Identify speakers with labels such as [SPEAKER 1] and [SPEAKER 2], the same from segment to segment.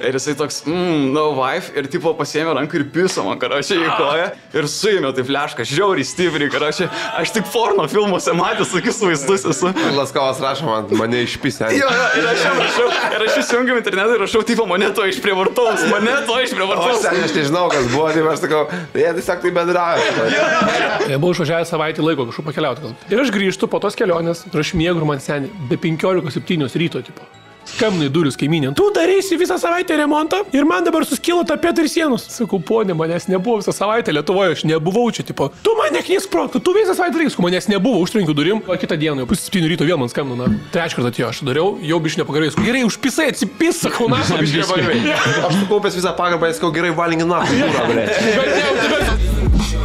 [SPEAKER 1] Ir jisai toks, mmm, no wife, ir tipo pasiėmė ranką ir piso man, karočią, į koją ir suėmė tai flešką, žiauriai stipriai, karočią. Aš tik porno filmuose matęs tokius vaizdus esu.
[SPEAKER 2] Laskovas rašo, man, mane išpisė.
[SPEAKER 1] Jo, jo, ir aš jam rašau, ir aš įsijungiu internetą ir rašau, tipo, mane to išprievartaus, mane to
[SPEAKER 2] aš,
[SPEAKER 1] išprievartaus.
[SPEAKER 2] ten, aš nežinau, kas buvo, tai aš sakau, tai jie tiesiog tai bendrauja.
[SPEAKER 3] E, Buvau išvažiavęs savaitę laiko kažkur pakeliauti. gal. Ir aš grįžtu po tos kelionės, ir aš mėgau man seniai, be 15-7 ryto tipo. Skambinai duris kaiminė. Tu darysi visą savaitę remontą ir man dabar suskilo tapėt ir sienos. Sakau, ponė, manęs nebuvo visą savaitę Lietuvoje, aš nebuvau čia, tipo. Tu man neknys protų, tu visą savaitę darysi, manęs nebuvo, užtrenkiu durim. O kitą dieną, pusę 7 ryto vėl man skambino. Trečią kartą atėjo, aš dariau, jau bišne pagarėjus. Gerai, užpisai, atsipis, sakau, na, aš nepagarėjau.
[SPEAKER 2] Aš sukaupęs visą pagarbą, jis kau gerai valingina.
[SPEAKER 3] Bet ne, bet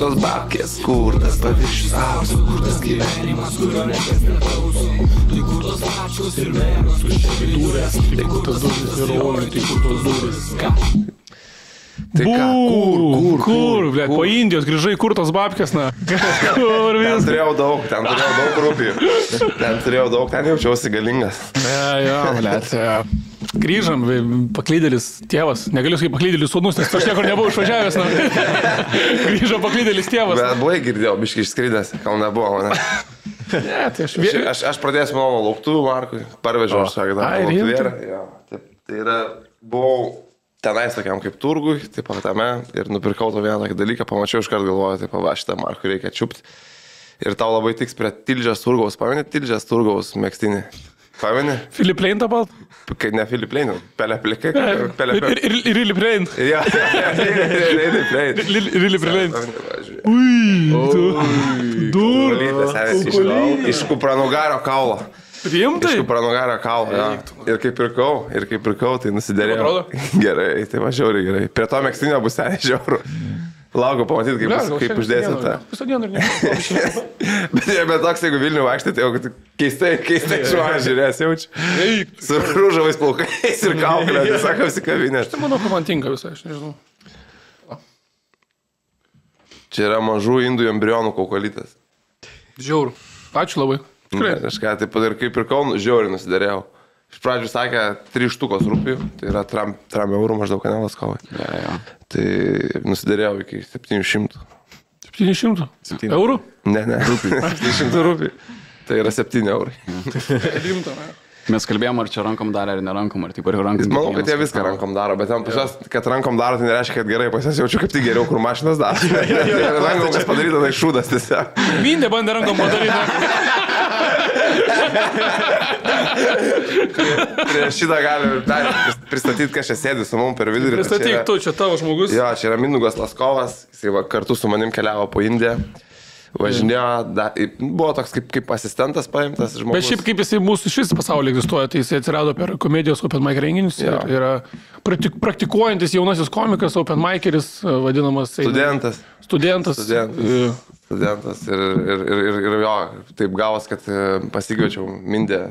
[SPEAKER 2] tos babkės, kur tas paviršius aukso, kur tas gyvenimas, kurio niekas neklauso. Tai kur tos pačios ir meros, kur čia vidurės, tai kur tos duris ir oi, tai kur tos duris. Ką? Tai ką, kur, kur,
[SPEAKER 3] kur, ble, po Indijos grįžai, kur tos babkės, na. Kur
[SPEAKER 2] Ten
[SPEAKER 3] vis.
[SPEAKER 2] turėjau daug, ten turėjau daug rūpijų. Ten turėjau daug, ten jaučiausi galingas.
[SPEAKER 3] Ne, jo, ble. Grįžom, vi- paklydėlis tėvas, negaliu sakyti paklydėlis sūnus, nes aš niekur nebuvau išvažiavęs. Na. Grįžo paklydėlis tėvas.
[SPEAKER 2] Bet buvai girdėjau, biškai išskridęs, kol nebuvo mane.
[SPEAKER 3] Ne, tai aš
[SPEAKER 2] Aš, aš, aš pradėjęs nuo lauktuvų, Markui, parvežiau, aš sakau, dar taip, tai yra, buvau tenais tokiam kaip turgui, taip pat tame, ir nupirkau to vieną dalyką, pamačiau iš karto galvoju, taip, va, šitą Markui reikia čiupti. Ir tau labai tiks prie Tilžės turgaus, pameni Tilžės turgaus mėgstinį. Pameni?
[SPEAKER 3] Filip Lein dabar.
[SPEAKER 2] Kai ne Filip Lein, Pelė Plikai,
[SPEAKER 3] Ir,
[SPEAKER 2] Pelė
[SPEAKER 3] ir, ir, Filip Lein.
[SPEAKER 2] Ja, Filip Lein.
[SPEAKER 3] Filip Lein.
[SPEAKER 2] Ui,
[SPEAKER 3] Dur.
[SPEAKER 2] Iš, iš kupranugario kaulo.
[SPEAKER 3] Rimtai?
[SPEAKER 2] Iš kupranugario kaulo. Ja. Ir kaip pirkau, ir kaip pirkau, tai nusidėrėjau. Gerai, tai važiuoju gerai. Prie to mėgstinio bus ten žiauru. Laukiu pamatyti, kaip, bus, kaip uždėsi tą.
[SPEAKER 3] Pusę dieną ir ne.
[SPEAKER 2] Bet, bet toks, jeigu Vilnių vaikštai, tai jau keistai, keistai žmonės žiūrės, jaučiu. Su rūžavais plaukais ir kaukolė, tai sako, apsikabinė.
[SPEAKER 3] Tai manau, kad man tinka visai, aš nežinau.
[SPEAKER 2] Čia yra mažų indų embrionų kaukolytas.
[SPEAKER 3] Žiaur. Ačiū labai. Tikrai.
[SPEAKER 2] Kažką taip pat ir kaip ir kaunų, žiauriai nusidėrėjau. Iš pradžių sakė, 3 štukos rūpių, tai yra 3 eurų maždaug kanalas kovai.
[SPEAKER 1] Ja, ja.
[SPEAKER 2] Tai nusidėrėjau iki 700.
[SPEAKER 3] 700 eurų?
[SPEAKER 2] Ne, ne, rūpių. 700 rūpių. Tai yra 7 eurai.
[SPEAKER 3] Rimta. ne?
[SPEAKER 1] Mes kalbėjom, ar čia rankom darė, ar nerankom, ar tik ar rankom.
[SPEAKER 2] Manau, kad jie viską rankom daro, bet ten pas juos, kad rankom daro, tai nereiškia, kad gerai, pas juos jaučiu kaip tik geriau, kur mašinas daro. Rankom kas padaryta, tai šūdas tiesiog.
[SPEAKER 3] Mindė bandė rankom padaryti.
[SPEAKER 2] Prieš šitą galim dar pristatyti, kas čia sėdi su mum per vidurį. Čia
[SPEAKER 3] Pristatyk tu, čia tavo žmogus.
[SPEAKER 2] Jo, čia yra Minugas Laskovas, va, kartu su manim keliavo po Indiją. Važinėjo, da, buvo toks kaip, kaip asistentas paimtas žmogus.
[SPEAKER 3] Bet šiaip kaip jisai mūsų iš vis pasaulyje egzistuoja, tai jisai atsirado per komedijos Open Mic renginius.
[SPEAKER 2] Jo.
[SPEAKER 3] Ir yra praktik, praktikuojantis jaunasis komikas, Open Miceris, vadinamas. eina-
[SPEAKER 2] Studentas.
[SPEAKER 3] Studentas.
[SPEAKER 2] Studentas.
[SPEAKER 3] Jo.
[SPEAKER 2] Studentas ir, ir, ir, ir, ir jo, taip gavos, kad e, pasikviečiau Mindę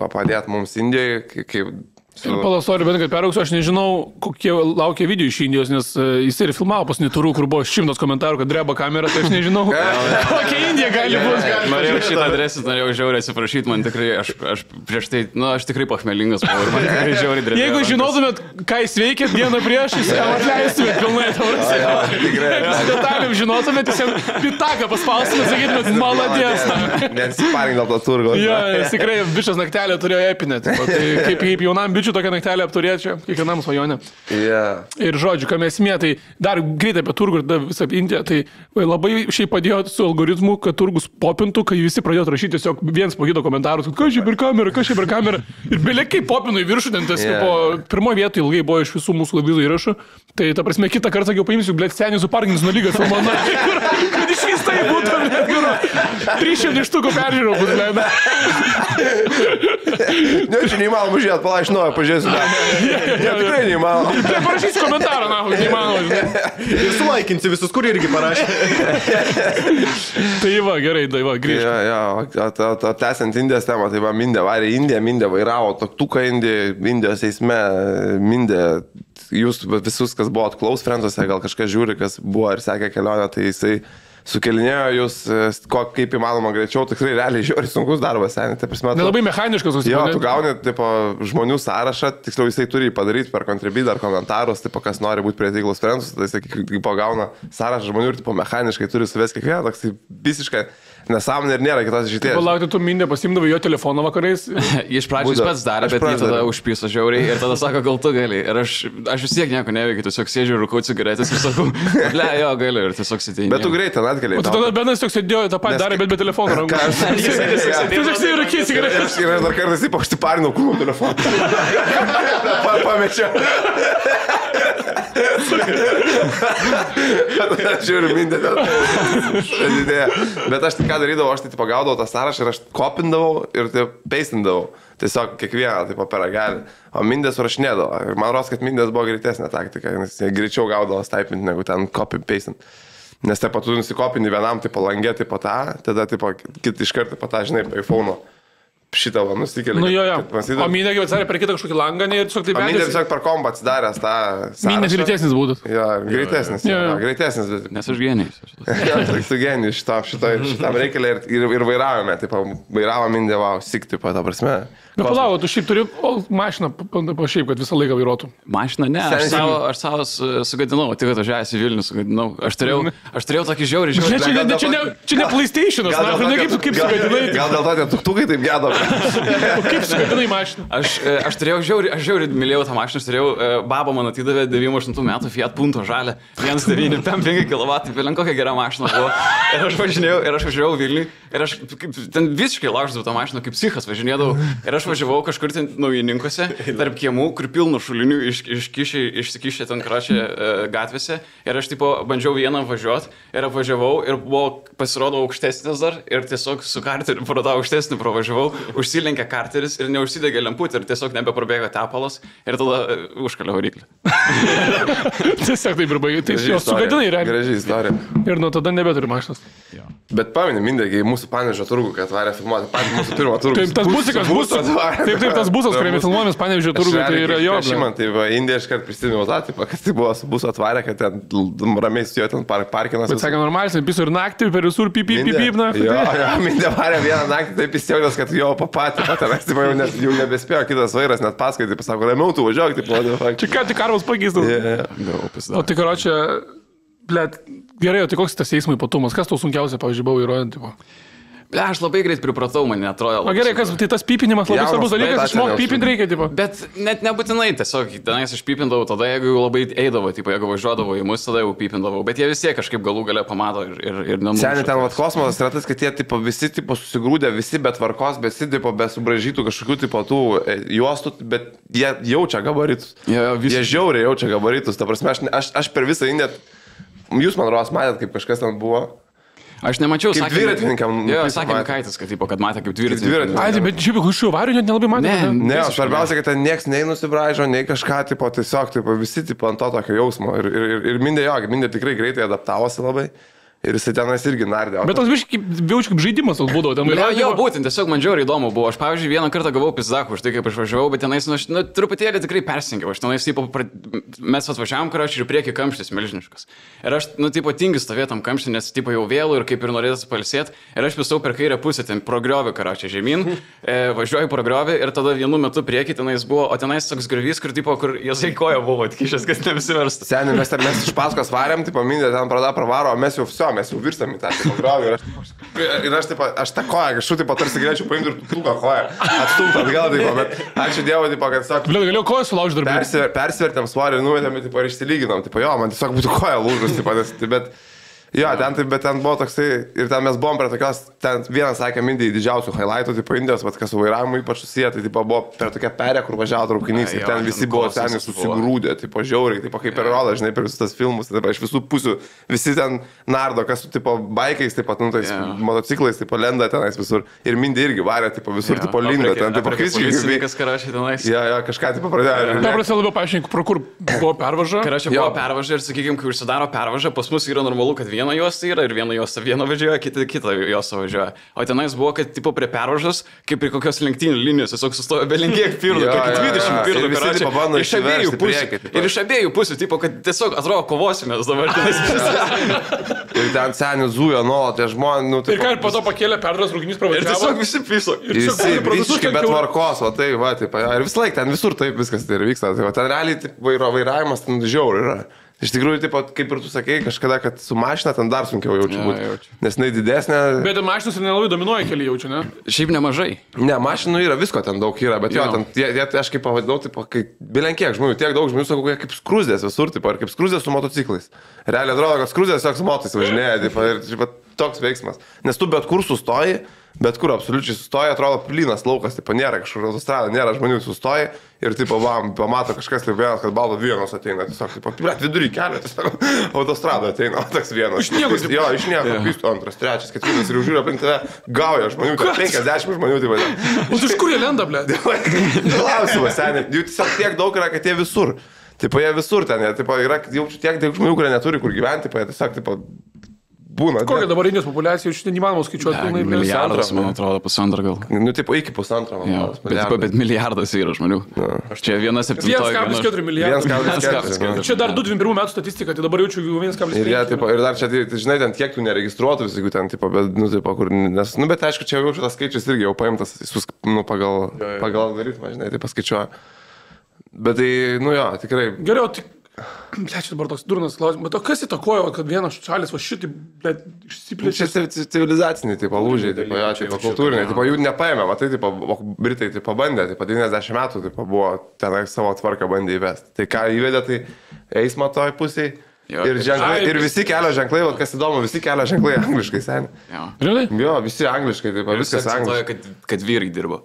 [SPEAKER 2] papadėti mums Indijoje, kai- kaip su...
[SPEAKER 3] Ir palasoriu, bet kad perauksiu, aš nežinau, kokie laukia video iš Indijos, nes e, jis ir filmavo pas Niturų, kur buvo šimtas komentarų, kad dreba kamera, tai aš nežinau, kokia Indija gali būti.
[SPEAKER 1] Norėjau šitą adresą, norėjau žiauriai atsiprašyti, man tikrai, aš, aš prieš tai, nu, aš tikrai pachmelingas buvau ir man tikrai žiauriai drebėjo.
[SPEAKER 3] Jeigu žinotumėt, ką jis veikia dieną prieš, jūs jam atleistumėt pilnai
[SPEAKER 2] tikrai.
[SPEAKER 3] Jeigu detalėm žinotumėt, jūs jam pitaką paspaustumėt, sakytumėt, maladės.
[SPEAKER 2] Nesiparink dėl to turgo.
[SPEAKER 3] Jo, jis tikrai bičias naktelę turėjo epinę. Tai kaip, kaip jaunam bičiu tokią naktelę apturėti, čia kiekvienam svajonė.
[SPEAKER 2] Yeah.
[SPEAKER 3] Ir žodžiu, kam esmė, tai dar greitai apie turgų ir visą Indiją, tai labai šiaip padėjo su algoritmu, kad turgus popintų, kai visi pradėjo rašyti tiesiog viens po kito komentarus, kad per kamerą, kas čia per kamerą. Ir belekai popino į viršų, ten tas
[SPEAKER 2] Yeah.
[SPEAKER 3] yeah. pirmo vietoje ilgai buvo iš visų mūsų laidų įrašų. Tai ta prasme, kitą kartą sakiau, paimsiu, blėt, seniai su Parkinsono lyga filmuoju. Kad iš vis tai būtų, blėt, kur 300 iš tų peržiūrų bus, blėt.
[SPEAKER 2] Ne, čia neįmanoma žiūrėti, palauk, iš naujo pažiūrėsiu. Ne, tikrai neįmanoma.
[SPEAKER 3] Tai parašysiu komentarą, na, neįmanoma.
[SPEAKER 4] Ir sulaikinsi visus, kur irgi parašė.
[SPEAKER 3] Tai va, gerai, tai va, grįžti.
[SPEAKER 2] Ja, ja, tęsiant Indijos temą, tai va, Mindė varė Indiją, Mindė vairavo toktuką Indiją, Indijos eisme, Mindė, jūs visus, kas buvo atklaus frentuose, gal kažkas žiūri, kas buvo ir sekė kelionę, tai jisai sukelinėjo jūs, e, ko, kaip įmanoma greičiau, tikrai realiai žiūri sunkus darbas, seniai. Tai prasme, tu-
[SPEAKER 3] Nelabai mechaniškas
[SPEAKER 2] Jo,
[SPEAKER 3] susipažinimas.
[SPEAKER 2] tu gauni tipo, žmonių sąrašą, tiksliau jisai turi jį padaryti per kontribidą ar komentarus, tipo, kas nori būti prie Teiglos Friends, tai jisai tipo, gauna sąrašą žmonių ir tipo, mechaniškai turi suvesti kiekvieną, toks tai visiškai nesąmonė ir nėra kitos išeities.
[SPEAKER 3] Palaukti, tu mindė pasimdavai jo telefoną vakarais.
[SPEAKER 1] Iš pradžių jis pats darė,
[SPEAKER 2] Aš
[SPEAKER 1] bet
[SPEAKER 2] pats
[SPEAKER 1] tada užpyso žiauriai ir tada sako, gal tu gali. Ir aš, aš vis tiek nieko neveikiu, tiesiog sėdžiu ir rūkau cigaretės ir sakau, ble, jo, galiu ir tiesiog sėdėjau.
[SPEAKER 2] Bet tu greitai atkeliai.
[SPEAKER 3] O tu tada Benas toks sėdėjo tą patį darė, bet be telefono rankų.
[SPEAKER 2] Aš
[SPEAKER 3] toks ir rūkys cigaretės.
[SPEAKER 2] Aš ir dar kartais taip aukštiparinau kūno telefoną. Pa, pamečiau. Žiūriu, mindė. Didėja. Bet aš tik ką darydavau, aš tai tipo gaudavau tą sąrašą ir aš kopindavau ir tai peistindavau. Tiesiog kiekvieną, taip per ragelį. O mindės rašinėdavo. Ir man rodos, kad mindės buvo greitesnė taktika, nes jie greičiau gaudavo staipinti negu ten copy paistinti. Nes taip pat tu nusikopini vienam, tipo langė, tipo tą, tada tipo kit iš karto po tą, žinai, po iPhone šitą va nusikeli.
[SPEAKER 3] Nu jo, jo. O mindė jau atsarė per kitą kažkokį langą ir tiesiog taip
[SPEAKER 2] mindė
[SPEAKER 3] vedėsi.
[SPEAKER 2] tiesiog per kombą atsidaręs tą...
[SPEAKER 3] Mindės greitesnis būdas.
[SPEAKER 2] Jo, greitesnis.
[SPEAKER 3] Jo,
[SPEAKER 2] Jo,
[SPEAKER 3] jo.
[SPEAKER 2] Greitesnis. bet-
[SPEAKER 1] Nes aš genijus.
[SPEAKER 2] Jo, tai genijus šitam, šitam, šitam reikalui ir, ir, ir vairavome, taip, vairavo mindė, wow, sik, taip, ta prasme.
[SPEAKER 3] Bet palauk, tu šiaip turi o, mašiną, pa- šiaip, kad visą laiką vairuotum.
[SPEAKER 1] Mašiną, ne, aš savo, aš savo su- sugadinau, tik atvažiavęs į Vilnių sugadinau. Aš turėjau, aš turėjau tokį žiaurį,
[SPEAKER 3] Čia,
[SPEAKER 1] žiaurį.
[SPEAKER 3] čia, ne,
[SPEAKER 2] gal
[SPEAKER 3] čia, ne, čia ne PlayStation'as, na, ne, kaip, kaip
[SPEAKER 2] gal,
[SPEAKER 3] sugadinai.
[SPEAKER 2] gal dėl to tie tuktukai taip gėdo.
[SPEAKER 3] Kaip sugadinai mašiną?
[SPEAKER 1] Aš, e, aš turėjau žiaurį, aš žiaurį mylėjau tą mašiną, aš turėjau, e, baba man atidavė 98 metų Fiat Punto žalę, 1,95 kW, tai vėliau kokia gera mašina buvo. Ir aš važinėjau, ir aš važiavau Vilniui, ir aš kaip, ten visiškai lauždavau tą mašiną, kaip psichas važinėdavau. Ir aš važiavau kažkur ten naujininkose, tarp kiemų, kur pilno šulinių iš, iškišė, išsikišė ten krašė e, gatvėse. Ir aš tipo bandžiau vieną važiuoti ir apvažiavau ir buvo pasirodo aukštesnis dar ir tiesiog su karteriu pro tą aukštesnį pravažiavau, užsilenkė karteris ir neužsidegė lemputė ir tiesiog nebeprabėgo tepalas ir tada e, užkaliau variklį.
[SPEAKER 3] Tiesiog taip ir baigai. Tai
[SPEAKER 2] istorija.
[SPEAKER 3] sugadinai realiai.
[SPEAKER 2] Graži istorija.
[SPEAKER 3] Ir nuo tada nebeturi mašinos.
[SPEAKER 2] Bet paminė, mindėgi, mūsų panežio turgų, kad varė filmuoti, patį mūsų pirmą turgų.
[SPEAKER 3] Taip, tas busikas, busas. Taip, taip, tas busas, kuriame filmuojamas, panevižė turgų, tai yra jo.
[SPEAKER 2] Aš man, tai va, Indija iškart prisiminiau tą, taip, kad tai buvo su busu atvarę, kad ten ramiai su juo ten par, parkinas.
[SPEAKER 3] Bet sakė, normaliai, pisų ir naktį, per visur pipi, pipi, pipi, na.
[SPEAKER 2] Jo, jo, mindė varė vieną naktį, taip įsijautęs, kad jo papatį, patenais, tai jau, net, jau nebespėjo kitas vairas, net paskaitai, pasako, ramiau tu važiuok, the fuck.
[SPEAKER 3] Čia ką tik karvas pakeistas.
[SPEAKER 2] Yeah.
[SPEAKER 1] Gavau
[SPEAKER 3] O
[SPEAKER 1] pasidaro.
[SPEAKER 3] tai karočią, blėt, gerai, o tai koks tas eismo ypatumas, kas tau sunkiausia, pavyzdžiui, buvo įrodant, tipo.
[SPEAKER 1] Ble, aš labai greit pripratau, man netrodo.
[SPEAKER 3] O gerai, kas, tai tas pipinimas labai svarbus dalykas, išmokti pipinti reikia, tipo.
[SPEAKER 1] Bet net nebūtinai, tiesiog tenais aš pipindavau tada, jeigu jau labai eidavo, tipo, jeigu važiuodavo į mus, tada jau pipindavau, bet jie vis tiek kažkaip galų gale pamato ir, ir, ir nenumuša.
[SPEAKER 2] Seniai ten vat kosmosas yra tas, kad jie tipo, visi tipo, susigrūdė, visi be tvarkos, be sidipo, be subražytų kažkokių tipo tų e, juostų, bet jie jaučia gabaritus.
[SPEAKER 1] Jo, jo, vis-
[SPEAKER 2] Jie žiauriai jaučia gabaritus. Ta prasme, aš, aš, aš per visą Indiją, jūs man rodos matėt, kaip kažkas ten buvo.
[SPEAKER 1] Aš nemačiau,
[SPEAKER 2] Kaip
[SPEAKER 1] sakė-
[SPEAKER 2] dviratininkam
[SPEAKER 1] Jo, sakė. Mikaitis, kad, tipo, kad matė kaip
[SPEAKER 2] dviratininkam.
[SPEAKER 1] dviratininkas.
[SPEAKER 3] Ai, tai bet šiaip, jų avarių net nelabai matė.
[SPEAKER 1] Ne,
[SPEAKER 2] Ne,
[SPEAKER 1] Visiškai
[SPEAKER 2] svarbiausia, kad ten niekas nei nusibražo, nei kažką, tipo, tiesiog, tipo, visi tipo, ant to tokio jausmo. Ir, ir, ir, ir Mindė, jo, Mindė tikrai greitai adaptavosi labai. Ir jisai tenais irgi nardė.
[SPEAKER 3] Bet tas biškai, jaučiu kaip žaidimas toks būdavo, ten
[SPEAKER 1] Jo, jo, būtent, tiesiog man žiauriai įdomu buvo. Aš, pavyzdžiui, vieną kartą gavau pizdaką už tai, kaip aš važiavau, bet tenais, nu, aš, nu, truputėlį tikrai persinkiau. Aš tenais, tipo, pra... mes atvažiavom, kur aš ir prieki kamštis milžiniškas. Ir aš, nu, tipo, tingiu stovėti tam kamštį, nes, tipo, jau vėlų ir kaip ir norėtų palsėti. Ir aš visau per kairę pusę, ten progriovi, karočią žemyn, e, važiuoju progriovi ir tada vienu metu prieki tenais buvo, o tenais toks grįvys, kur, tipo, kur jisai koja buvo atkišęs, kad neapsiverstų.
[SPEAKER 2] Seniai mes, ten- mes iš paskos varėm, tipo, Mindė ten pradėjo pravaro, o mes jau viso, mes jau virstam į tą tipo, grovį. Ir aš, ir aš, tipo, aš tą koją, kažkaip, tipo, tarsi galėčiau paimti ir tūką koją. Atstumti atgal, tipo, bet ačiū Dievui, tipo, kad tiesiog
[SPEAKER 3] Blet, galėjau koją sulaužti dar.
[SPEAKER 2] persivertėm svorį numetėm, ir išsilyginom. Tipo, jo, man tiesiog būtų koja lūžus, nes, bet... Jo, ten, tai, bet ten buvo toksai, ir ten mes buvom prie tokios, ten vienas sakė mindį didžiausių highlightų, tipo Indijos, bet kas su vairavimu ypač susiję, tai tipo, buvo per tokią perę, kur važiavo traukinys ir ten
[SPEAKER 1] ten
[SPEAKER 2] visi buvo seniai susigrūdę, tipo, žiauriai, tipo, kaip per rolą, žinai, per visus tas filmus, tai, iš visų pusių, visi ten nardo, kas su, tipo, baikais, tipo, nu, tais
[SPEAKER 1] Jo.
[SPEAKER 2] motociklais, tipo, lenda tenais visur. Ir mindį irgi varė, tipo, visur, tipo, linda, ten, tipo, visiškai kaip...
[SPEAKER 1] Kas karačiai tenais.
[SPEAKER 2] Jo, jo, kažką, tipo, pradėjo.
[SPEAKER 3] Na, prasidėjo labiau paaiškinti, pro kur buvo pervaža.
[SPEAKER 1] Karočią
[SPEAKER 2] Jo.
[SPEAKER 1] buvo pervaža ir, sakykime, kai užsidaro pervaža, pas mus yra normalu, kad vienas viena juosta yra ir viena juosta viena važiuoja, kita kita juosta važiuoja. O tenais buvo, kad tipo prie pervažos, kaip prie kokios lenktynių linijos, tiesiog sustojo belenkiek pirmų,
[SPEAKER 2] Jo,
[SPEAKER 1] kokį
[SPEAKER 2] jo,
[SPEAKER 1] 20
[SPEAKER 2] jo.
[SPEAKER 1] pirmų,
[SPEAKER 2] Ir visi, tipo, bando
[SPEAKER 1] iš abiejų pusių. Ir iš abiejų pusių, tipo, kad tiesiog atrodo kovosimės dabar. tenais.
[SPEAKER 2] Ir ten seniai zujo nuolat, tie žmonės, nu,
[SPEAKER 3] Ir ką, ir po to pakėlė perdras rūginys
[SPEAKER 1] Ir
[SPEAKER 3] pravažiavo.
[SPEAKER 1] tiesiog visi piso.
[SPEAKER 3] Ir
[SPEAKER 2] Visi, visiškai
[SPEAKER 3] jau-
[SPEAKER 2] tvarkos, o tai, va, taip, ir vis laik ten visur taip viskas tai ir vyksta. Tai, va, ten realiai taip, vairo, vairavimas ten žiauri yra. Iš tikrųjų, taip, pat, kaip ir tu sakei, kažkada, kad su mašina ten dar sunkiau jaučiu
[SPEAKER 1] Jo,
[SPEAKER 2] būti.
[SPEAKER 1] jaučiu.
[SPEAKER 2] Nes jinai didesnė.
[SPEAKER 3] Bet mašinas ir nelabai dominuoja keli jaučiu, ne?
[SPEAKER 1] Šiaip nemažai.
[SPEAKER 2] Ne, mašinų yra, visko ten daug yra, bet jo,
[SPEAKER 1] Jo.
[SPEAKER 2] ten, tie, tie, aš kaip pavadinau, taip, kai bilenkiek žmonių, tiek daug žmonių, sakau, jie kaip skrūdės visur, taip, ar kaip skrūdės su motociklais. Realiai atrodo, kad skrūdės tiesiog su motais važinėja, taip, ir taip, toks veiksmas. Nes tu bet kur sustoji, bet kur absoliučiai sustoji, atrodo plynas laukas, taip, nėra kažkur autostrada, nėra žmonių, sustoji ir, taip, vam, pamato kažkas, taip, vienas, kad balto vienas ateina, tiesiog, bet vidury kelio, tiesiog autostrada ateina, o toks vienas. Iš
[SPEAKER 3] nieko,
[SPEAKER 2] Jo, iš nieko, pistų antras, trečias, ketvirtas ir žiūri aplink tave, gauja žmonių, ten 50 žmonių, taip, vadinasi.
[SPEAKER 3] O iš kur jie lenda, ble?
[SPEAKER 2] Klausimas, seniai. Jų tiesiog tiek daug yra, kad jie visur. Taip, jie visur ten, jie, taip, yra jaučiu tiek daug žmonių, kurie neturi kur gyventi, taip, jie tiesiog, taip, būna.
[SPEAKER 3] Kokia dabar Indijos populiacija, iš neįmanoma skaičiuoti pilnai.
[SPEAKER 1] Milijardas, man atrodo, pusantro gal.
[SPEAKER 2] Nu, taip, iki pusantro, man atrodo.
[SPEAKER 1] bet, tipo, bet milijardas yra žmonių. Čia viena septintoji.
[SPEAKER 3] 1,4 milijardo.
[SPEAKER 2] 1,4.
[SPEAKER 3] Čia dar 21 metų statistika, tai dabar jaučiu 1,5.
[SPEAKER 2] Ir, jie, taip, ir dar čia, tai, tai, žinai, ten kiek tų neregistruotų visokių ten, tipo, bet, nu, taip, kur, nes, nu, bet aišku, čia jau šitas skaičius irgi jau paimtas, sus, nu, pagal, pagal algoritmą, žinai, tai paskaičiuoja. Bet tai, nu jo, tikrai,
[SPEAKER 3] Geriau, tik... Ble, čia dabar toks durnas klausimas. Bet o kas įtakojo, kad vienas šalis va šitai, ble,
[SPEAKER 2] Nu,
[SPEAKER 3] išsiplėčia?
[SPEAKER 2] Čia ci- civilizaciniai, tipo, lūžiai, tipo, jo, tipo, kultūriniai, tipo, jų nepaėmė, matai, tipo, o Britai, tipo, bandė, tipo, 90 metų, tipo, buvo tenai savo tvarką bandė įvesti. Tai ką įvedė, tai eismo toj pusėje.
[SPEAKER 1] Jo,
[SPEAKER 2] Ir,
[SPEAKER 1] ir-
[SPEAKER 2] ženklai,
[SPEAKER 3] Ai,
[SPEAKER 2] ir visi kelio ženklai, vat, kas įdomu, visi kelio ženklai angliškai seniai.
[SPEAKER 1] Jo.
[SPEAKER 3] Realiai?
[SPEAKER 2] Jo, visi angliškai, taip, viskas angliškai.
[SPEAKER 1] kad, kad vyrai dirba.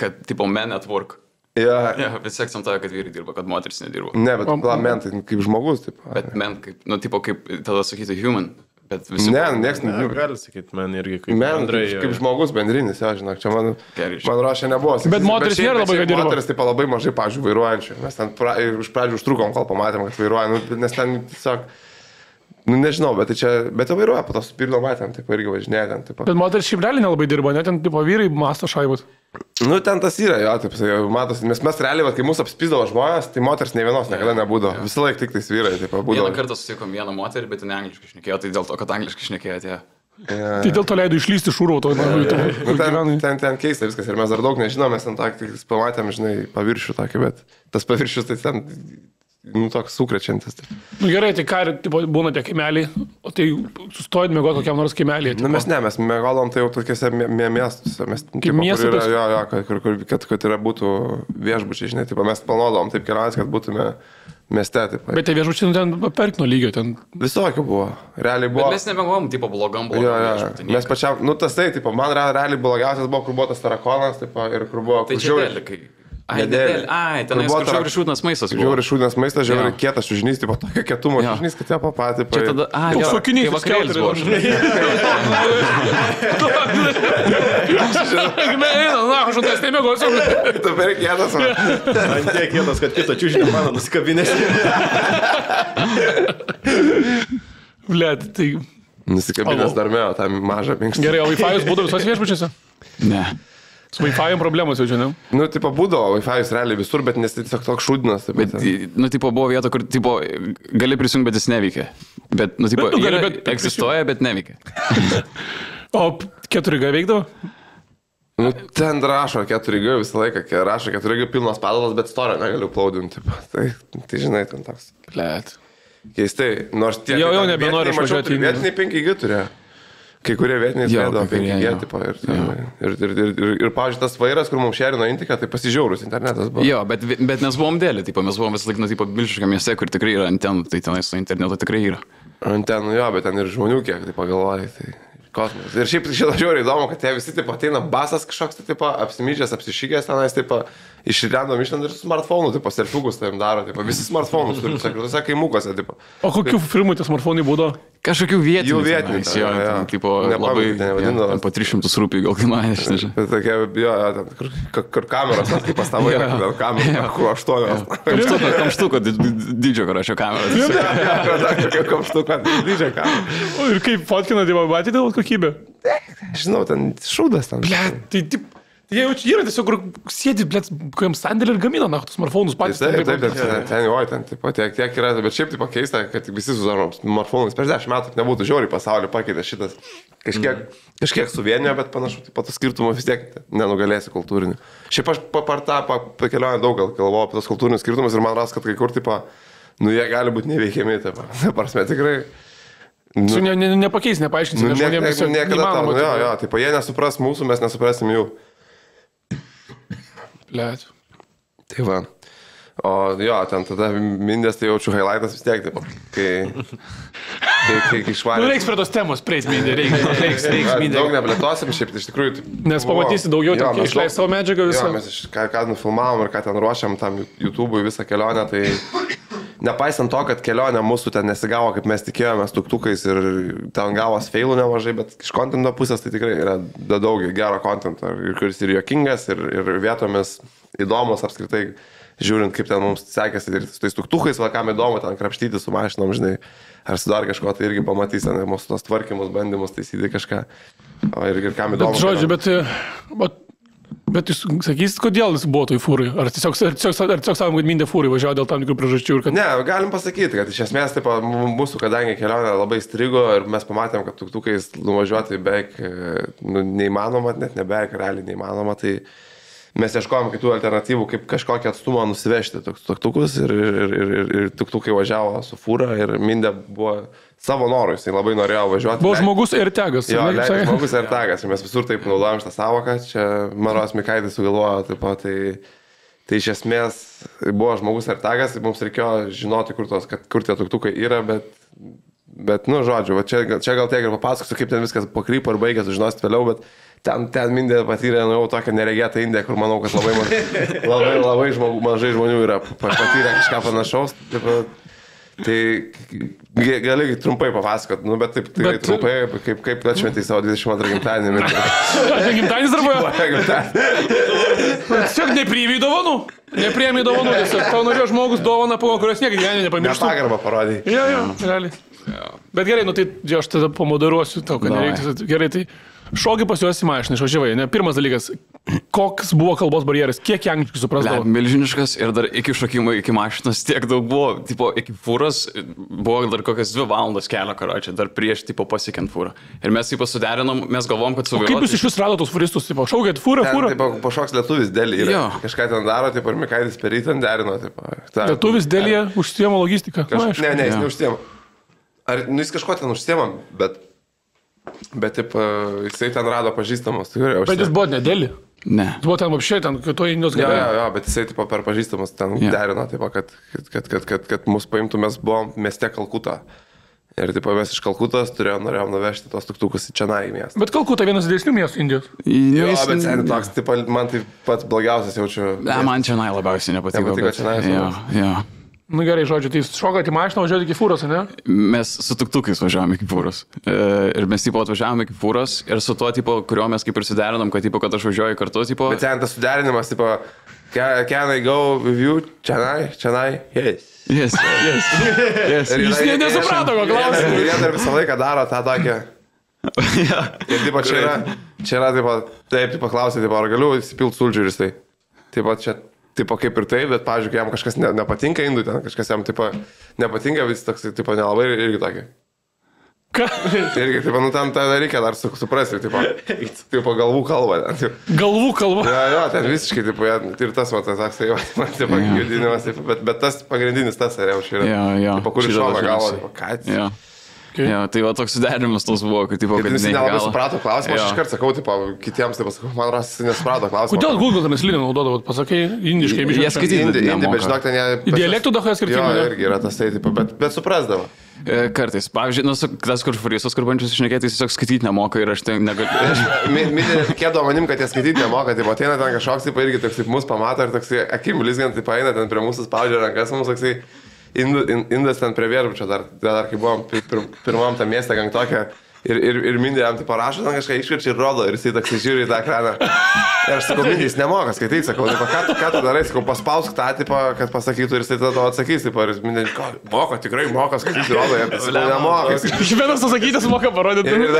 [SPEAKER 1] Kad, tipo, men at work.
[SPEAKER 2] Ja,
[SPEAKER 1] Ja, visi akcentuoja, kad vyrai dirba, kad moteris nedirba.
[SPEAKER 2] ne, bet lamentai, kaip žmogus, taip.
[SPEAKER 1] Bet men, kaip, nu, tipo, kaip tada sakyti human. Bet visi.
[SPEAKER 2] Ne, nieks
[SPEAKER 4] Ne,
[SPEAKER 2] ne.
[SPEAKER 4] gali sakyti, man irgi kaip
[SPEAKER 2] Men,
[SPEAKER 4] bendrai.
[SPEAKER 2] kaip, kaip žmogus bendrinis, jo, žinok, čia man,
[SPEAKER 1] Gerai,
[SPEAKER 2] man rašė nebuvo.
[SPEAKER 3] Bet moteris nėra labai, dirba.
[SPEAKER 2] Moteris taip labai mažai, pažiūrėjau, vairuojančių. Mes ten pra, ir iš pradžių užtrukom, kol pamatėm, kad vairuoja, nu, nes ten tiesiog, nu nežinau, bet tai čia, bet tai vairuoja, po to su pirlo matėm, taip irgi važinėja ten, taip.
[SPEAKER 3] Bet moteris šiaip realiai nelabai dirba, net ten, tipo, vyrai masto šaibus.
[SPEAKER 2] Nu, ten tas yra, jo, taip, sakai, matosi, nes mes realiai, va, kai mūsų apspizdavo žmonės, tai moters ne vienos niekada nebūdavo. Visą laiką tik tais vyrai, taip,
[SPEAKER 1] Vieną
[SPEAKER 2] būdavo.
[SPEAKER 1] kartą susitikom vieną moterį, bet jinai angliškai šnekėjo, tai dėl to, kad angliškai šnekėjo tie.
[SPEAKER 3] Tai dėl to leido išlysti iš urvo, to
[SPEAKER 2] Nu,
[SPEAKER 3] gyvenai.
[SPEAKER 2] ten, ten, ten keista viskas ir mes dar daug nežinom, mes ten tą tik pamatėm, žinai, paviršių tokį, bet tas paviršius tai ten, nu, toks sukrečiantis.
[SPEAKER 3] Nu gerai, tai ką, tipo, būna tie kaimeliai, o tai sustojot mėgoti kokiam nors kaimelį.
[SPEAKER 2] Nu, mes ne, mes mėgolom tai jau tokiuose mie- mie- miestuose. Mes,
[SPEAKER 3] miestų
[SPEAKER 2] kur yra, jo, jo, kad, kur, kur, kad, kad yra būtų viešbučiai, žinai, tipo, mes planuodavom taip kelionės, kad būtume mieste. Tipo.
[SPEAKER 3] Bet tai viešbučiai nu, ten perkno lygio, ten.
[SPEAKER 2] Visokių buvo. Realiai buvo.
[SPEAKER 1] Bet mes nebegalvom, tipo, blogam
[SPEAKER 2] Jo,
[SPEAKER 1] blogam.
[SPEAKER 2] jo,
[SPEAKER 1] viešbuty,
[SPEAKER 2] mes pačiam, nu tas tai, tipo, man re- realiai blogiausias buvo, kur buvo tas tarakonas, tipo, ir kur buvo,
[SPEAKER 1] Tai
[SPEAKER 2] kur
[SPEAKER 1] čia
[SPEAKER 2] žiauriai-.
[SPEAKER 1] Ai,
[SPEAKER 2] Nedėlė.
[SPEAKER 1] Ai, ten
[SPEAKER 2] buvo
[SPEAKER 1] žiauriai šūdnas maistas.
[SPEAKER 2] Žiauriai šūdinas maistas, žiauriai
[SPEAKER 1] Jo.
[SPEAKER 2] kietas šiužnys, tipo, tokio kietumo
[SPEAKER 1] Jo.
[SPEAKER 2] šiužnys, kad tie papatį.
[SPEAKER 1] Čia tada, ai, jo,
[SPEAKER 3] sakinys,
[SPEAKER 1] vakarėlis buvo.
[SPEAKER 3] Na, eina, na, aš tas nemėgosiu.
[SPEAKER 2] Tu per kietas, man.
[SPEAKER 4] Man tiek kietas, kad kito čiūžinio mano nusikabinės.
[SPEAKER 3] Blet, tai
[SPEAKER 2] Nusikabinęs
[SPEAKER 3] Alo.
[SPEAKER 2] dar mėjo, tą mažą minkštą.
[SPEAKER 3] gerai, o Wi-Fi būdavo visose viešbučiuose?
[SPEAKER 1] Ne.
[SPEAKER 3] Su Wi-Fi problemos jau žinau.
[SPEAKER 2] Nu, tipo, būdavo Wi-Fi realiai visur, bet nes tai tiesiog toks šūdinas. taip,
[SPEAKER 1] Bet,
[SPEAKER 2] Bet,
[SPEAKER 1] nu, tipo, buvo vieta, kur, tipo, gali prisijungti, bet jis neveikia. Bet, nu, tipo,
[SPEAKER 3] Bet tu gali,
[SPEAKER 1] yra,
[SPEAKER 3] bet-
[SPEAKER 1] egzistuoja, bet neveikia.
[SPEAKER 3] O 4G veikdavo?
[SPEAKER 2] nu, ten rašo 4G visą laiką, kai rašo 4G pilnos padalas, bet storą negaliu plaudinti. Tai, tai žinai, ten toks.
[SPEAKER 1] Blet.
[SPEAKER 2] Keistai, nors tie...
[SPEAKER 3] Jau- jau
[SPEAKER 2] ten
[SPEAKER 3] nebenoriu išvažiuoti į Indiją.
[SPEAKER 2] Vietiniai 5G turėjo. Kai kurie vietiniai
[SPEAKER 1] kurie,
[SPEAKER 2] 5G,
[SPEAKER 1] jo.
[SPEAKER 2] tipo, ir, ir, ir, ir, ir, ir, pavyzdžiui, tas vairas, kur mums šerino intiką, tai pasižiaurus internetas buvo.
[SPEAKER 1] Jo, bet, bet mes buvom dėlė, tipo, mes buvom visą laiką, nu, tipo, milžiškam mieste, kur tikrai yra antenų, tai tenais su internetu tikrai yra.
[SPEAKER 2] Ant ten, nu jo, bet ten ir žmonių kiek, tai pagalvojai. Tai... Kosmosas. Ir šiaip šitą žiūri įdomu, kad jie visi, tipo, ateina basas kažkoks, tai, tipo, apsimyžęs, apsišykęs tenais, tipo, iš random išlenda ir su smartphone, tipo, selfiukus tam daro, tipo, visi smartphone'us turi, sakau, kaimukuose, tipo.
[SPEAKER 3] O kokių filmų tie smartfonai būdavo?
[SPEAKER 1] Kažkokių vietinių.
[SPEAKER 2] Jų vietinių,
[SPEAKER 1] Jo,
[SPEAKER 2] jo, jo.
[SPEAKER 1] ten, tipo, labai, jo, ten po 300 rūpių gal kainuoja, aš nežinau.
[SPEAKER 2] Tai tokia, jo, jo, ten, kur, kur- kur kameros, kaip pas tavo vaiką, ten kameros, kur aštuonios.
[SPEAKER 1] Kamštuko, kamštuko di- di- dydžio karašio kameros.
[SPEAKER 2] Kamštuką, didžią kamerą.
[SPEAKER 3] O ir kaip fotkina, tai matėte dėl kokybę?
[SPEAKER 2] Žinau, ten šūdas ten.
[SPEAKER 3] Ble, tai taip. Jie jau yra tiesiog, kur sėdi, ble, kokiam sandėlį ir gamina, na, tus smartfonus patys.
[SPEAKER 2] Taip, taip, taip, ten, ten, oi, ten, taip pat tiek, tiek yra, bet šiaip taip pakeista, kad visi su smartphone'ais prieš dešimt metų nebūtų žiauriai pasaulio pakeitė šitas. Kažkiek, kažkiek suvienijo, bet panašu, taip pat skirtumų vis tiek nenugalėsi kultūrinių. Šiaip aš par tą pa- pa kelionę daug gal galvoju apie tos kultūrinius skirtumus ir man ras, kad kai kur, taip, nu jie gali būti neveikiami, taip, ta prasme, tikrai.
[SPEAKER 3] Su ne, ne, nepakeis, nepaaiškinsi,
[SPEAKER 2] Nu,
[SPEAKER 3] nes
[SPEAKER 2] ne, ne, niekada tam,
[SPEAKER 3] neįmanoma,
[SPEAKER 2] jo,
[SPEAKER 3] tipo,
[SPEAKER 2] jo, taip, jie nesupras mūsų, mes nesuprasim jų.
[SPEAKER 3] Blet.
[SPEAKER 2] Tai va. O jo, ten tada mindės tai jaučiu highlightas vis tiek, taip, kai, kai, kai
[SPEAKER 3] Nu,
[SPEAKER 2] išvarė.
[SPEAKER 3] reiks prie tos temos, prieis mindė, reiks, reiks, reiks
[SPEAKER 2] Daug
[SPEAKER 3] mindė.
[SPEAKER 2] neplėtosim, šiaip iš tikrųjų. taip
[SPEAKER 3] Nes pamatysi daugiau,
[SPEAKER 2] Jo, mes
[SPEAKER 3] išleis
[SPEAKER 2] daug-
[SPEAKER 3] savo medžiagą
[SPEAKER 2] Jo,
[SPEAKER 3] visą.
[SPEAKER 2] mes iš ką, ką nufilmavom ir ką ten ruošiam tam YouTube'ui visą kelionę, tai nepaisant to, kad kelionė mūsų ten nesigavo, kaip mes tikėjomės, tuktukais ir ten gavos failų nemažai, bet iš kontento pusės tai tikrai yra da- daug gero kontento, kuris ir jokingas, ir, ir vietomis įdomus apskritai, žiūrint, kaip ten mums sekėsi ir su tais tuktukais, va kam įdomu, ten krapštyti su mašinom, žinai, ar su dar kažko, tai irgi pamatys, ten mūsų tos tvarkymus, bandymus taisyti kažką. O ir, ir kam įdomu.
[SPEAKER 3] Bet, žodžiu, bet, bet, bet jūs sakysit, kodėl jis buvo toj fūrai? Ar tiesiog, ar tiesiog, ar tiesiog sakom, kad mindė fūrai važiavo dėl tam tikrų priežasčių kad...
[SPEAKER 2] Ne, galim pasakyti, kad iš esmės taip, mūsų, kadangi kelionė labai strigo ir mes pamatėm, kad tuktukais nuvažiuoti beveik e, nu, neįmanoma, net ne beveik realiai neįmanoma, tai mes ieškojom kitų alternatyvų, kaip kažkokį atstumą nusivežti tuk- tuktukus ir, ir, ir, ir, ir, tuktukai važiavo su fūra ir Mindė buvo savo norų, jis labai norėjo važiuoti.
[SPEAKER 3] Buvo žmogus ir tegas.
[SPEAKER 2] Jo,
[SPEAKER 3] ne,
[SPEAKER 2] žmogus ir tagas. Ir mes visur taip naudojam šitą savoką. Čia Maros Mikaitis sugalvojo taip pat. Tai, tai iš esmės buvo žmogus ir tagas. Mums reikėjo žinoti, kur, tos, kad, kur tie tuktukai yra. Bet, bet nu, žodžiu, va čia, čia gal tiek ir papasakosiu, kaip ten viskas pakrypo ir baigėsi, žinosit vėliau. Bet ten, ten Mindė patyrė, nu, jau tokią neregėtą Indiją, kur manau, kad labai, ma- labai, labai žmogų, mažai žmonių yra pa- patyrę kažką panašaus. Taip, Tai gali trumpai papasakot, nu, bet taip tikrai
[SPEAKER 3] Bet-
[SPEAKER 2] trumpai, kaip, kaip atšventai savo 22 gimtadienį.
[SPEAKER 3] Tai gimtadienis dar buvo? Tiesiog nepriėmė dovanų. Nepriėmė dovanų, tiesiog tau norėjo žmogus dovaną, po kurios niekada gyvenime nepamirštų.
[SPEAKER 2] Nepagarbą parodai.
[SPEAKER 3] Jo, jo, realiai. Bet gerai, nu tai aš tada pomoderuosiu tau, kad nereiktų. Gerai, tai šokiai pas juos į mašiną, išvažiavai. Ne, pirmas dalykas, koks buvo kalbos barjeras, kiek jie angliškai suprasdavo.
[SPEAKER 1] milžiniškas ir dar iki šokimo, iki mašinos tiek daug buvo, tipo, iki fūros buvo dar kokias dvi valandas kelio karočią, dar prieš, tipo, pasikiant fūrą. Ir mes, tipo, suderinom, mes galvom, kad su
[SPEAKER 3] Kaip jūs iš vis radote tos furistus, tipo, šaukėt fūrą, fūrą?
[SPEAKER 2] taip, pašoks lietuvis dėlį.
[SPEAKER 1] Jo.
[SPEAKER 2] Kažką ten daro, taip, ir Mikaitis per jį ten derino. Taip, ta,
[SPEAKER 3] Lietuvis dėlė užsiemo logistiką.
[SPEAKER 2] Kaž...
[SPEAKER 3] Aišku.
[SPEAKER 2] Ne, ne, jis
[SPEAKER 1] Jo.
[SPEAKER 2] neužsiema. Ar, nu, jis kažko ten užsiema, bet... Bet, taip, jisai ten rado pažįstamus. Tai
[SPEAKER 3] Bet jis buvo nedėlį.
[SPEAKER 1] Ne.
[SPEAKER 3] Jis buvo ten apšiai, ten kitoje Indijos
[SPEAKER 2] Jo, jo,
[SPEAKER 3] galėjo.
[SPEAKER 2] jo, bet jisai taip per pažįstamus ten yeah. derino, taip, kad, kad, kad, kad, kad, kad mus paimtų, mes buvom mieste Kalkuta. Ir taip, mes iš Kalkutos turėjom, norėjom nuvežti tos tuktukus į Čenai miestą.
[SPEAKER 3] Bet Kalkuta vienas didesnių miestų Indijos.
[SPEAKER 2] Jo,
[SPEAKER 1] Jis,
[SPEAKER 2] bet seniai toks, taip, man tai pats blogiausias jaučiu.
[SPEAKER 1] Ne, man čia nai labiausiai nepatiko.
[SPEAKER 2] Nepatiko
[SPEAKER 1] bet-
[SPEAKER 2] čionai,
[SPEAKER 1] Jo, jo.
[SPEAKER 3] Nu gerai, žodžiu, tai šokat į mašiną, važiuojate iki fūros, ne?
[SPEAKER 1] Mes su tuktukais važiavome iki fūros. E, Ir mes, tipo, atvažiavome iki fūros ir su tuo, tipo, kurio mes kaip ir suderinom, kad, tipo, kad aš važiuoju kartu, tipo...
[SPEAKER 2] Bet ten tas suderinimas, tipo, can, can I go with you? Čenai, Čenai, yes.
[SPEAKER 1] Yes, yes, yes.
[SPEAKER 2] Ir
[SPEAKER 3] Jis nesuprato, ko klausia.
[SPEAKER 2] Ir jie dar visą laiką daro tą tokią. Ir taip pat čia yra, čia yra, taip pat, taip, taip paklausė, taip, ar galiu įsipilti sulčių ir jisai. Taip pat čia, taip kaip ir taip, bet, pavyzdžiui, kai jam kažkas ne, nepatinka indų, ten kažkas jam, taip, nepatinka, vis toks, taip, nelabai ir- irgi tokia.
[SPEAKER 3] Ką?
[SPEAKER 2] Irgi, taip, nu, ten tą reikia dar su- suprasti, taip, taip, galvų kalba. Ten, taip.
[SPEAKER 3] Galvų kalba.
[SPEAKER 2] Jo, jo, ten visiškai, taip, jie- ir tas, va, tas, toksai, va, man, taip, judinimas, taip, bet, bet tas pagrindinis tas, ar jau šiandien.
[SPEAKER 1] Jo, jo.
[SPEAKER 2] Tipo, kur iš šono
[SPEAKER 1] dažniausiai.
[SPEAKER 2] tipo, ką?
[SPEAKER 1] Jo.
[SPEAKER 3] Okay.
[SPEAKER 1] Jo, tai va toks suderinimas tos buvo, kad, tipo,
[SPEAKER 2] Ir
[SPEAKER 1] kad
[SPEAKER 2] jis nelabai
[SPEAKER 1] galo.
[SPEAKER 2] suprato klausimą, aš
[SPEAKER 1] Jo.
[SPEAKER 2] iškart sakau, tipo, kitiems, taip sakau, man ras, jis nesuprato klausimą.
[SPEAKER 3] Kodėl Google Translate naudodavot, pasakai, indiškai,
[SPEAKER 1] Jie
[SPEAKER 3] biškai.
[SPEAKER 1] skaitydavo.
[SPEAKER 2] Indi, indi,
[SPEAKER 1] nemoka.
[SPEAKER 2] bet žinok, ten jie...
[SPEAKER 3] Dialektų daug skirtingų,
[SPEAKER 2] Jo,
[SPEAKER 3] ne?
[SPEAKER 2] irgi yra tas tai, tipo, bet, bet suprasdavo.
[SPEAKER 1] E, Kartais, pavyzdžiui, nu, su- tas, kur furistas, kur bandžiu išnekėti, jis tiesiog skaityti nemoka ir aš tai negaliu.
[SPEAKER 2] Minė tikėdavo manim, kad jie skaityti nemoka, tai ateina ten kažkoks, taip irgi toks, taip mus pamato ir toks, akim blizgant, tai paeina ten prie mūsų spaudžia rankas, mums toksai in- indas ten prie vėrbučio, dar, dar kai buvom pir, pir, pirmam tam miestą, gang tokia. Ir, ir, ir mindė jam tai parašo, ten kažką iškirčia ir rodo, ir jisai toks žiūri į tą ekraną. Ir aš sakau, mindė, jis nemoka skaityti, sakau, tai ką, tu- ką tu darai, sakau, paspausk tą tipą, kad pasakytų ir jisai tada atsakys, taip, ir jis mindė, "Ką, moka, tikrai moka skaityti, rodo, jam tai sakau, nemoka.
[SPEAKER 3] Iš vienos pasakytas moka parodyti.
[SPEAKER 2] Ir-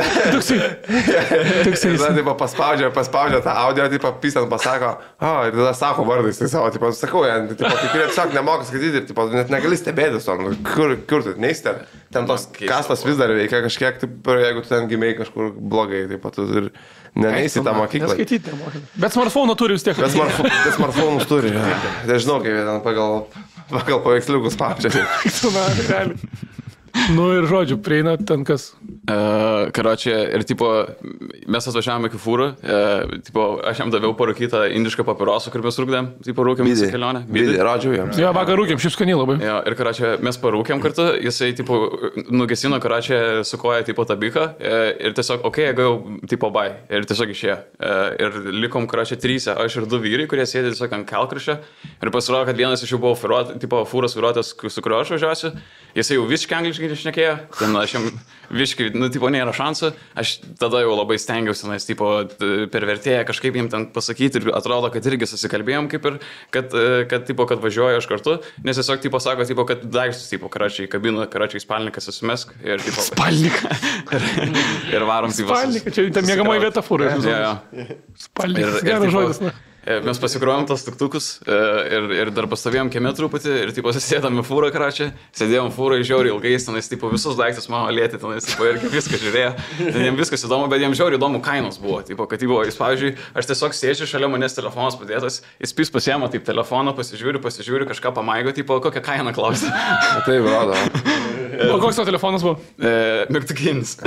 [SPEAKER 2] tada taip paspaudžia, paspaudžia tą audio, taip pisant pasako, o, ir tada sako vardais, tai savo, taip sakau, jam, taip, kai kurie tiesiog nemoka skaityti ir taip, net negali stebėtis, nu, kur, kur tu, neįstė. Ten tos kastos vis dar veikia kažkiek, taip, jeigu tu ten gimiai kažkur blogai, taip pat ir ne- neįsi į tą mokyklą.
[SPEAKER 3] Neskaityti. Bet smartphone turi vis tiek.
[SPEAKER 2] Bet smartfo- bet smartphone'us turi, nežinau, kaip ten pagal, pagal paveiksliukus spaudžia.
[SPEAKER 3] Nu ir žodžiu, prieina ten kas.
[SPEAKER 1] Uh, karočią, ir tipo, mes atvažiavome iki fūrų, uh, tipo, aš jam daviau parūkytą indišką papirosą, kur mes rūkdėm, tipo, rūkėm visą kelionę.
[SPEAKER 2] Bidį, rodžiau jiems.
[SPEAKER 3] Jo, vakar rūkėm, šiaip skaniai labai.
[SPEAKER 1] Jo, ir karočią, mes parūkėm kartu, jisai, tipo, nugesino karočią su koja, tipo, tabiką e, ir tiesiog, okei, okay, gavau, tipo, bai, ir tiesiog išėjo. E, ir likom karočią trysia, aš ir du vyrai, kurie sėdė tiesiog ant kelkraščio ir pasirodo, kad vienas iš jų buvo tipo, fūros vairuotojas, su kuriuo aš važiuosiu, jisai jau visiškai angliškai išnekėjo, ten aš jam visiškai, nu, tipo, nėra šansų, aš tada jau labai stengiausi, nes, tipo, per vertėją kažkaip jam ten pasakyti ir atrodo, kad irgi susikalbėjom kaip ir, kad, kad, tipo, kad važiuoju aš kartu, nes tiesiog, tipo, sako, tipo, kad daiktus, tipo, karačiai kabino, karačiai spalnikas susimesk ir, tipo,
[SPEAKER 3] Spalnika.
[SPEAKER 1] ir, ir varom, tipo,
[SPEAKER 3] Spalnika, čia ta mėgamoji vieta fūrai.
[SPEAKER 1] Jo, jo.
[SPEAKER 3] Spalnika.
[SPEAKER 1] Ir- ir
[SPEAKER 3] Geras
[SPEAKER 1] tipo,
[SPEAKER 3] žodis. na.
[SPEAKER 1] E, Mes pasikrovėm tos tuktukus e, ir, ir dar pastovėjom kieme truputį ir tipo sėdėm į fūrą kračią, sėdėjom fūrą žiauriai ilgai, tenais tipo visus daiktus mano lėti, tenais tipo irgi viską žiūrėjo, ten jiems viskas įdomu, bet jiems žiauriai įdomu kainos buvo, tipo, kad jį buvo, jis pavyzdžiui, aš tiesiog sėdžiu šalia manęs telefonas padėtas, jis pis pasiema taip telefoną, pasižiūri, pasižiūri, kažką pamaigo, tipo, kokią kainą klausia.
[SPEAKER 2] Taip, rodo.
[SPEAKER 3] O koks tavo telefonas buvo?
[SPEAKER 1] E, Mygtukinis.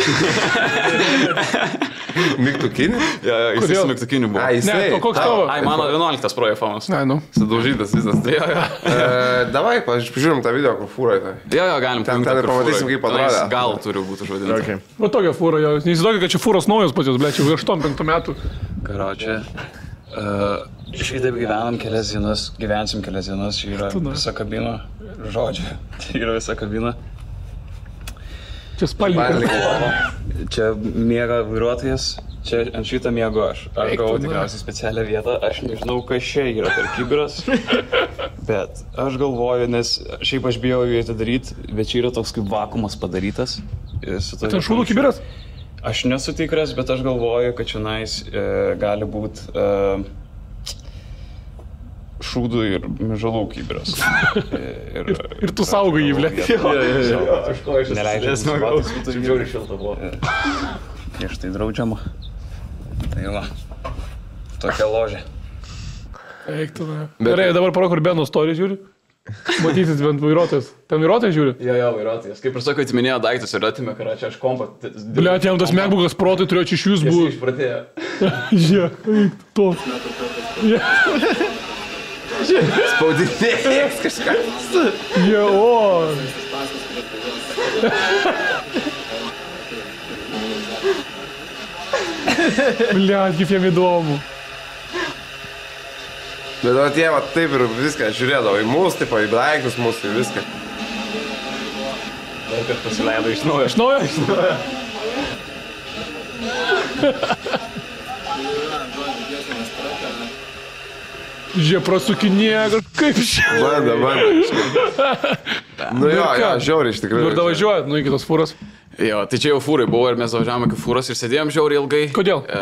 [SPEAKER 2] Mygtukinį?
[SPEAKER 1] Jo, jo, jis mygtukiniu buvo.
[SPEAKER 2] A, jisai.
[SPEAKER 3] Ne, koks tavo?
[SPEAKER 1] Ai, mano 11 projektas.
[SPEAKER 3] Na, nu.
[SPEAKER 2] Sudaužytas visas.
[SPEAKER 1] Jo, jo.
[SPEAKER 2] E, davai, pažiūrėjom tą video, kur fūrai tai.
[SPEAKER 1] Jo, jo, galim
[SPEAKER 2] Ten- ten ir pamatysim, kaip.
[SPEAKER 1] Tenais Gal turi būti užvadinta.
[SPEAKER 4] Okay.
[SPEAKER 3] O tokia fūra, jo. Neįsivaizduoju, kad čia fūros naujos pas jūs, ble, čia jau 8-5 metų.
[SPEAKER 1] Karočią. Uh, Šitaip gyvenam kelias dienas, gyvensim kelias dienas, čia yra visa kabina, žodžiu, čia yra visa kabina.
[SPEAKER 3] Čia spalnika.
[SPEAKER 1] Čia miega vairuotojas, čia ant šitą miego aš. Aš gavau
[SPEAKER 3] na.
[SPEAKER 1] tikriausiai specialią vietą, aš nežinau, kas čia yra per kibiras, bet aš galvoju, nes šiaip aš bijau jį atidaryti, bet čia yra toks kaip vakumas padarytas. Ir
[SPEAKER 3] Ten šūdų kibiras?
[SPEAKER 1] Aš nesu tikras, bet aš galvoju, kad čia nais e, gali būti e, šūdų ir mižalų kybiras. Ir,
[SPEAKER 3] Ir tu saugai jį, ble.
[SPEAKER 1] Aš ko iš Neleidžiu. Tai žiauriai šilta buvo. Prieš tai draudžiama. Tai va. Tokia ložė.
[SPEAKER 3] Eik tu, na. Gerai, dabar paro, kur Beno story žiūri. Matysis bent vairuotojas. Ten vairuotojas žiūri.
[SPEAKER 1] Jo, jo, vairuotojas. Kaip ir sakau, atiminėjo daiktus ir atimė, kad čia aš kompą.
[SPEAKER 3] Ble, jam tas MacBookas protai turėjo čia iš jūs būti.
[SPEAKER 1] Išpratėjo.
[SPEAKER 3] Žiūrėk, eik tu.
[SPEAKER 2] Spaudinėjas kažką.
[SPEAKER 3] Jie, Ble, kaip jam įdomu.
[SPEAKER 2] Bet o tie, va, taip ir viską žiūrėdavo į mus, taip, į daiktus mūsų, į viską.
[SPEAKER 1] Dar kad pasileido iš naujo.
[SPEAKER 3] Iš naujo? Žie prasukinėja, kaip šiandien.
[SPEAKER 2] Banda, banda. Nu jo, jo, žiauriai iš tikrųjų.
[SPEAKER 3] ir davažiuoja, nu iki tos fūros.
[SPEAKER 1] Jo, tai čia jau fūrai buvo ir mes važiavome iki fūros ir sėdėjom žiauriai ilgai.
[SPEAKER 3] Kodėl?
[SPEAKER 1] E,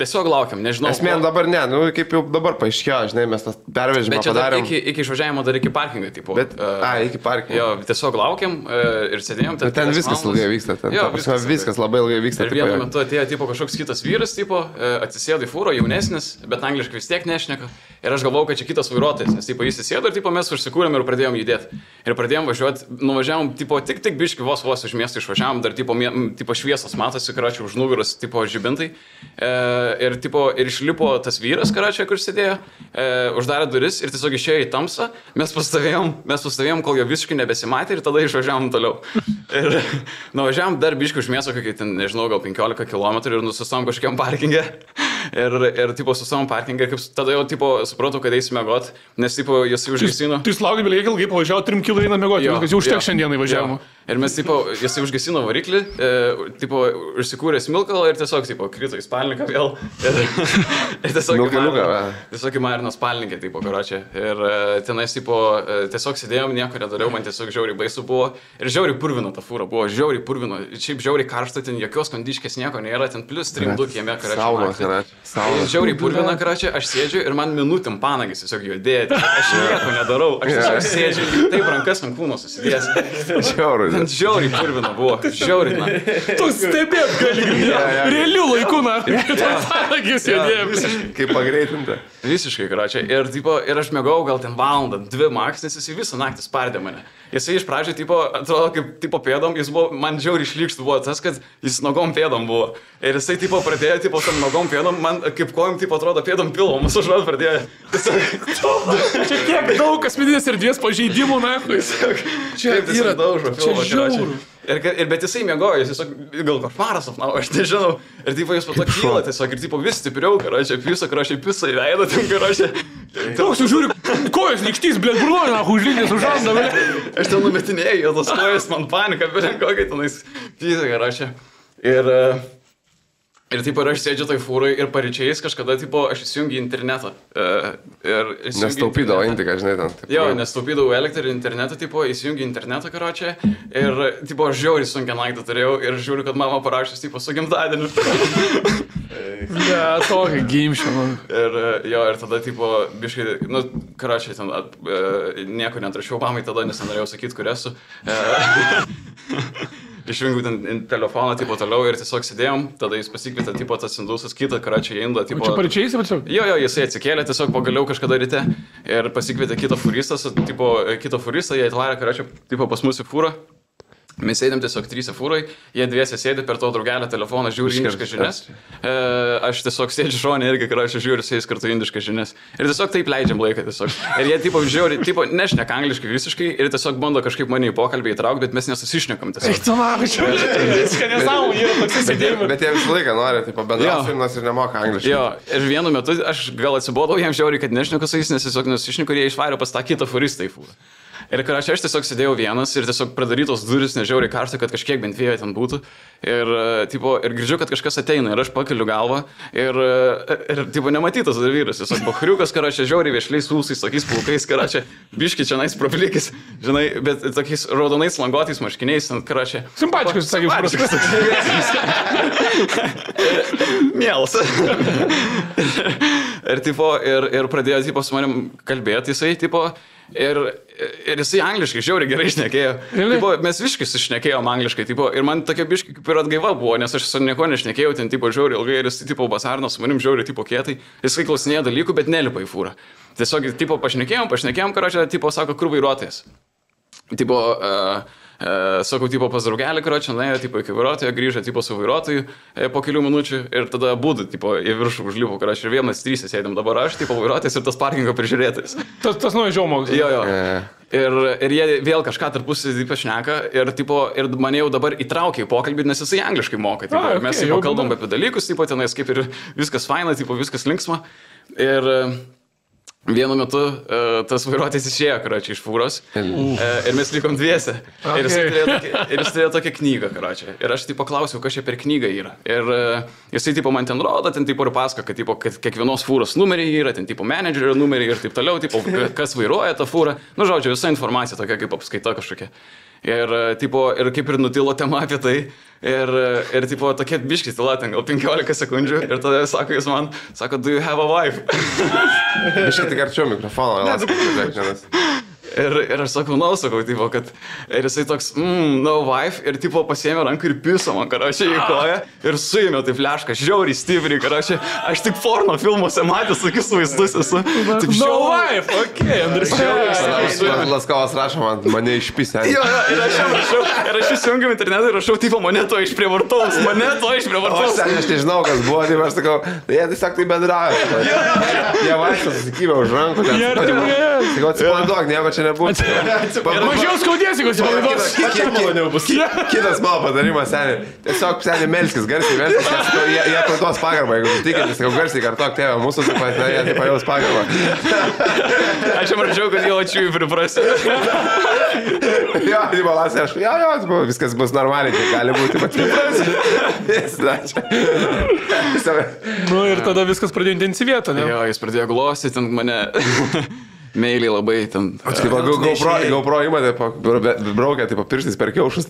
[SPEAKER 1] tiesiog laukiam, nežinau.
[SPEAKER 2] Esmė
[SPEAKER 1] ko.
[SPEAKER 2] dabar ne, nu kaip jau dabar paaiškėjo, žinai, mes tas pervežimą
[SPEAKER 1] Bet čia dar
[SPEAKER 2] padarėm.
[SPEAKER 1] iki, iki išvažiavimo dar iki parkingo, tipo.
[SPEAKER 2] Bet,
[SPEAKER 1] e,
[SPEAKER 2] a, iki parkingo.
[SPEAKER 1] Jo, tiesiog laukiam e, ir sėdėjom.
[SPEAKER 2] Bet ten
[SPEAKER 1] kelias
[SPEAKER 2] viskas
[SPEAKER 1] valandas.
[SPEAKER 2] ilgai vyksta, ten,
[SPEAKER 1] Jo,
[SPEAKER 2] ta prasme, viskas labai ilgai vyksta.
[SPEAKER 1] Ir
[SPEAKER 2] tipo,
[SPEAKER 1] vienu
[SPEAKER 2] jo.
[SPEAKER 1] metu atėjo tipo, kažkoks kitas vyras, tipo, e, atsisėdo į fūrą, jaunesnis, bet angliškai vis tiek nešneka. Ir aš galvojau, kad čia kitas vairuotojas, nes tipo, jis įsėdo ir tipo, mes užsikūrėm ir pradėjom judėti. Ir pradėjom važiuoti, nuvažiavom, tipo, tik tik biški vos vos iš miesto išvažiavom, dar tipo, tipo šviesos matosi, karačiai už nugaros, tipo žibintai. E, ir, tipo, ir išlipo tas vyras, karačiai, kur sėdėjo, e, uždarė duris ir tiesiog išėjo į tamsą. Mes pastovėjom, mes pastovėjom, kol jo visiškai nebesimatė ir tada išvažiavom toliau. Ir nuvažiavom dar biškių už miesto, kokį ten, nežinau, gal 15 km ir nusistavom kažkokiam parkingė. Ir, ir tipo, sustavom parkingę, kaip tada jau, tipo, supratau, kad eisime got, nes, tipo, jis užgesino.
[SPEAKER 3] Tu laukai, beveik ilgai pavažiavo, 3 km eina mėgoti,
[SPEAKER 1] Jo,
[SPEAKER 3] viskas jau užtek įvažiavimo.
[SPEAKER 1] jo. Ir mes, tipo, jisai užgesino variklį, e, tipo, užsikūrė smilkalą ir tiesiog, tipo, krito į spalniką vėl. Ir, ir tiesiog...
[SPEAKER 2] Va.
[SPEAKER 1] Tiesiog įmarino spalnikę, tipo, karočią. Ir e, tenais, tipo, e, tiesiog sėdėjom, nieko nedariau, man tiesiog žiauriai baisu buvo. Ir žiauriai purvino ta fūra, buvo žiauriai purvino. Šiaip žiauriai karšta, ten jokios kondiškės nieko nėra, ten plus 3 du kieme, karočią. Ir Žiauriai purvina, kračia, aš sėdžiu ir man minutėm panagis tiesiog judėti. Aš nieko nedarau, aš tiesiog sėdžiu, taip rankas ant kūno susidėjęs.
[SPEAKER 2] Žiauriai.
[SPEAKER 1] Ten žiauriai purvina buvo, žiauriai. Na.
[SPEAKER 3] Tu stebėt gali, realių laikų, na, tas panagis sėdėjo.
[SPEAKER 2] Kaip pagreitinta.
[SPEAKER 1] Visiškai, kračia. Ir, tipo, ir aš mėgau gal ten valandą, dvi maks, nes jis visą naktį spardė mane. Jisai iš pradžio, tipo, atrodo, kaip tipo pėdom, jis buvo, man žiauriai išlikštų buvo tas, kad jis nogom pėdom buvo. Ir jisai, tipo, pradėjo, tipo, tam nogom pėdom, man kaip kojom, tipo, atrodo, pėdom pilom, mūsų žodžiu pradėjo. Tiesiog,
[SPEAKER 3] Čia tiek daug asmeninės erdvės pažeidimų, na.
[SPEAKER 1] Čia yra daužo,
[SPEAKER 3] čia žiauru.
[SPEAKER 1] Ir, ir bet jisai mėgojo, jis tiesiog gal košmaras sapnavo, aš nežinau. Ir tipo jis po to kyla tiesiog ir tipo vis stipriau, karočią, pisa, karočią, pisa į veidą, ten karočią.
[SPEAKER 3] Toks žiūri, kojas nykštys, blė, burnoja, na, užlynės užžanda, blė.
[SPEAKER 1] Aš ten numetinėjau, tos kojas, man panika, bet kokia tenais pisa, karočią. Ir... e, Ir taip ir aš sėdžiu toj fūrai ir paryčiais kažkada, tipo, aš įsijungiu internetą. E, Ir įsijungiu
[SPEAKER 2] Nes taupydavo
[SPEAKER 1] internetą.
[SPEAKER 2] intiką, žinai, ten. taip.
[SPEAKER 1] Jo, nes taupydavau elektrą ir internetą, tipo, įsijungiu internetą karočią ir, tipo, aš žiauriai sunkia naktį turėjau ir žiūriu, kad mama parašys, tipo, su gimtadieniu.
[SPEAKER 3] Ne, tokia gimšė, man.
[SPEAKER 1] ir e, jo, ir tada, tipo, biškai, nu, karočią ten at, e, nieko netrašiau mamai tada, nes nenorėjau sakyti, kur esu. E, Išjungiau ten telefoną, tipo, toliau ir tiesiog sėdėjom, tada jis pasikvietė, tipo, tas indusas kitą, karočią indą, tipo.
[SPEAKER 3] Čia paryčiais, bet čia.
[SPEAKER 1] Jo, jo, jisai atsikėlė tiesiog pagaliau kažkada ryte ir pasikvietė kitą furistą, tipo, kitą furistą, jie atvarė, karočią, tipo, pas mus į fūrą. Mes sėdėm tiesiog trys fūrai, jie dviese sėdi per to draugelio telefoną, žiūri indiškas žinias. E, aš tiesiog sėdžiu šonė irgi, kai aš žiūriu su jais kartu indiškas žinias. Ir tiesiog taip leidžiam laiką tiesiog. Ir jie, tipo, žiūri, tipo, nešneka angliškai visiškai ir tiesiog bando kažkaip mane į pokalbį įtraukti, bet mes nesusišnekam tiesiog.
[SPEAKER 3] Eik, tu, na, čia viską nesąmonė, yra toks
[SPEAKER 2] Bet, jie-
[SPEAKER 3] sėdėjimas.
[SPEAKER 2] bet jie visą laiką nori, taip, bendrauti, nors ir nemoka angliškai.
[SPEAKER 1] Jo, ir vienu metu aš gal atsibodau jam žiauriai, kad nešneku su jais, nes tiesiog nusišneku ir jie išvarė pas tą kitą furistą į fūrą. Ir kai aš, aš tiesiog sėdėjau vienas ir tiesiog pradarytos duris, nežiauriai karšta, kad kažkiek bent vėjo ten būtų. Ir, e, tipo, ir girdžiu, kad kažkas ateina ir aš pakeliu galvą ir, e, ir tipo, nematytas dar vyras. Tiesiog bahriukas, karačia, žiauriai viešliais ūsais, tokiais plaukais, karačia, biški čia nais proplikis, žinai, bet tokiais raudonais langotais marškiniais, ant karačia.
[SPEAKER 3] Simpatiškas, sakė, užprastas.
[SPEAKER 1] Mielas. ir, tipo, ir, ir pradėjo tipo, su manim kalbėti jisai, tipo, ir, ir jisai angliškai žiauriai gerai išnekėjo. Tipo, mes viškai išnekėjom angliškai, tipo, ir man tokia biškai kaip ir atgaiva buvo, nes aš su nieko nešnekėjau, ten tipo žiauriai ilgai ir jis tipo basarno su manim žiauriai tipo kietai, jisai klausinėjo dalykų, bet nelipa į fūrą. Tiesiog, tipo, pašnekėjom, pašnekėjom, karočią, tipo, sako, kur vairuotojas. Tipo, uh, uh, sakau, tipo pas draugelį, kurio čia nuėjo, tipo iki vairuotojo, grįžo, tipo su vairuotoju e, po kelių minučių ir tada būdų, tipo, į viršų užlipo, kur aš ir vienas trys sėdėm dabar aš, tipo vairuotojas ir tas parkingo prižiūrėtojas.
[SPEAKER 3] Tas, tas nuo žiomokas.
[SPEAKER 1] Jo, jo.
[SPEAKER 2] E.
[SPEAKER 1] Ir, ir jie vėl kažką tarpusavį pašneka ir, tipo, ir mane jau dabar įtraukė į pokalbį, nes jisai angliškai moka. Tipo,
[SPEAKER 3] A,
[SPEAKER 1] ir mes
[SPEAKER 3] jau
[SPEAKER 1] kalbam apie dalykus, tipo, tenais kaip ir viskas faina, tipo, viskas linksma. Ir e, vienu metu uh, tas vairuotojas išėjo, karočiui, iš fūros. Uh, ir mes likom dviese. Okay. Ir, jis turėjo tokį, ir jis turėjo tokią knygą, karočiui. Ir aš tipo klausiau, kas čia per knygą yra. Ir uh, jisai tipo man ten rodo, ten tipo ir pasako, kad, tipo, kad kiekvienos fūros numeriai yra, ten tipo menedžerio numeriai ir taip toliau, tipo, kas vairuoja tą fūrą. Nu, žodžiu, visa informacija tokia kaip apskaita kažkokia. Ir, e, tipo, ir kaip ir nutilo tema apie tai. Ir, e, ir tipo, tokia biškis tyla, ten gal 15 sekundžių. Ir tada sako jis man, sako, do you have a wife?
[SPEAKER 2] Biškai tik arčiau mikrofono, gal atsiprašau.
[SPEAKER 1] Ir, ir aš sakau, na, sakau, tipo, kad ir jisai toks, mmm, no wife, ir tipo pasėmė ranką ir piso man, karačiai į koją ir suėmė taip lešką, žiauriai stipriai, karačiai, aš tik porno filmuose matęs tokius vaizdus esu. Taip
[SPEAKER 3] No
[SPEAKER 1] žiauriai.
[SPEAKER 3] wife, ok, understand.
[SPEAKER 1] Suėmė
[SPEAKER 2] Laskovas rašo, man, mane išpisė.
[SPEAKER 1] Jo, jo, ir aš jam rašau, ir aš įsijungiu internetą ir rašau, tipo, mane to išprievartaus, mane to
[SPEAKER 2] aš
[SPEAKER 1] išprievartaus.
[SPEAKER 2] ten, aš nežinau, kas buvo, tai aš sakau, tai jie tiesiog tai bendrauja. Jie vaikšto susikybę už rankų. Sakau, atsipalaiduok, nieko čia nebūtų. Pa-
[SPEAKER 3] Mažiau skaudės, jeigu atsipalaiduos.
[SPEAKER 2] Ki- ki- ki- Kitas mano patarimas, seniai. Tiesiog seniai melskis, garsiai melskis. nes, Jie, jie duos pagarbą, jeigu tu tikinti, sakau, garsiai kartuok tėvą, mūsų taip pat, na, jie taip pat jaus pagarbą.
[SPEAKER 1] Aš jam rašiau, kad jau ačiū priprasiu.
[SPEAKER 2] Jo, tai balasė, aš, jo, jo, tipo, viskas bus normaliai, tai gali būti, bet taip.
[SPEAKER 3] Nu ir tada viskas pradėjo intensyvėti, ne?
[SPEAKER 1] Jo, jis pradėjo glostyti ant mane. Meiliai labai ten.
[SPEAKER 2] Kaip Go- GoPro, GoPro įmatė, braukia, taip, pirštais per kiaušus.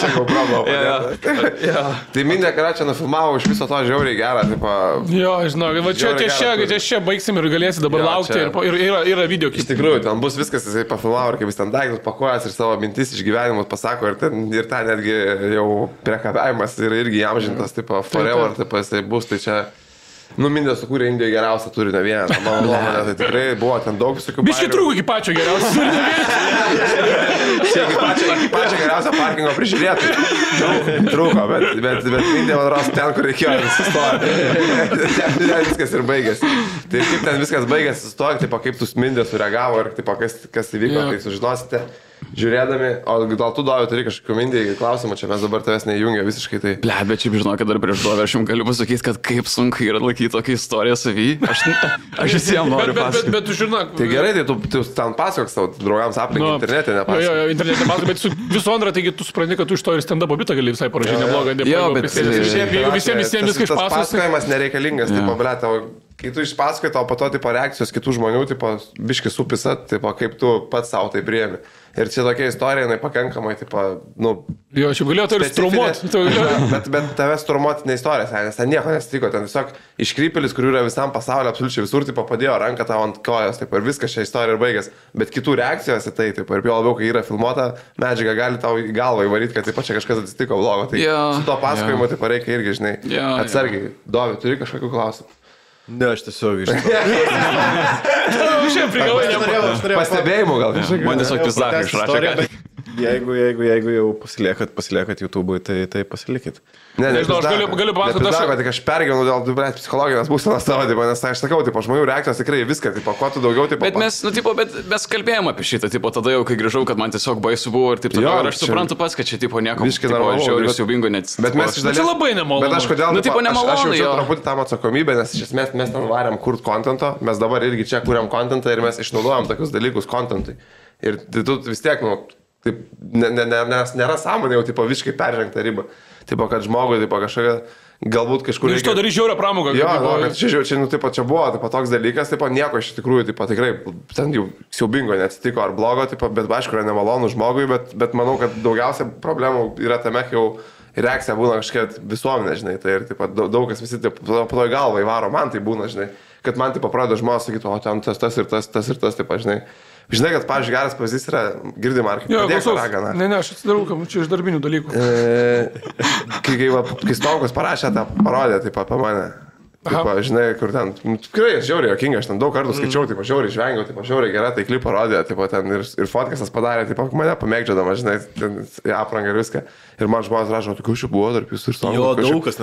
[SPEAKER 2] Čia GoPro buvo. Padėta.
[SPEAKER 1] jo.
[SPEAKER 2] Tai Mindė Karačia nufilmavo iš viso to žiauriai gerą, taip,
[SPEAKER 3] Jo, žinau, va čia ties čia, ties čia baigsim ir galėsi dabar
[SPEAKER 2] Jo,
[SPEAKER 3] laukti
[SPEAKER 2] čia-
[SPEAKER 3] ir, ir yra, yra video
[SPEAKER 2] Iš
[SPEAKER 3] kaip.
[SPEAKER 2] tikrųjų, ten bus viskas, jisai pafilmavo ir kaip jis ten daiktus pakuojas ir savo mintis išgyvenimus pasako ir ten, ir ten netgi jau priekabiavimas yra irgi įamžintas, taip, forever, taip, jisai bus, tai čia, nu, Mindė sukūrė Indijoje geriausią turinio vieną, mano nuomonė, tai tikrai buvo ten daug visokių.
[SPEAKER 3] Biški trūko iki pačio geriausio.
[SPEAKER 2] Čia iki pačio, iki pačio geriausio parkingo prižiūrėti. Trūko, bet, bet, bet Indija, man atrodo, ten, kur reikėjo, sustojo. Ten ten viskas ir baigėsi. Tai kaip ten viskas baigėsi, sustojo, tipo, kaip tu Mindė sureagavo ir tipo, kas, kas įvyko,
[SPEAKER 3] Jo.
[SPEAKER 2] tai sužinosite. Žiūrėdami, o gal tu davai turi kažkokių mindį klausimų, čia mes dabar tavęs neįjungia visiškai tai.
[SPEAKER 1] Ble, bet šiaip žinau, kad dar prieš duovę aš jums galiu pasakyti, kad kaip sunku yra laikyti tokią istoriją savy. Aš, aš visiems
[SPEAKER 3] Bet,
[SPEAKER 1] noriu
[SPEAKER 3] bet, bet,
[SPEAKER 1] pasakoti.
[SPEAKER 3] bet tu žinai.
[SPEAKER 2] Tai gerai, tai tu, tu ten pasakok savo draugams aplink
[SPEAKER 3] Nu,
[SPEAKER 2] internete,
[SPEAKER 3] Jo, jo,
[SPEAKER 2] nepasakok.
[SPEAKER 3] jo, internete pasako, bet su visų antra, taigi tu supranti, kad tu iš to ir stand-up bitą gali visai parašyti neblogą.
[SPEAKER 1] Jo,
[SPEAKER 3] jeigu
[SPEAKER 1] bet-
[SPEAKER 3] visiems visiems išpasakosi.
[SPEAKER 2] pasakojimas nereikalingas,
[SPEAKER 1] Jo.
[SPEAKER 2] tipo, ble, tavo, kai tu išpasakoji, tau po to, tipo, reakcijos kitų žmonių, tipo, biški supisa, tipo, kaip tu pats savo tai priemi. Ir čia tokia istorija, jinai pakankamai, tipo, nu,
[SPEAKER 3] Jo, šiaip galėjo tai ir strumuot.
[SPEAKER 2] specifinė. bet, bet tave strumuoti ne istorija, nes ten nieko nesitiko, ten tiesiog iškrypelis, kurių yra visam pasauliu, absoliučiai visur, tipo, padėjo ranką tau ant kojos, taip, ir viskas čia istorija ir baigės. Bet kitų reakcijos į tai, taip, ir jo labiau, kai yra filmuota medžiaga, gali tau į galvą įvaryti, kad taip pat čia kažkas atsitiko blogo. Tai
[SPEAKER 1] Jo,
[SPEAKER 2] su to pasakojimu,
[SPEAKER 1] jo.
[SPEAKER 2] taip, reikia irgi, žinai,
[SPEAKER 1] jo.
[SPEAKER 2] atsargiai. Dovi, turi kažkokių klausimų.
[SPEAKER 4] Ne, aš tiesiog iš.
[SPEAKER 2] Pastebėjimų gal kažkokių.
[SPEAKER 1] Man tiesiog pizdakai išrašė.
[SPEAKER 4] Jeigu, jeigu, jeigu jau pasiliekat, pasiliekat YouTube'ui, tai, tai pasilikit.
[SPEAKER 2] Ne,
[SPEAKER 3] Nežinau, aš galiu- galiu papasakot, aš-
[SPEAKER 2] aš... Tik aš pergyvenu dėl, tu, blėt, psichologinės būsenos savo, tipo, nes aš sakau, tipo, žmonių reakcijos tikrai viską, tipo, kuo tu daugiau, tipo,
[SPEAKER 1] Bet mes, nu, tipo, bet mes kalbėjom apie šitą, tipo, tada jau, kai grįžau, kad man tiesiog baisu buvo ir taip toliau. Ir aš
[SPEAKER 2] čia-
[SPEAKER 1] suprantu pats, kad čia, tipo, nieko. Tipo,
[SPEAKER 2] normalu,
[SPEAKER 1] Žiauriai
[SPEAKER 2] bet-
[SPEAKER 1] siaubingo net.
[SPEAKER 2] Bet mes iš
[SPEAKER 3] Bet čia labai nemalonu.
[SPEAKER 2] Bet aš kodėl...
[SPEAKER 1] Nu, tipo,
[SPEAKER 2] aš, aš
[SPEAKER 1] nemalonu,
[SPEAKER 2] jaučiu
[SPEAKER 1] jo.
[SPEAKER 2] truputį tam atsakomybę, nes iš esmės mes ten varėm kurt kontento, mes dabar irgi čia kuriam kontentą ir mes išnaudojam tokius dalykus kontentui. Ir tai tu vis tiek, nu, taip, ne, ne, ne, nes nėra sąmonė jau, tipo, visiškai peržengta riba. Tipo, kad žmogui, tipo, kažkokia, galbūt kažkur...
[SPEAKER 3] Nu, Iš to darys žiaurę pramogą.
[SPEAKER 2] Jo,
[SPEAKER 3] kaip
[SPEAKER 2] no,
[SPEAKER 3] tipo-
[SPEAKER 2] kad čia, čia, nu, taip, čia buvo, taip, toks dalykas, taip, nieko iš tikrųjų, taip, tikrai, ten jau siaubingo neatsitiko ar blogo, taip, bet, aišku, yra nemalonu žmogui, bet, bet manau, kad daugiausia problemų yra tame, kai jau reakcija būna kažkokia visuomenė, žinai, tai ir, taip, daug, daug kas visi, taip, po to į galvą įvaro, man tai būna, žinai, kad man, taip, pradeda žmonės sakyti, o ten tas, tas ir tas, tas ir tas, taip, žinai. Žinai, kad, pavyzdžiui, geras pavyzdys yra, girdim, ar kaip padėk raganą.
[SPEAKER 3] Ne, ne, aš atsidarau, kam čia iš darbinių dalykų.
[SPEAKER 2] E, kai, kai, va, kai Stonkus parašė tą parodė, taip apie mane. Taip,
[SPEAKER 3] Aha.
[SPEAKER 2] žinai, kur ten, nu, tikrai žiauriai jokinga, aš ten daug kartų skaičiau, taip, žiauriai žvengiau, taip, žiauriai gerai, tai klipą rodė, taip, ten ir, ir fotkasas padarė, taip, mane pamėgdžiodama, žinai, aprangą ir viską. Ir man žmonės rašo, tai čia buvo tarp jūsų ir Stonkus.
[SPEAKER 4] Jo,
[SPEAKER 2] kas čia-
[SPEAKER 4] daug kas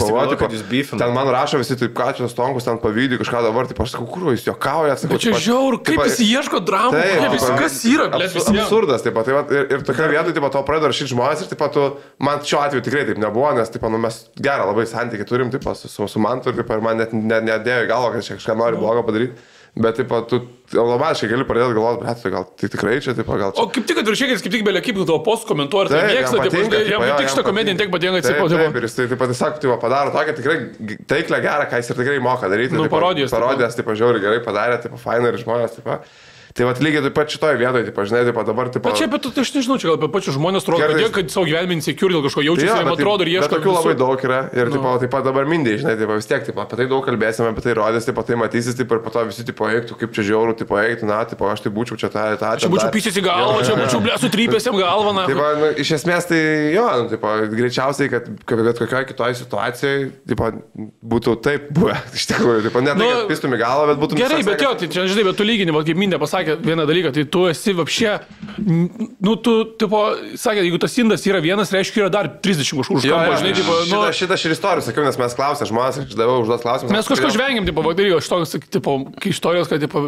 [SPEAKER 2] tipo, va,
[SPEAKER 4] galvoja,
[SPEAKER 2] tipo,
[SPEAKER 4] kad jūs beefina.
[SPEAKER 2] Ten man rašo visi, taip, ką čia Stonkus ten pavydį, kažką dabar, taip, aš sakau, kur jūs juokauja, sakau.
[SPEAKER 3] Bet čia žiaur, kaip jis ieško dramų,
[SPEAKER 2] Taip,
[SPEAKER 3] kaip jis, kas yra, blėt, visiems.
[SPEAKER 2] Absurdas, taip pat. Tai, ir, ir tokia vietoje, taip pat, to pradeda rašyti žmonės ir taip pat, tu, man šiuo atveju tikrai taip nebuvo, nes, taip nu, mes gerą labai santykių turim, taip pat, su, su, su taip pat, ir man net ne- nedėjo į galvą, kad čia kažką nori blogo padaryti. Bet, taip pat, tu automatiškai gali pradėti galvoti, bet, tai gal tai tikrai čia, taip pat, gal čia.
[SPEAKER 3] O kaip tik atvirkščiai, kaip tik belia kaip tavo post komentuoja, tai
[SPEAKER 2] Taip,
[SPEAKER 3] mėgsta,
[SPEAKER 2] jam
[SPEAKER 3] taip,
[SPEAKER 2] patinka,
[SPEAKER 3] jam
[SPEAKER 2] tipo, jo,
[SPEAKER 3] tik
[SPEAKER 2] jam
[SPEAKER 3] šitą komediją tiek patinka,
[SPEAKER 2] Taip,
[SPEAKER 3] atsiprašau.
[SPEAKER 2] Taip, ir jis tai taip pat, tiesiog, tipo, padaro tokią tikrai taiklę gerą, ką jis ir tikrai moka daryti.
[SPEAKER 3] Nu,
[SPEAKER 2] tipo.
[SPEAKER 3] Parodijas,
[SPEAKER 2] taip, žiauriai gerai padarė, taip, fainai ir žmonės, taip. Tai va, lygiai taip pat šitoje vietoje, taip, žinai, taip, dabar, taip.
[SPEAKER 3] Bet čia tai aš nežinau, čia gal apie pačius žmonės kad
[SPEAKER 2] Kartais-
[SPEAKER 3] jie, kad savo gyvenime insecure dėl kažko
[SPEAKER 2] Tai
[SPEAKER 3] jaučiasi,
[SPEAKER 2] jo,
[SPEAKER 3] jiems
[SPEAKER 2] bet tai-
[SPEAKER 3] atrodo ir
[SPEAKER 2] bet
[SPEAKER 3] ieško.
[SPEAKER 2] Tokių labai daug yra ir nu. taip, taip pat dabar mindai, žinai, taip, vis tiek, taip, apie tai daug kalbėsime, apie tai rodys, taip, tai matysis, taip, ir po to visi, taip, eiktų, kaip čia žiaurų, taip, eiktų, na, taip, aš tai būčiau čia tą, tą.
[SPEAKER 3] Čia būčiau pysęs į galvą, čia būčiau sutrypęs jam galvą. na.
[SPEAKER 2] Taip, nu, iš esmės tai jo, nu, taip, greičiausiai, kad kad bet kokioje kitoje situacijoje taip, būtų taip buvę. Iš tikrųjų, taip, ne tai,
[SPEAKER 3] Nu,
[SPEAKER 2] kad pistum į galvą, bet būtum
[SPEAKER 3] Gerai, bet jo, tai čia, žinai, bet tu lygini, va, kaip Mindė pasakė, pasakė vieną dalyką, tai tu esi apšė, nu, tu, tipo, sakė, jeigu tas indas yra vienas, reiškia, yra dar 30 kažkur už
[SPEAKER 2] Jo,
[SPEAKER 3] kampo, žinai, tipo, nu,
[SPEAKER 2] šitą, šitą aš ir istorijų sakiau, nes mes klausėme žmonės, aš daviau užduos klausimus.
[SPEAKER 3] Mes kažko žvengiam, tipo, vakarijo, iš to, tipo, istorijos, kad, tipo,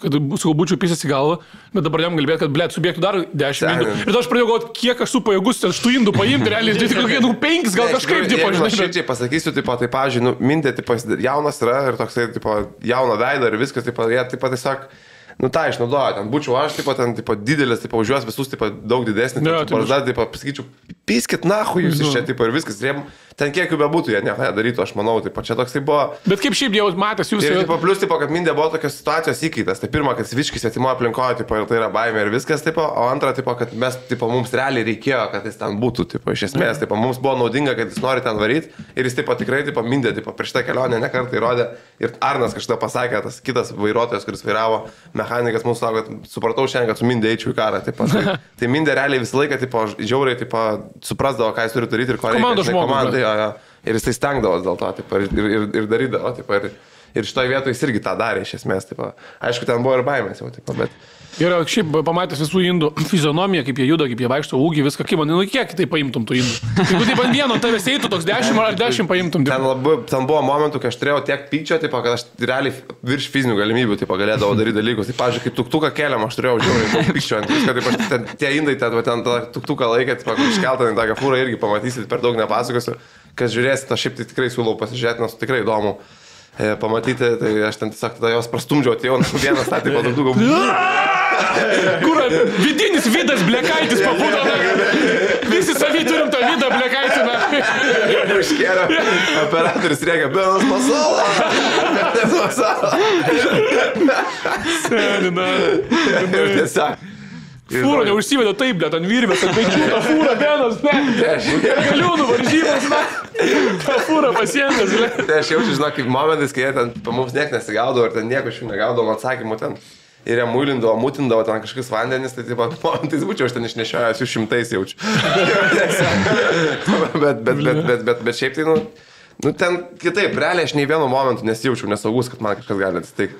[SPEAKER 3] kad su būčiau pisęs į galvą, bet dabar jam kalbėti, kad, blėt, subjektų dar 10
[SPEAKER 2] Seniai.
[SPEAKER 3] indų. Ir aš pradėjau galvoti, kiek aš su pajėgus ten šitų indų paimti, realiai, tai tik kokie, nu, 5 gal kažkaip, tipo,
[SPEAKER 2] Aš
[SPEAKER 3] žinai. bet-
[SPEAKER 2] širdžiai pasakysiu, tipo, tai, pavyzdžiui, nu, mindė, tipo, jaunas yra ir toksai, tipo, jauno veido ir viskas, tipo, jie, tipo, tiesiog, nu, tą išnaudoja, ten būčiau aš, tipo, ten, tipo, didelis, tipo, už juos visus, tipo, daug didesnis,
[SPEAKER 3] Jo,
[SPEAKER 2] tipo,
[SPEAKER 3] tai
[SPEAKER 2] barzda, tipo, pasakyčiau, piskit, nahu, jūs iš čia, tipo, ir viskas, ir jiem, ten kiek jų bebūtų, jie nieko nedarytų, aš manau, tipo, čia toksai buvo.
[SPEAKER 3] Bet kaip šiaip jau matęs, jūs
[SPEAKER 2] Ir, tipo, plus, tipo, kad Mindė buvo tokios situacijos įkaitas. Tai pirma, kad visiškai svetimo aplinkoje, tipo, tai yra baimė ir viskas, tipo, o antra, tipo, kad mes, tipo, mums realiai reikėjo, kad jis ten būtų, tipo, iš esmės, tipo, mums buvo naudinga, kad jis nori ten varyti ir jis, tipo, tikrai, tipo, Mindė, tipo, prieš tą kelionę nekartą įrodė ir Arnas kažkada pasakė, tas kitas vairuotojas, kuris vairavo, mechanikas mums sako, kad supratau šiandien, kad su Mindė eičiau į karą, tipo, tai, tai Mindė realiai visą laiką, tipo, žiauriai, tipo, suprasdavo, ką jis turi daryti ir ko reikia.
[SPEAKER 3] Komandos
[SPEAKER 2] žinai,
[SPEAKER 3] žmogus,
[SPEAKER 2] komandai, jo, jo. Ir jisai stengdavosi dėl to, tipo, ir, ir, ir, darydavo, tipo, ir, ir šitoje vietoje jis irgi tą darė iš esmės, tipo. Aišku, ten buvo ir baimės jau, tipo, bet...
[SPEAKER 3] Ir šiaip pamatęs visų indų fizionomiją, kaip jie juda, kaip jie vaikšto, ūgį, viską, kaip man, nu kiek tai paimtum tų indų. Jeigu taip ant vieno tavęs eitų toks 10 ar 10 paimtum.
[SPEAKER 2] Ten,
[SPEAKER 3] Tipo.
[SPEAKER 2] labai, ten buvo momentų, kai aš turėjau tiek pykčio, tipo, kad aš realiai virš fizinių galimybių tipo, galėdavau daryti dalykus. Tai, pavyzdžiui, kai tuktuką keliam, aš turėjau žiauriai pykčio ant viską. Taip, aš, ten, tie indai, ten, ten tuktuką laikė, tipo, iškeltą į tą fūrą irgi pamatysit, per daug nepasakosiu. Kas žiūrėsit, aš šiaip tai tikrai siūlau pasižiūrėti, nes tikrai įdomu. e, Pamatyti, tai aš ten tiesiog tada jos prastumdžiau, atėjau vienas, tą tipo, tuktuką.
[SPEAKER 3] Kur vidinis vidas blekaitis papūdo. Visi savy turim tą vidą blekaitiną.
[SPEAKER 2] Iškėlė. Operatorius reikia, benas masala. Benas masala. Ir tiesiog.
[SPEAKER 3] Fūro
[SPEAKER 2] žodžiu,
[SPEAKER 3] neužsiveda taip, bet ant virvės, ant pečių, tą fūrą benas, ne. Galiūnų varžybos, ne. Ta fūra pasiemęs, ne.
[SPEAKER 2] Tai aš jaučiu, žinok, kaip momentais, kai jie ten pa mums niek nesigaudavo ir ten nieko iš jų negaudavo atsakymų ten. Ir jie mūlindavo, mutindavo ten kažkokius vandenis, tai taip pat momentais būčiau, aš ten išnešiojęs jų šimtais jaučiu. bet, bet, bet, bet, bet, bet šiaip tai, nu, nu, ten kitaip, realiai aš nei vienu momentu nesijaučiau nesaugus, kad man kažkas gali atsitikti.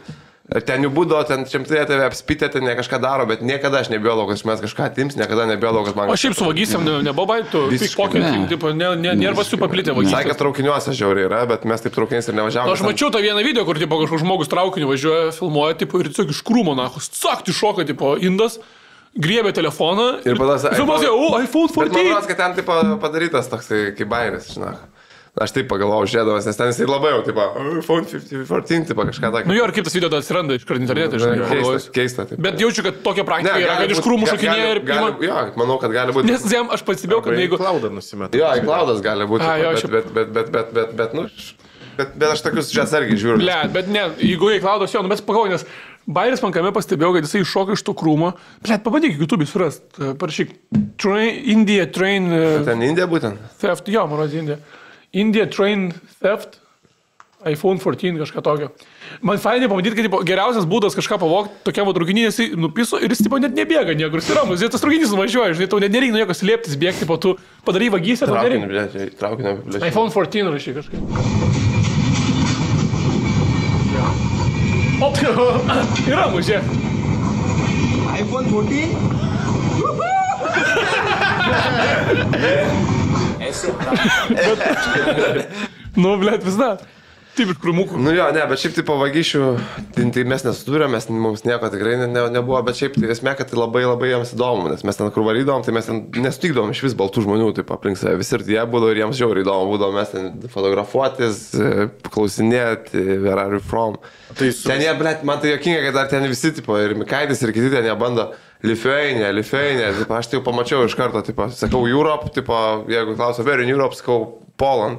[SPEAKER 2] Ir Ten jų būdavo, ten šimtai tave apspitė, ten ne kažką daro, bet niekada aš nebijau, kad iš manęs kažką atims, niekada nebijau, kad man...
[SPEAKER 3] O šiaip su vagystėm ne- nebuvo baitų,
[SPEAKER 2] Visiškai
[SPEAKER 3] pikpoketing, tipo, ne, ne, nervas jų paplitė
[SPEAKER 2] Sakė,
[SPEAKER 3] vagystės.
[SPEAKER 2] kad traukiniuose žiauriai yra, bet mes taip traukiniais ir nevažiavome.
[SPEAKER 3] Aš mačiau tą vieną video, kur tipo, kažkoks žmogus traukiniu važiuoja, filmuoja, tipo, ir tiesiog iš krūmo, na, sakti šoka, tipo, indas, griebė telefoną
[SPEAKER 2] Ir to sa-
[SPEAKER 3] filmuoja, o, iPhone
[SPEAKER 2] Bet man
[SPEAKER 3] 14.
[SPEAKER 2] atrodo, kad ten tipo, padarytas toksai kaip bairis, žinok. Aš taip pagalvojau, žiūrėdamas, nes ten jisai labai jau, tipo, iPhone 14, tipo, kažką tokio.
[SPEAKER 3] Nu jo, ir kaip tas video atsiranda iš karto internete, žinai,
[SPEAKER 2] keista, keista. Taip.
[SPEAKER 3] Bet jaučiu, kad tokia praktika yra, kad iš krūmų šokinėja ir
[SPEAKER 2] gali. Jo, manau, kad gali būti.
[SPEAKER 3] Nes jam aš pastebėjau, kad jeigu...
[SPEAKER 4] Klaudą nusimeta.
[SPEAKER 2] Jo, iCloudas gali būti,
[SPEAKER 3] A, jo,
[SPEAKER 2] bet, bet, bet, bet, bet, bet, bet, nu, bet, bet aš tokius čia atsargiai žiūriu.
[SPEAKER 3] Ble, bet ne, jeigu jie klaudos jo, nu bet pagalvoju, nes Bairis man kame pastebėjau, kad jisai iššoka iš to krūmo. Ble, pabandyk YouTube surast, parašyk. Train, India Train
[SPEAKER 2] Ten Indija būtent.
[SPEAKER 3] Theft, jo, man rodos India. India Train Theft. iPhone 14 kažką tokio. Man fainai pamatyti, kad tipo, geriausias būdas kažką pavogti, tokia va traukinė, jisai nupiso ir jis tipo, net nebėga niekur, jis yra jis tas traukinys nuvažiuoja, žinai, tau net nereikia nieko slėptis, bėgti, po tu padarai vagystę, tau
[SPEAKER 2] Traukinį,
[SPEAKER 3] nereikia.
[SPEAKER 2] blė, traukinį, blė.
[SPEAKER 3] iPhone 14 rašy kažkaip. O, yra mužė.
[SPEAKER 5] iPhone 14
[SPEAKER 3] Nu, blėt, vis dar. Taip iš krūmukų.
[SPEAKER 2] Nu jo, ne, bet šiaip tai pavagyšių, tai, tai mes nesusidūrėm, mes, mums nieko tikrai ne, ne, nebuvo, bet šiaip tai esmė, kad tai labai labai jiems įdomu, nes mes ten kur varydom, tai mes ten nesutikdom iš vis baltų žmonių, taip aplink save, visi ir jie būdavo ir jiems žiauriai įdomu, būdavo mes ten fotografuotis, e, klausinėti, where are you from.
[SPEAKER 4] Tai su-
[SPEAKER 2] Ten jie, blėt, man tai jokinga, kad dar ten visi, tipo, ir Mikaitis, ir kiti ten jie bando. Lithuania, Lithuania, aš tai jau pamačiau iš karto, tipo, sakau Europe, tipo, jeigu klauso, where in Europe, sakau Poland.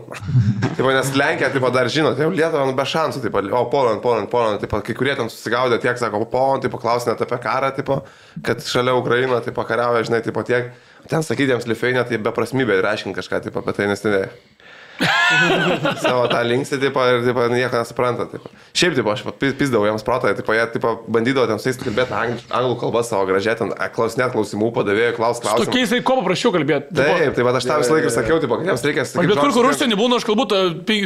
[SPEAKER 2] tipo, nes Lenkija, tipo, dar žinot, jau Lietuva nu, be šansų, tipo, o Poland, Poland, Poland, tipo, kai kurie ten susigaudė tiek, sako, Poland, tipo, klausinėt apie karą, tipo, kad šalia Ukraino, tipo, kariauja, žinai, tipo, tiek. Ten sakyti jiems Lithuania, tai beprasmybė ir aiškinti kažką, tipo, apie tai, nes ten... savo tą linksį, tipo, ir tipo, nieko nesupranta. Tipo. Šiaip, tipo, aš pizdavau jiems protą, tipo, jie tipo, bandydavo ten su jais kalbėti anglų, anglų kalbą savo gražiai, ten klausinėt klausimų, padavėjų klaus klausimų.
[SPEAKER 3] Tokiais tai ko paprašiau kalbėti.
[SPEAKER 2] Taip, tai va, aš tą visą laiką sakiau, tipo, kad jiems reikia
[SPEAKER 3] Aš bet kur, kur užsienį būna, aš kalbu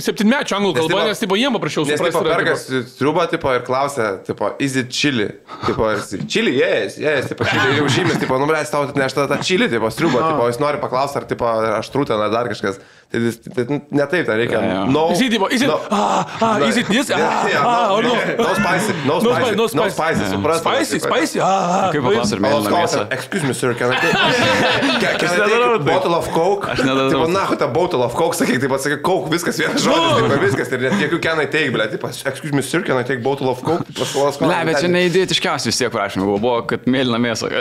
[SPEAKER 3] septynmečio anglų
[SPEAKER 2] Nes,
[SPEAKER 3] kalbą,
[SPEAKER 2] tipo-
[SPEAKER 3] nes tipo, jiem paprašiau
[SPEAKER 2] Nes, tipo,
[SPEAKER 3] suprasti. yra,
[SPEAKER 2] perkas triubą, tipo, ir klausia, tipo, is it chili? Tipo, chili, yes, yes, tipo, chili jau žymės, tipo, nubręs tau atnešta tą chili, tipo, triubą, tipo, jis nori paklausti, ar, tipo, ar aš trūtą, ar dar kažkas. Tai, tai ne taip, tai reikia.
[SPEAKER 1] Jo, jo.
[SPEAKER 2] No,
[SPEAKER 3] Is it, is it,
[SPEAKER 2] no,
[SPEAKER 3] ah, ah, is it this? Ah,
[SPEAKER 2] Yeah,
[SPEAKER 3] ah,
[SPEAKER 2] no,
[SPEAKER 3] or no.
[SPEAKER 2] no spicy, no
[SPEAKER 3] No
[SPEAKER 2] spicy,
[SPEAKER 3] spicy, no
[SPEAKER 2] no
[SPEAKER 3] spicy.
[SPEAKER 2] spicy, suprasti.
[SPEAKER 3] Spicy, spicy, ah, ah.
[SPEAKER 1] Kaip paklausi, ar
[SPEAKER 2] Alaus
[SPEAKER 1] mėlyna
[SPEAKER 2] klausia,
[SPEAKER 1] mėsa?
[SPEAKER 2] excuse me, sir, can I take, can, I take
[SPEAKER 4] taip.
[SPEAKER 2] bottle of coke?
[SPEAKER 1] Aš nedarau
[SPEAKER 2] Tipo,
[SPEAKER 1] taip.
[SPEAKER 2] na, tą bottle of coke, sakyk, taip pat sakyk, coke, viskas vienas žodis, tipo, viskas, ir net jokių can I take, ble, tipo, excuse me, sir, can I take bottle of coke? Tipo, Alaus
[SPEAKER 1] Ne, bet čia
[SPEAKER 2] ten-
[SPEAKER 1] neįdėtiškiausi vis tiek prašymai buvo, buvo, kad mėlyna mėsa.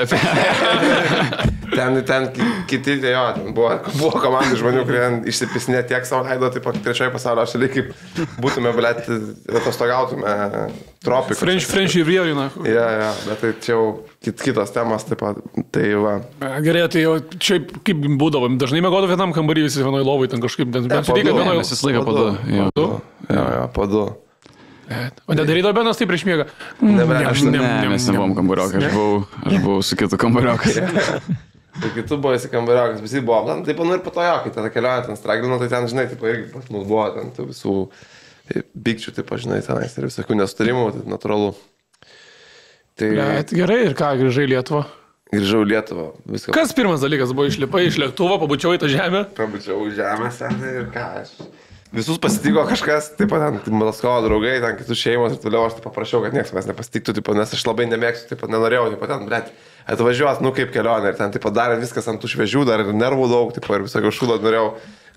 [SPEAKER 2] Ten, ten ki- kiti, jo, ten buvo, buvo komandai žmonių, kurie išsipisinė tiek savo leido, taip pat trečioje pasaulio šalyje, kaip būtume, blėt, atostogautume tropikų.
[SPEAKER 3] French, French įvyrina.
[SPEAKER 2] Ja, ja, bet tai čia jau kit, kitos temos, taip pat, tai va.
[SPEAKER 3] Gerai, tai jau čia kaip būdavo, dažnai mėgodavo vienam kambarį, visi vienoje lovai, ten kažkaip, bent sudėkė
[SPEAKER 2] du.
[SPEAKER 3] vienoje.
[SPEAKER 1] Mes visą laiką padu. jo.
[SPEAKER 3] Du?
[SPEAKER 2] Ja, ja, po du.
[SPEAKER 3] O nedarydavo benas taip prieš miegą.
[SPEAKER 2] Nebra,
[SPEAKER 1] Aš
[SPEAKER 3] Nem,
[SPEAKER 1] ne,
[SPEAKER 3] nem,
[SPEAKER 1] mes nebuvom kambariokai, aš buvau, aš buvau su kitu kambariokai.
[SPEAKER 2] Tai kitų buvo įsikambariakas, visi buvo, ten, taip, nu ir po to jo, kai tada keliauja, ten straglino, tai ten, žinai, taip, irgi pas mus buvo, ten tų visų bikčių, taip, žinai, tenais ir visokių nesutarimų, tai natūralu. Tai
[SPEAKER 3] Bet gerai, ir ką, grįžai į Lietuvą.
[SPEAKER 2] grįžau į Lietuvą, viską.
[SPEAKER 3] Kas pirmas dalykas buvo išlipai iš lėktuvo, pabučiau į tą žemę.
[SPEAKER 2] Pabučiau už žemės ten ir ką aš. Visus pasitiko kažkas, taip pat ten Malaskovo draugai, ten kitų šeimos ir toliau aš taip paprašiau, kad niekas manęs nepasitiktų, taip, nes aš labai nemėgstu, taip pat nenorėjau, taip pat ten, blėt, atvažiuot, nu kaip kelionė ir ten taip pat darė viskas ant tų šviežių, dar ir nervų daug, pat ir visokio šūdo norėjau,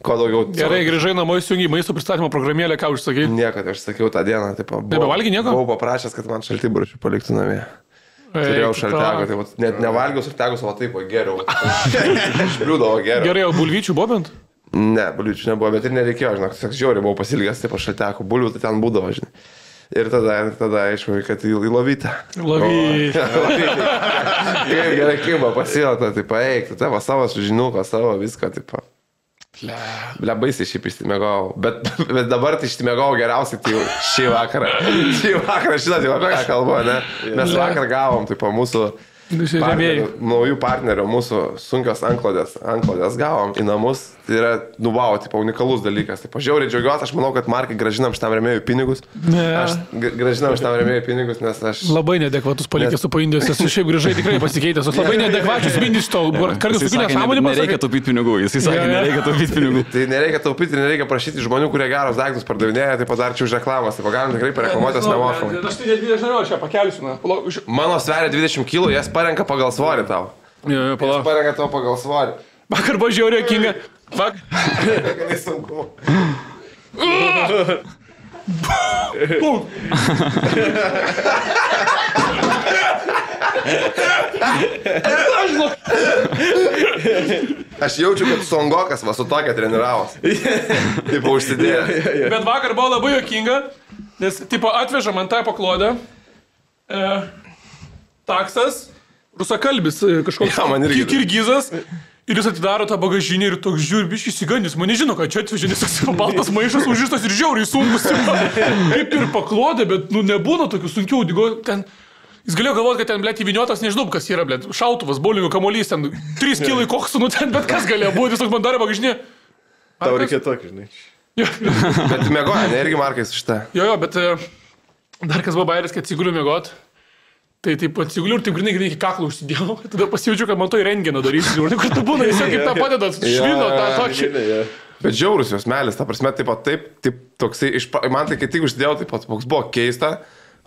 [SPEAKER 2] kuo daugiau.
[SPEAKER 3] Gerai, grįžai namo įsijungi maisto pristatymo programėlę, ką užsakai.
[SPEAKER 2] Niekad aš sakiau tą dieną, taip pat.
[SPEAKER 3] Nebevalgei nieko?
[SPEAKER 2] Buvau paprašęs, kad man šaltybrušių paliktų namie. Turėjau šaltego, tai vat net nevalgiau šaltego, o taip, o geriau. Aš bliūdavo geriau.
[SPEAKER 3] Gerai, o bulvyčių buvo bent?
[SPEAKER 2] Ne, buliučių nebuvo, bet ir nereikėjo, žinok, žiauriai buvau pasilgęs, taip šalteko, bulių tai ten būdavo, žinai. Ir tada, ir tada aišku, kad į, lovytę.
[SPEAKER 3] Lovy.
[SPEAKER 2] Kaip gerai kimba pasilgta, tai paeik, tu tavo savo sužinuką, savo viską, taip. Ble, baisiai šiaip išsimėgau, bet, bet dabar tai išsimėgau geriausiai tai šį vakarą. Šį vakarą, žinot, jau apie ką kalbu, ne? Mes vakar gavom, tai po mūsų partnerių,
[SPEAKER 3] rėmėjai.
[SPEAKER 2] naujų partnerių, mūsų sunkios anklodės, anklodės gavom į namus. Tai yra, nu, wow, tipo, unikalus dalykas. Tai pažiūrėjau, džiaugiuosi, aš manau, kad Markai gražinam šitam remėjui pinigus.
[SPEAKER 3] Ne.
[SPEAKER 2] Aš gražinam šitam remėjui pinigus, nes aš...
[SPEAKER 3] Labai nedekvatus palikęs su paindijos, esu šiaip grįžai tikrai pasikeitęs, aš labai nedekvačius mindys to, kartais tokių
[SPEAKER 1] sakė,
[SPEAKER 3] nesąmonį
[SPEAKER 1] ne- Nereikia taupyti pinigų, jis sakė, nereikia taupyti pinigų.
[SPEAKER 2] Tai nereikia taupyti, nereikia prašyti žmonių, kurie geros daiktus pardavinėja, tai padarčiau už reklamas, tai galim tikrai pareklamuoti jas nemokamai.
[SPEAKER 3] Aš tai net nežinau, aš čia pakelsiu. na.
[SPEAKER 2] Mano sveria 20 kg, jas parenka pagal svorį tau.
[SPEAKER 3] Jo, jo, palauk.
[SPEAKER 2] parenka tau pagal svorį.
[SPEAKER 3] Vakar buvo žiauriai kinga. Vak.
[SPEAKER 2] Kad sunku. Aš jaučiu, kad Songokas va su tokia treniravosi. Taip užsidėjo.
[SPEAKER 3] Bet vakar buvo labai jokinga, nes, tipo, atveža man tą paklodę. E, taksas, rusakalbis e, kažkoks
[SPEAKER 2] Jo, man irgi.
[SPEAKER 3] ki- kirgizas. Ir jis atidaro tą bagažinę ir toks žiūri, biškai įsigandys. Man nežino, ką čia atvežė, nes toks baltas maišas užrištas ir žiauriai sunkus. Kaip ir paklodė, bet, nu, nebūna tokių sunkių audingo. Ten Jis galėjo galvoti, kad ten, blėt, įviniotas, nežinau, kas yra, blėt, šautuvas, bowlingo kamuolys, ten 3 kilai koksų, nu ten bet kas galėjo būti, jis toks man darė bagažinė.
[SPEAKER 4] Tau reikia tokį, žinai.
[SPEAKER 2] Bet tu mėgoji, ne irgi markai su šitą.
[SPEAKER 3] Jo, jo, bet e, dar kas buvo bairis, kad atsiguliu mėgot. Tai taip atsiguliu ir taip grinai, grinai iki kaklo užsidėjau. Tada pasijaučiu, kad man to į renginą darys. Ir kur tu būna, jis jau kaip tą padeda, švino tą tokį.
[SPEAKER 2] Bet žiaurus jos melis, ta prasme, taip pat, taip, taip, toksai, iš, man tai kai tik uždėjau, taip pat, toks buvo keista.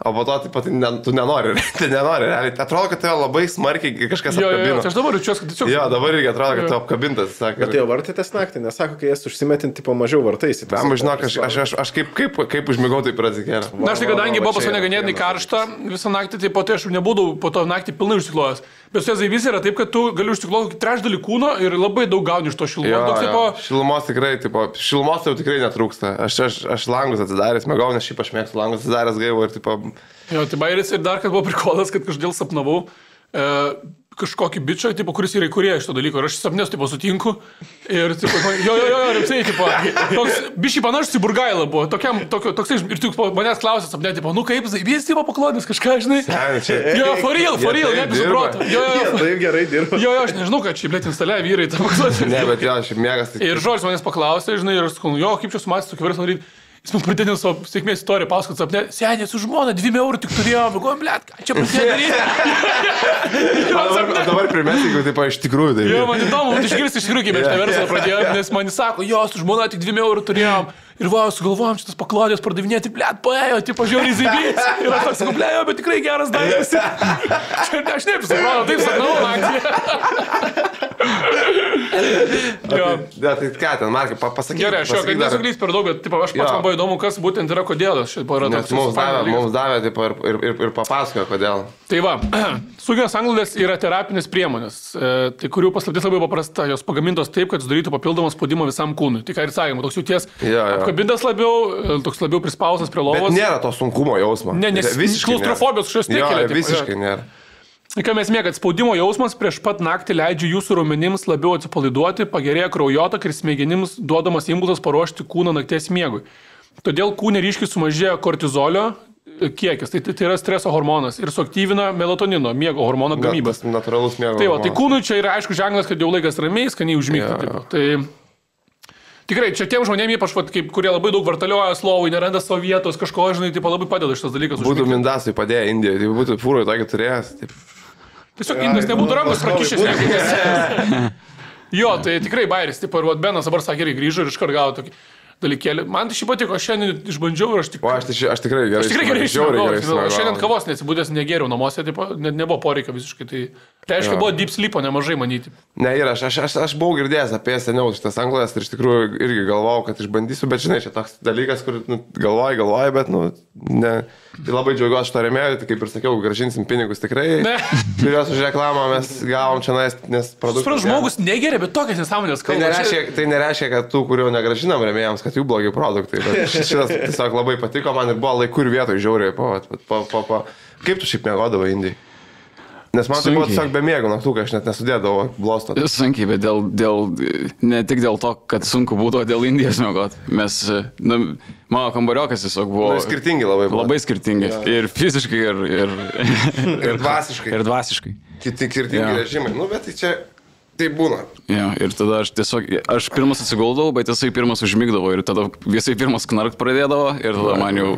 [SPEAKER 2] O po to taip pat ne, tu nenori, tu nenori, realiai. Tai atrodo, kad tave labai smarkiai kažkas
[SPEAKER 3] Jo, jo, jo,
[SPEAKER 2] apkabino.
[SPEAKER 3] tai aš dabar jaučiuosi, kad tiesiog...
[SPEAKER 2] Jo, dabar irgi atrodo, kad
[SPEAKER 3] Jo.
[SPEAKER 2] tu apkabintas, sakė.
[SPEAKER 4] Bet jo vartėtės naktį, nesako, kai jas užsimetinti po mažiau vartais.
[SPEAKER 2] Tam, žinok, aš, aš, aš, aš kaip, kaip, kaip užmigau, taip atsikėlė.
[SPEAKER 3] Na, aš tai kadangi buvo pas mane ganėtinai karšta visą naktį, tai po to aš nebūdavau po to naktį pilnai užsiklojęs. Bet su jais yra taip, kad tu gali užsikloti trečdalį kūno ir labai daug gauni iš to šilumos.
[SPEAKER 2] Jo,
[SPEAKER 3] Toks,
[SPEAKER 2] jo.
[SPEAKER 3] tipo,
[SPEAKER 2] Šilumos tikrai, tipo, šilumos jau tikrai netrūksta. Aš, aš, aš langus atsidaręs, mėgau, nes šiaip aš mėgstu langus atsidaręs gaivą ir, tipo,
[SPEAKER 3] Jo, tai bairis ir dar kad buvo prikolas, kad kažkodėl sapnavau. E, kažkokį bičią, tipo, kuris yra įkūrėjęs šito dalyko. Ir aš sapnės, tipo, sutinku. Ir, tipo, jo, jo, jo, jo, rimtai, tipo, toks, bišį panašus į Burgailą buvo. Tokiam, tokio, toks, ir tu manęs klausė sapnė, tipo, nu kaip, jis, tipo, paklodės kažką, žinai.
[SPEAKER 2] Čia-
[SPEAKER 3] Jo, for real, for real,
[SPEAKER 2] dirba.
[SPEAKER 3] suprantu. Jo, jo, jo.
[SPEAKER 4] Taip gerai dirba.
[SPEAKER 3] Jo, jo, aš nežinau, kad čia, blėt, instaliavę vyrai tą paklodės.
[SPEAKER 2] Ne, bet jo, šiaip mėgas.
[SPEAKER 3] Ir žodžiu manęs paklausė, žinai, ir aš sakau, nu jo, kaip čia sumatys tokį verslą daryti. Jis man pradėjo savo sėkmės istoriją pasakoti, sapne, senė su žmona, 2 eurų tik turėjo, galvoju, blėt, ką čia daryti.
[SPEAKER 2] Dabar, dabar primesi, jeigu taip iš tikrųjų tai...
[SPEAKER 3] Jo, man įdomu, išgirsti iš tikrųjų, kaip aš tą verslą pradėjau, nes man jis sako, jo, su žmona tik 2 eurų turėjom. Ir va, sugalvojom šitas paklodės pardavinėti, blėt, paėjo, tipo, žiauriai zibys. Ir aš toks, blėt, bet tikrai geras daiktas. Čia ne, aš neapsipratau, taip sakau, naktį.
[SPEAKER 2] Ne, tai ką ten, Markai, pa- pasakyk.
[SPEAKER 3] Gerai, aš
[SPEAKER 2] pasakyk
[SPEAKER 3] kad nesuklys per daug, bet tipo, aš pats buvo įdomu, kas būtent yra kodėl aš šitą yra toks
[SPEAKER 2] mums davė, mums davė taip, ir, ir, ir, ir papasakojo, kodėl.
[SPEAKER 3] Tai va, sugios anglės yra terapinės priemonės, e, tai kurių paslaptis labai paprasta, jos pagamintos taip, kad sudarytų papildomą spaudimą visam kūnui. Tai ką ir sakėme, toks jauties
[SPEAKER 2] Jo, jo.
[SPEAKER 3] Apkabintas labiau, e, toks labiau prispaustas prie
[SPEAKER 2] Bet
[SPEAKER 3] lovos.
[SPEAKER 2] nėra to sunkumo jausmo.
[SPEAKER 3] Ne, nes
[SPEAKER 2] visiškai
[SPEAKER 3] klaustrofobijos
[SPEAKER 2] Jo,
[SPEAKER 3] nekelia,
[SPEAKER 2] visiškai nėra.
[SPEAKER 3] Ir Ką mes kad spaudimo jausmas prieš pat naktį leidžia jūsų raumenims labiau atsipalaiduoti, pagerėja kraujotaka ir smegenims duodamas impulsas paruošti kūną nakties miegui. Todėl kūne ryškiai sumažėja kortizolio kiekis, tai, tai, tai yra streso hormonas ir suaktyvina melatonino, miego hormono gamybą.
[SPEAKER 2] Natūralus mėgo.
[SPEAKER 3] Tai va, tai kūnui čia yra aišku ženklas, kad jau laikas ramiai, skaniai užmygti. Yeah,
[SPEAKER 2] jo.
[SPEAKER 3] tai tikrai čia tiem žmonėms, ypač, vat, kaip, kurie labai daug vartalioja slovui, neranda savo vietos, kažko, žinai, tai labai padeda šitas dalykas.
[SPEAKER 2] Būtų
[SPEAKER 3] užmigti.
[SPEAKER 2] Mindasui padėję Indijoje, tai būtų fūroje tokį turėjęs. Taip.
[SPEAKER 3] Tiesiog indas nebūtų rankos prakišęs. niekada. Jo, tai tikrai bairis, tipo, ir vat Benas dabar sakė, irgi grįžo ir iškart gavo tokį dalykėlį. Man tai šį patiko, aš šiandien išbandžiau ir aš tik...
[SPEAKER 2] O aš, tai, aš tikrai gerai.
[SPEAKER 3] Aš tikrai gerai. Aš šiandien kavos nesibūdęs, negėriau namuose, tipo, net nebuvo poreikio visiškai. Tai reiškia,
[SPEAKER 2] Jo.
[SPEAKER 3] buvo deep sleepo nemažai manyti.
[SPEAKER 2] Ne, ir aš, aš, aš, aš buvau girdėjęs apie seniau šitas anglas ir iš tikrųjų irgi galvojau, kad išbandysiu, bet žinai, čia toks dalykas, kur nu, galvoji, galvoji, bet, nu, ne. Tai labai džiaugiuosi šito remėjų, tai kaip ir sakiau, gražinsim pinigus tikrai. Kuriuos už reklamą mes gavom čia, nes, nes produktas.
[SPEAKER 3] Suprantu, žmogus negeria, bet tokias nesąmonės
[SPEAKER 2] Tai
[SPEAKER 3] kalba.
[SPEAKER 2] nereiškia, tai nereiškia, kad tų, kurių negražinam remėjams, kad jų blogi produktai. Šitas tiesiog labai patiko man ir buvo laiku ir vietoj žiauriai. Po, po, po, po. Kaip tu šiaip mėgodavai Indijai? Nes man tai buvo tiesiog be mėgų naktų, aš net nesudėdavau blostot.
[SPEAKER 1] Sunkiai, bet dėl, dėl, ne tik dėl to, kad sunku būtų, o dėl Indijos mėgot. Mes, nu, mano kambariokas tiesiog buvo
[SPEAKER 2] Nu, skirtingi labai buvo.
[SPEAKER 1] labai skirtingi. Ir fiziškai, ir, ir,
[SPEAKER 2] Ir dvasiškai.
[SPEAKER 1] ir dvasiškai.
[SPEAKER 2] Kiti skirtingi
[SPEAKER 1] Jo.
[SPEAKER 2] režimai. Nu, bet tai čia tai būna.
[SPEAKER 1] Ja, ir tada aš tiesiog, aš pirmas atsiguldavau, bet jisai pirmas užmygdavo ir tada jisai pirmas knarkt pradėdavo ir tada man jau,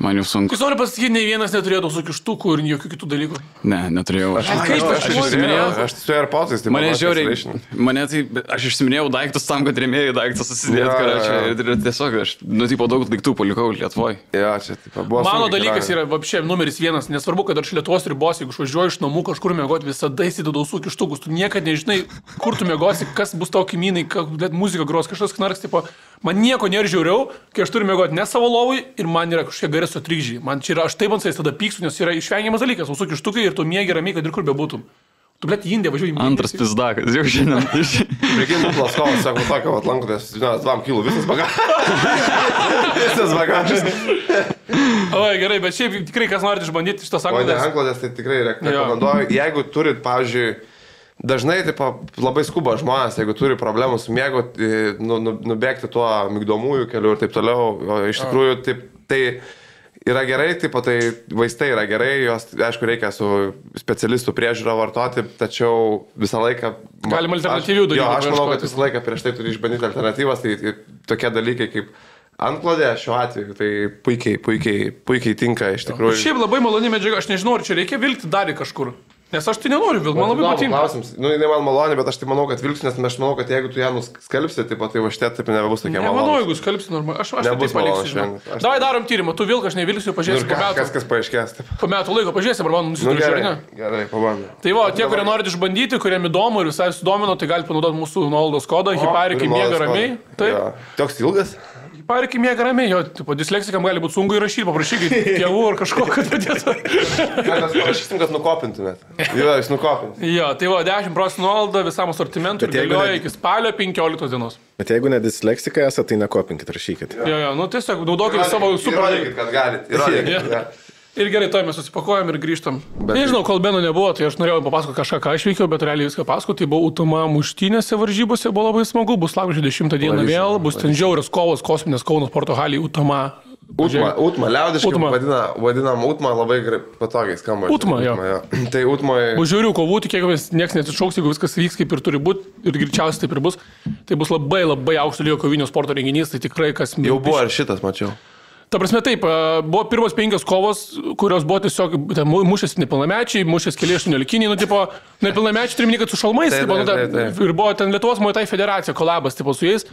[SPEAKER 1] man jau sunku.
[SPEAKER 3] Jūs noriu pasakyti, nei vienas neturėjo tų sukištukų ir jokių kitų dalykų.
[SPEAKER 1] Ne, neturėjau. Aš,
[SPEAKER 3] kaip aš
[SPEAKER 1] aš
[SPEAKER 3] noriu-
[SPEAKER 1] išsiminėjau.
[SPEAKER 2] Aš su AirPodsais, tai
[SPEAKER 1] Mane
[SPEAKER 2] man
[SPEAKER 1] žiauriai, mane tai, aš išsiminėjau daiktus tam, kad remėjai daiktus susidėti,
[SPEAKER 2] Jo,
[SPEAKER 1] kad aš
[SPEAKER 2] jo.
[SPEAKER 1] ir, tiesiog, aš, nu, tipo, daug daiktų palikau Lietuvoje.
[SPEAKER 2] Jo, čia taip, buvo.
[SPEAKER 3] Mano
[SPEAKER 2] sunki
[SPEAKER 3] dalykas yra, vapšė, numeris vienas, nesvarbu, kad aš Lietuvos ribos, jeigu išvažiuoju iš namų kažkur mėgoti, visada įsidedau sukištukus, tu niekada nežinai, kur tu mėgosi, kas bus tau kaimynai, muzika gros, kažkas knarks, tipo, man nieko nėra žiauriau, kai aš turiu mėgoti ne savo lovui ir man yra kažkokie garso trikdžiai. Man čia yra, aš taip ant savęs tada pykstu, nes yra išvengiamas dalykas, o sukištukai ir tu mėgi ramiai, kad ir kur bebūtum. Tu, blėt, į Indiją važiuoji.
[SPEAKER 1] Antras pizdakas, jau šiandien.
[SPEAKER 2] Prikintų plaskovas, sako, tokio, vat lankotės, 2 kg visas bagažas. visas bagažas.
[SPEAKER 3] O, gerai, bet šiaip tikrai, kas norit išbandyti šitą
[SPEAKER 2] O ne anklodės, tai tikrai re- rekomenduoju. Jeigu turit, pavyzdžiui, dažnai taip, labai skuba žmonės, jeigu turi problemų su miegu, tai, nu, nu, nubėgti tuo mygdomųjų keliu ir taip toliau. O iš tikrųjų, taip, tai yra gerai, taip, tai vaistai yra gerai, juos, aišku, reikia su specialistų priežiūro vartoti, tačiau visą laiką...
[SPEAKER 3] Galima alternatyvių dalykų
[SPEAKER 2] Jo, aš manau, kad visą laiką prieš tai turi išbandyti alternatyvas, tai, tai tokie dalykai kaip antklodė šiuo atveju, tai puikiai, puikiai, puikiai tinka iš tikrųjų.
[SPEAKER 3] Šiaip labai maloni medžiaga, aš nežinau, ar čia reikia vilkti dar į kažkur. Nes aš tai nenoriu vilkti, man labai patinka.
[SPEAKER 2] Klausimas. Nu, jinai man maloni, bet aš tai manau, kad vilks, nes aš manau, kad jeigu tu ją nuskalbsi, tai, tai va šitie taip nebebus tokie
[SPEAKER 3] Nemanau,
[SPEAKER 2] malonūs.
[SPEAKER 3] jeigu skalbsi normaliai. Aš, aš tai
[SPEAKER 2] Nebus
[SPEAKER 3] taip paliksiu.
[SPEAKER 2] šiandien. Aš tai-
[SPEAKER 3] darom tyrimą, tu vilkas, aš nevilksiu,
[SPEAKER 2] Nu,
[SPEAKER 3] pažiūrėsim po
[SPEAKER 2] ką, kas, kas paaiškės. Taip.
[SPEAKER 3] Po metų laiko pažiūrėsim, ar man
[SPEAKER 2] Nu,
[SPEAKER 3] nusitrauks ar ne.
[SPEAKER 2] gerai, pabandom.
[SPEAKER 3] Tai va, tie, kurie norit išbandyti, kuriem įdomu ir visai sudomino, tai galite panaudoti mūsų nuolaidos kodą, hiparikį miega ramiai. Taip,
[SPEAKER 2] Toks ilgas?
[SPEAKER 3] Hiparikį miega ramiai, jo, tipo, disleksikam gali būti sunku įrašyti, paprašykit tėvų ar kažko, kad padėtų.
[SPEAKER 2] Mes parašysim, kad nukopintumėt? Jo, jūs nukopint.
[SPEAKER 3] Jo, tai va, 10 procentų nuolaida visam asortimentui galioja
[SPEAKER 4] ne-
[SPEAKER 3] iki spalio 15 dienos.
[SPEAKER 4] Bet jeigu ne disleksikai esate, tai nekopinkit, rašykit.
[SPEAKER 3] Jo, jo, nu tiesiog naudokite savo super.
[SPEAKER 2] Įrodykit, kad galit. Įrodykit. Kad galit.
[SPEAKER 3] Ir gerai, to mes susipakuojam ir grįžtam.
[SPEAKER 2] Bet-.
[SPEAKER 3] Nežinau, kol Beno nebuvo, tai aš norėjau papasakoti kažką, ką aš veikiau, bet realiai viską pasakoti. Tai buvo Utama muštynėse varžybose, buvo labai smagu, bus lapkričio 10 dieną vėl, bus ten žiaurios kovos, kosminės Kaunas Porto Halį, Utama.
[SPEAKER 2] Utma, Utma, liaudiškai
[SPEAKER 3] Utma.
[SPEAKER 2] vadina, vadinam Utma labai patogiai skamba.
[SPEAKER 3] Utma, jo.
[SPEAKER 2] Tai Utmoje.
[SPEAKER 3] Bus žiaurių kovų, tikėkimės, niekas nesišauks, jeigu viskas vyks kaip ir turi būti, ir greičiausiai taip ir bus. Tai bus labai labai aukšto lygio kovinio sporto renginys, tai tikrai kas...
[SPEAKER 2] Jau buvo ir šitas, mačiau.
[SPEAKER 3] Ta prasme, taip, buvo pirmos penkios kovos, kurios buvo tiesiog, ten mu- mušėsi nepilnamečiai, mušėsi keli aštuoniolikiniai, nu, tipo, nepilnamečiai minėti, kad su šalmais,
[SPEAKER 2] Taip,
[SPEAKER 3] tipo, nu,
[SPEAKER 2] taip,
[SPEAKER 3] ta,
[SPEAKER 2] taip,
[SPEAKER 3] ir buvo ten Lietuvos Muay Thai federacija, kolabas, tipo, su jais.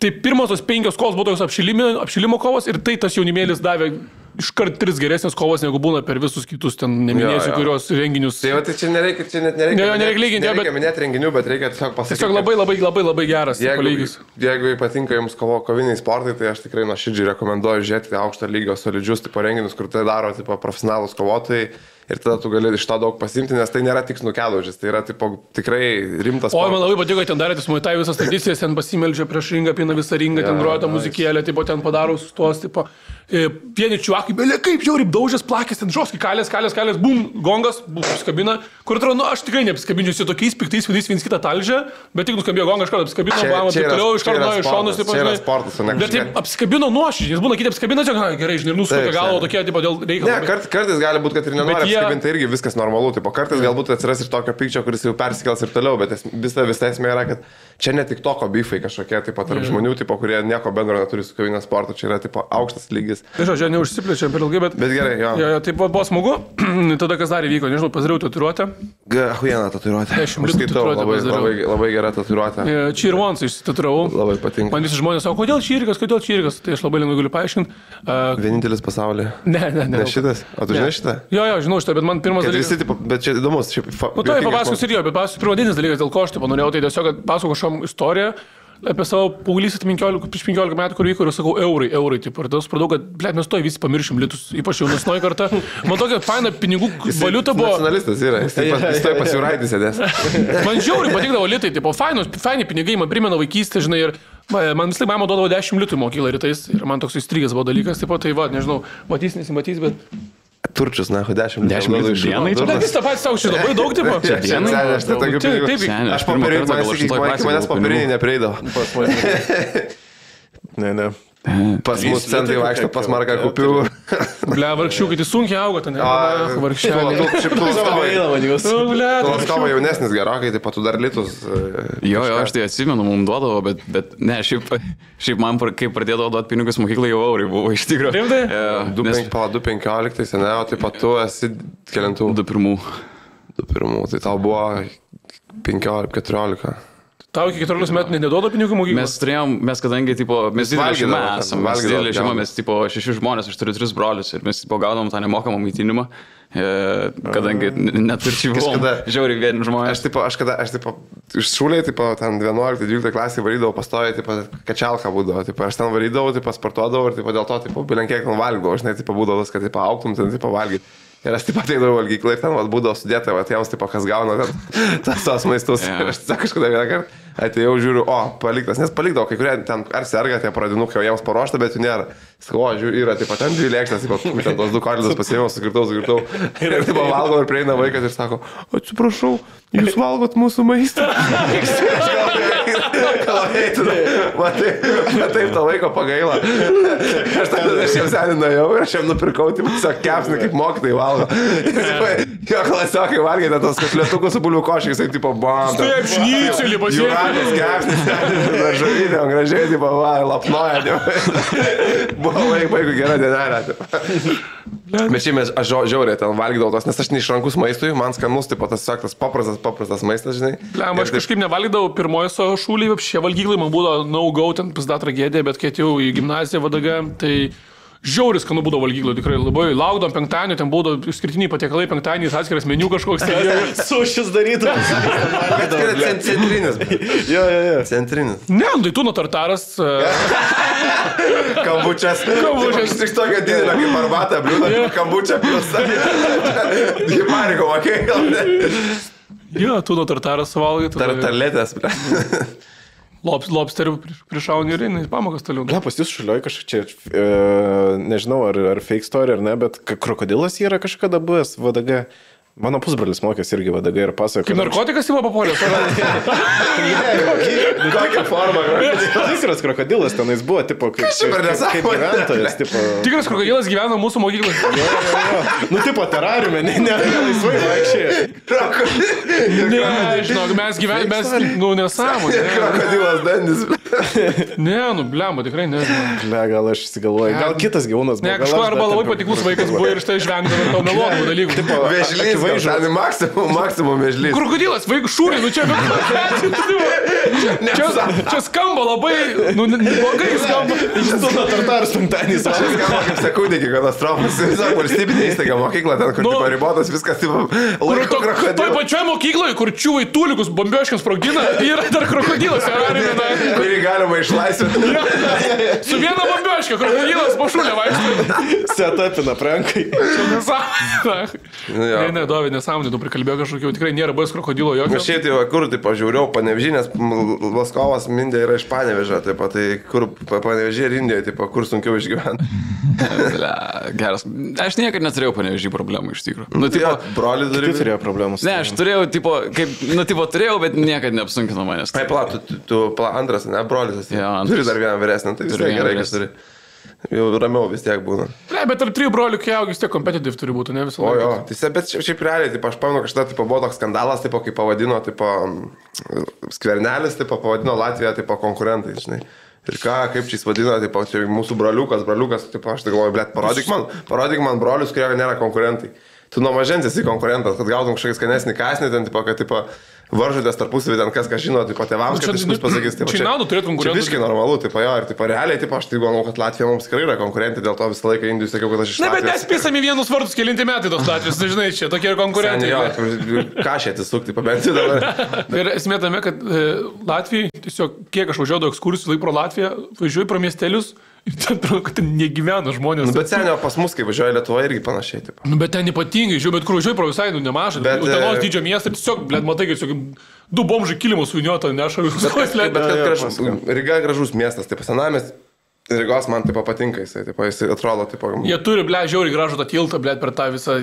[SPEAKER 3] Tai pirmos tos penkios kovos buvo tokios apšilimo, apšilimo kovos ir tai tas jaunimėlis davė iškart tris geresnės kovos, negu būna per visus kitus, ten neminėsiu,
[SPEAKER 2] Jo, jo.
[SPEAKER 3] kurios renginius.
[SPEAKER 2] Tai va, tai čia nereikia, čia net nereikia.
[SPEAKER 3] Ne, jo, nereikia lyginti,
[SPEAKER 2] nereikia
[SPEAKER 3] bet-
[SPEAKER 2] minėti renginių, bet reikia tiesiog pasakyti.
[SPEAKER 3] Tiesiog labai labai labai labai geras
[SPEAKER 2] Jeigu,
[SPEAKER 3] lygis.
[SPEAKER 2] jeigu patinka jums kovo, koviniai sportai, tai aš tikrai nuoširdžiai rekomenduoju žiūrėti aukšto lygio solidžius tipo renginius, kur tai daro tipo, profesionalus kovotojai ir tada tu gali iš to daug pasimti, nes tai nėra tik snukelaužis, tai yra tipo, tikrai rimtas
[SPEAKER 3] O, man labai patiko, ten darė tas muitai visas tradicijas, ten pasimeldžia prieš ringą, pina visą ringą, ten
[SPEAKER 2] Jo,
[SPEAKER 3] groja tą muzikėlę, tipo, ten padaro su tuos, tipo, vieni čiuakai, belė kaip žiauri, daužęs plakės, ten žoskai, kalės, kalės, kalės, bum, gongas, bum, apskabina, kur atrodo, nu, aš tikrai neapskabinčiau su tokiais piktais vidais viens kitą talžę, bet tik nuskambėjo gongas, iš karto apskabino, bam, taip toliau, iš karto iš šonus, taip
[SPEAKER 2] yra sportas, ne
[SPEAKER 3] Bet taip apskabino nuoširdžiai, jis būna kiti apskabina, čia, gerai, žinai,
[SPEAKER 2] Taip,
[SPEAKER 3] galvo tokie, tipo, dėl reikalo.
[SPEAKER 2] Ne, kart, kartais gali būti, kad ir nenori
[SPEAKER 3] jie-
[SPEAKER 2] apsikabinti, irgi viskas normalu. Tipo, kartais galbūt atsiras ir tokio pykčio, kuris jau persikels ir toliau, bet visa, visa esmė yra, kad čia ne tik toko bifai kažkokie, taip pat tarp žmonių, tipo, kurie nieko bendro neturi su kovinio sportu, čia yra tipo, aukštas lygis.
[SPEAKER 3] Tai žodžiu, neužsiplečiam per ilgai, bet...
[SPEAKER 2] Bet gerai, jo.
[SPEAKER 3] Jo, jo, taip va, buvo smagu, tada kas dar įvyko, nežinau, pasidariau tatuiruotę.
[SPEAKER 2] Huijana tatuiruotė.
[SPEAKER 3] 10 litų
[SPEAKER 2] Užskaitau,
[SPEAKER 3] tatuiruotę
[SPEAKER 2] labai, labai, labai gera tatuiruotė.
[SPEAKER 3] E, Cheer Ones išsitatuiravau.
[SPEAKER 2] Labai patinka.
[SPEAKER 3] Man visi žmonės sako, kodėl čirikas, kodėl čirikas, tai aš labai lengvai galiu paaiškinti. Uh,
[SPEAKER 2] Vienintelis pasaulyje.
[SPEAKER 3] ne, ne, ne.
[SPEAKER 2] Ne šitas. O tu
[SPEAKER 3] Ne.
[SPEAKER 2] žinai šitą?
[SPEAKER 3] Jo, jo, žinau šitą, bet man pirmas dalykas.
[SPEAKER 2] visi, tipo, bet čia įdomus. Šiaip, fa,
[SPEAKER 3] Nu, tai papasakosiu ir jo, bet papasakosiu pirmadinis dalykas, dėl ko aš tai norėjau, tai tiesiog kad pasakosiu kažkam istoriją apie savo paauglystę 15, prieš 15 metų, kur vyko ir sakau, eurai, eurai, taip, ir tada supratau, kad, ble, mes to visi pamiršim litus, ypač jaunesnoji karta. Man tokia faina pinigų valiuta buvo.
[SPEAKER 2] Nacionalistas yra. Jis taip pat- jis taip pasiūraidys sėdės.
[SPEAKER 3] Man žiauriai patikdavo litai, tipo, fainos, faini pinigai, man primena vaikystę, žinai, ir man visai mama duodavo 10 litų į mokyklą rytais ir man toks įstrigęs buvo dalykas, taip pat, tai va, nežinau, matys, nesimatys, bet...
[SPEAKER 2] Turčius, na, 10
[SPEAKER 1] 10 litų dienai čia?
[SPEAKER 3] Bet jis tą patį savo šitą labai daug, tipo.
[SPEAKER 2] Čia dienai. Aš tai tokių
[SPEAKER 3] Taip,
[SPEAKER 2] pinigų.
[SPEAKER 3] taip,
[SPEAKER 2] Aš
[SPEAKER 1] klasėj
[SPEAKER 2] manęs
[SPEAKER 1] pinigų.
[SPEAKER 2] neprieidavo.
[SPEAKER 4] Ne, ne.
[SPEAKER 2] Pas mus centai vaikšto pas marką kupių.
[SPEAKER 3] Ble, vargšiukai, tai sunkiai auga ten.
[SPEAKER 2] Šiaip tu laskovai.
[SPEAKER 3] Nu,
[SPEAKER 2] laskovai jaunesnis gerokai, taip pat tu dar litus. e,
[SPEAKER 1] Jo, jo, aš tai atsimenu, mums duodavo, bet, bet ne, šiaip, šiaip man, kai pradėdavo duoti pinigus mokyklai, jau eurai buvo iš tikrųjų.
[SPEAKER 3] Rimtai?
[SPEAKER 2] Du
[SPEAKER 1] Nes
[SPEAKER 2] penk- Pala 2.15, seniai, o taip pat tu esi kelintų.
[SPEAKER 1] du pirmų.
[SPEAKER 2] Du pirmų, tai tau buvo 15-14.
[SPEAKER 3] Tau iki 14 metų net neduoda pinigų mokyklai.
[SPEAKER 1] Mes turėjom, mes kadangi, tipo, mes didelė šeima esame, mes didelė šeima, mes, tipo, šeši žmonės, aš turiu tris brolius ir mes, tipo, gaudom tą nemokamą maitinimą, e, kadangi n- neturčiai buvom.
[SPEAKER 2] Kažkada-
[SPEAKER 1] Žiauriai vieni žmonės.
[SPEAKER 2] Aš, tipo, aš kada, aš, tipo, iš šūliai, tipo, ten 11-12 klasį varydavau pastoviai, tipo, kačialka būdavo, tipo, aš ten varydavau, tipo, sportuodavau ir, tipo, dėl to, tipo, bilenkiek ten valgydavau, žinai, tipo, būdavo viskas, tipo, auktum, ten, tipo, valgyti. Ir aš taip pat eidavau valgyklą ir ten vat, būdavo sudėta, va, tiems, tipo, kas gauna ten tas tos maistus. Yeah. Aš tiesiog kažkada vieną kartą atėjau, žiūriu, o, paliktas, nes palikdavau, kai kurie ten ar serga, tie pradinukai, o jiems paruošta, bet jų nėra. Sakau, o, žiūriu, yra, taip pat ten dvi lėkštės, taip pat ten tos du korlius pasėmiau, sukirtau, sukirtau. Ir taip valgau ir prieina vaikas ir sako, atsiprašau, jūs valgot mūsų maistą. Matai, matai, to laiko pagaila. Aš tada aš jam senį nuėjau ir aš jam nupirkau, taip, tiesiog kepsnį, kaip mokytai valgo. Jo klasiokai valgė tos katlėtukus su bulvių košiais, tai tipo, bam.
[SPEAKER 3] Taip, šnycelį pasiėmė.
[SPEAKER 2] Jūratės kepsnis, žaidė, gražiai, tipo, va, lapnoja. Buvo labai, vaikų gera dienelė. Bet šiaip mes- aš žia- žiauriai ten valgydavau tos, nes aš neišrankus maistui, man skanus, pat tas, tiesiog tas paprastas, paprastas maistas, žinai.
[SPEAKER 3] Ble, aš
[SPEAKER 2] taip-
[SPEAKER 3] kažkaip nevalgydavau pirmojo savo šūlį, šie valgyklai man būdavo no-go, ten pizda tragedija, bet kai atėjau į gimnaziją VDG, tai žiauris, kanu būdavo valgyklai, tikrai labai laukdom penktadienį, ten būdavo išskirtiniai patiekalai, penktadienį atskiras meniu kažkoks. Tai,
[SPEAKER 4] Sušis darytas.
[SPEAKER 2] Centrinis.
[SPEAKER 4] jo, jo, jo.
[SPEAKER 2] Centrinis.
[SPEAKER 3] ne, nu, tai tu nuo tartaras. e,
[SPEAKER 2] Kambučias.
[SPEAKER 3] Kambučias.
[SPEAKER 2] Tik tokia didelė kaip arbata, bliūda, kambučia plus. Himariko, okei, gal ne.
[SPEAKER 3] Jo, tu nuo tartaras suvalgai.
[SPEAKER 2] Tartalėtės, ble.
[SPEAKER 3] Lops, lobsterių priš- prišauni ir eini į pamokas toliau.
[SPEAKER 4] Na, pas jūs šalioj kažkaip čia, e, nežinau, ar, ar fake story ar ne, bet krokodilas yra kažkada buvęs VDG. Mano pusbrolis mokėsi irgi VDG ir pasakojo.
[SPEAKER 3] Kaip narkotikas įva papuolė.
[SPEAKER 2] Kokią formą?
[SPEAKER 4] Tikras krokodilas tenais buvo, tipo, kaip, kaip, kaip
[SPEAKER 2] nesąmonė?
[SPEAKER 4] gyventojas, tipo.
[SPEAKER 3] Tikras krokodilas gyvena mūsų mokykloje.
[SPEAKER 4] Jo, jo, jo. Nu, tipo, terariume, ne, ne, ne laisvai vaikščiai.
[SPEAKER 3] Ne, žinok, mes gyvename, mes, nu, nesąmonė. Ne,
[SPEAKER 2] Krokodilas dandis.
[SPEAKER 3] ne, nu, blemba, tikrai ne.
[SPEAKER 4] Ble, gal aš įsigalvoju. Gal kitas gyvūnas buvo.
[SPEAKER 3] Ne,
[SPEAKER 4] aš,
[SPEAKER 3] arba labai patiklus vaikas buvo ir štai žvengdavo tau meluojamų dalykų.
[SPEAKER 4] Tipo,
[SPEAKER 2] Vėžlys,
[SPEAKER 4] akivaizdžiai.
[SPEAKER 2] ten maksimum, maksimum vėžlys.
[SPEAKER 3] Krokodilas, vaikų šūrė, nu čia bet čia, čia skamba labai, nu, ne- blogai skamba.
[SPEAKER 4] Išstūmė tartarus penktadienį.
[SPEAKER 2] Čia skamba kaip sekundė iki katastrofos. Visa valstybinė įstaiga, mokykla, ten kur
[SPEAKER 3] Nu.
[SPEAKER 2] ribotas, viskas,
[SPEAKER 3] Kur
[SPEAKER 2] laiko
[SPEAKER 3] to, toj pačioj mokykloje, kur čiūvai tulikus bombioškiams sprogdina, yra dar krokodilas.
[SPEAKER 2] Kurį galima išlaisvinti.
[SPEAKER 3] Su viena bombioškė, krokodilas pašūlė vaikšto.
[SPEAKER 4] Setapina prankai.
[SPEAKER 2] Nu jo.
[SPEAKER 3] Ne, ne, Dovė, nesąmonė, tu prikalbėjai kažkokiu, tikrai nėra buvęs krokodilo jokio.
[SPEAKER 2] šiaip tai, va, kur, tai pažiūrėjau, panevežinės, Laskovas Mindė yra iš panevežio, taip pat, tai kur panevežė ir Indijoje, taip pat, kur sunkiau išgyventi.
[SPEAKER 1] Geras. Aš niekada neturėjau panevežį problemų iš tikrųjų. Nu, tipo,
[SPEAKER 2] broli
[SPEAKER 4] Tai
[SPEAKER 2] turi.
[SPEAKER 4] turėjo problemų.
[SPEAKER 1] ne, aš turėjau, tipo, kaip, nu, tipo, turėjau, bet niekada neapsunkino manęs.
[SPEAKER 2] Ai, pala, tu, tu, pala, antras, ne, brolis esi.
[SPEAKER 1] Jo, antras.
[SPEAKER 2] Turi dar vieną vyresnį, tai vis
[SPEAKER 1] Turiu
[SPEAKER 2] tiek
[SPEAKER 1] vieną
[SPEAKER 2] gerai, kad
[SPEAKER 1] vyresnį.
[SPEAKER 2] Jau ramiau vis tiek būna.
[SPEAKER 3] Ne, bet tarp trijų brolių kiaugis tiek kompetitiv turi būti, ne visą
[SPEAKER 2] O jo,
[SPEAKER 3] laiką.
[SPEAKER 2] tai bet šiaip, šiaip realiai, taip, aš pamenu, kažkada tipo, buvo toks skandalas, tipo, kaip pavadino, tipo, skvernelis, tipo, pavadino Latviją, tipo, konkurentai, žinai. Ir ką, kaip čia jis vadino, tipo, čia mūsų broliukas, broliukas, tipo, aš tai galvoju, blėt, parodyk man, parodyk man brolius, kurie nėra konkurentai. Tu nuo mažens esi konkurentas, kad gautum kažkokį skanesnį kasnį, ten, tipo, kad, tipo, varžotės tarpusavį, ten kas ką žino, tipo, tėvams,
[SPEAKER 3] Nu, čia-
[SPEAKER 2] kad jis mus pasakys, tipo,
[SPEAKER 3] čia naudų turėt konkurentų.
[SPEAKER 2] Čia visiškai normalu, tipo, jo, ir, tipo, realiai, tipo, aš tai manau, kad Latvija mums tikrai yra konkurentė, dėl to visą laiką Indijui sakiau, kad aš iš
[SPEAKER 3] Na, bet mes pėsame vienus vardus kelinti metai tos Latvijos, tai žinai, čia tokie konkurentai.
[SPEAKER 2] Jo, ką šią atsisukti, pabandyti dabar.
[SPEAKER 3] Ir esmė tame, kad e, Latvijai, tiesiog kiek aš važiuodavau ekskursijų laik pro Latviją, važiuoju pro miestelius ir ten atrodo, kad ten negyvena žmonės.
[SPEAKER 2] Nu, bet senio pas mus, kai važiuoja Lietuva, irgi panašiai. Tipo.
[SPEAKER 3] Nu, bet ten ypatingai, žiūrėjau, bet kur važiuoju pro visai, nu, nemažai.
[SPEAKER 2] Bet,
[SPEAKER 3] Bet Utenos
[SPEAKER 2] e,
[SPEAKER 3] didžio miestą, tiesiog, blėt, matai, kad tiesiog du bomžai kilimus suiniuoto neša visus.
[SPEAKER 2] Bet, bet
[SPEAKER 3] Bet,
[SPEAKER 2] kad
[SPEAKER 4] jo,
[SPEAKER 2] gražus. Riga gražus miestas, taip senamės. Rygos man taip patinka, jisai, taip, jisai atrodo, taip,
[SPEAKER 3] Jie turi, ble, žiauriai gražų tą tiltą, ble, per tą visą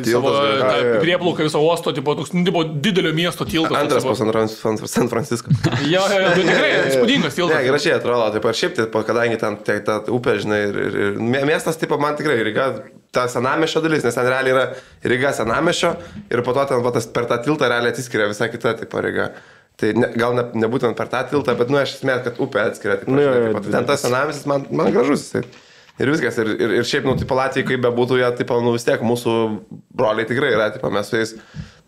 [SPEAKER 3] prieplauką, visą uosto, tipo, toks, nu, tipo, didelio miesto tiltas.
[SPEAKER 2] antras po San Fran- San Francisco.
[SPEAKER 3] Jo, jo, jo, tikrai įspūdingas
[SPEAKER 2] Ne,
[SPEAKER 3] tiltas.
[SPEAKER 2] gražiai atrodo, taip, ir šiaip, taip, kadangi ten tiek ta upė, žinai, ir, ir, ir mie- miestas, taip, man tikrai Ryga, ta senamešio dalis, nes ten realiai yra Ryga senamešio ir po to ten va, tas, per tą tiltą realiai atsiskiria visai kita, taip, Ryga. Tai ne, gal ne, nebūtent per tą tiltą, bet, nu, aš esmė, kad upė atskiria. Taip,
[SPEAKER 4] Nu, jo, jo,
[SPEAKER 2] taip, ten tas senamesis man, man gražus. Jisai. Ir viskas, ir, ir, ir šiaip, nu, tipo, Latvijai, kaip bebūtų, jie, tipo, nu, vis tiek mūsų broliai tikrai yra, tipo, mes su jais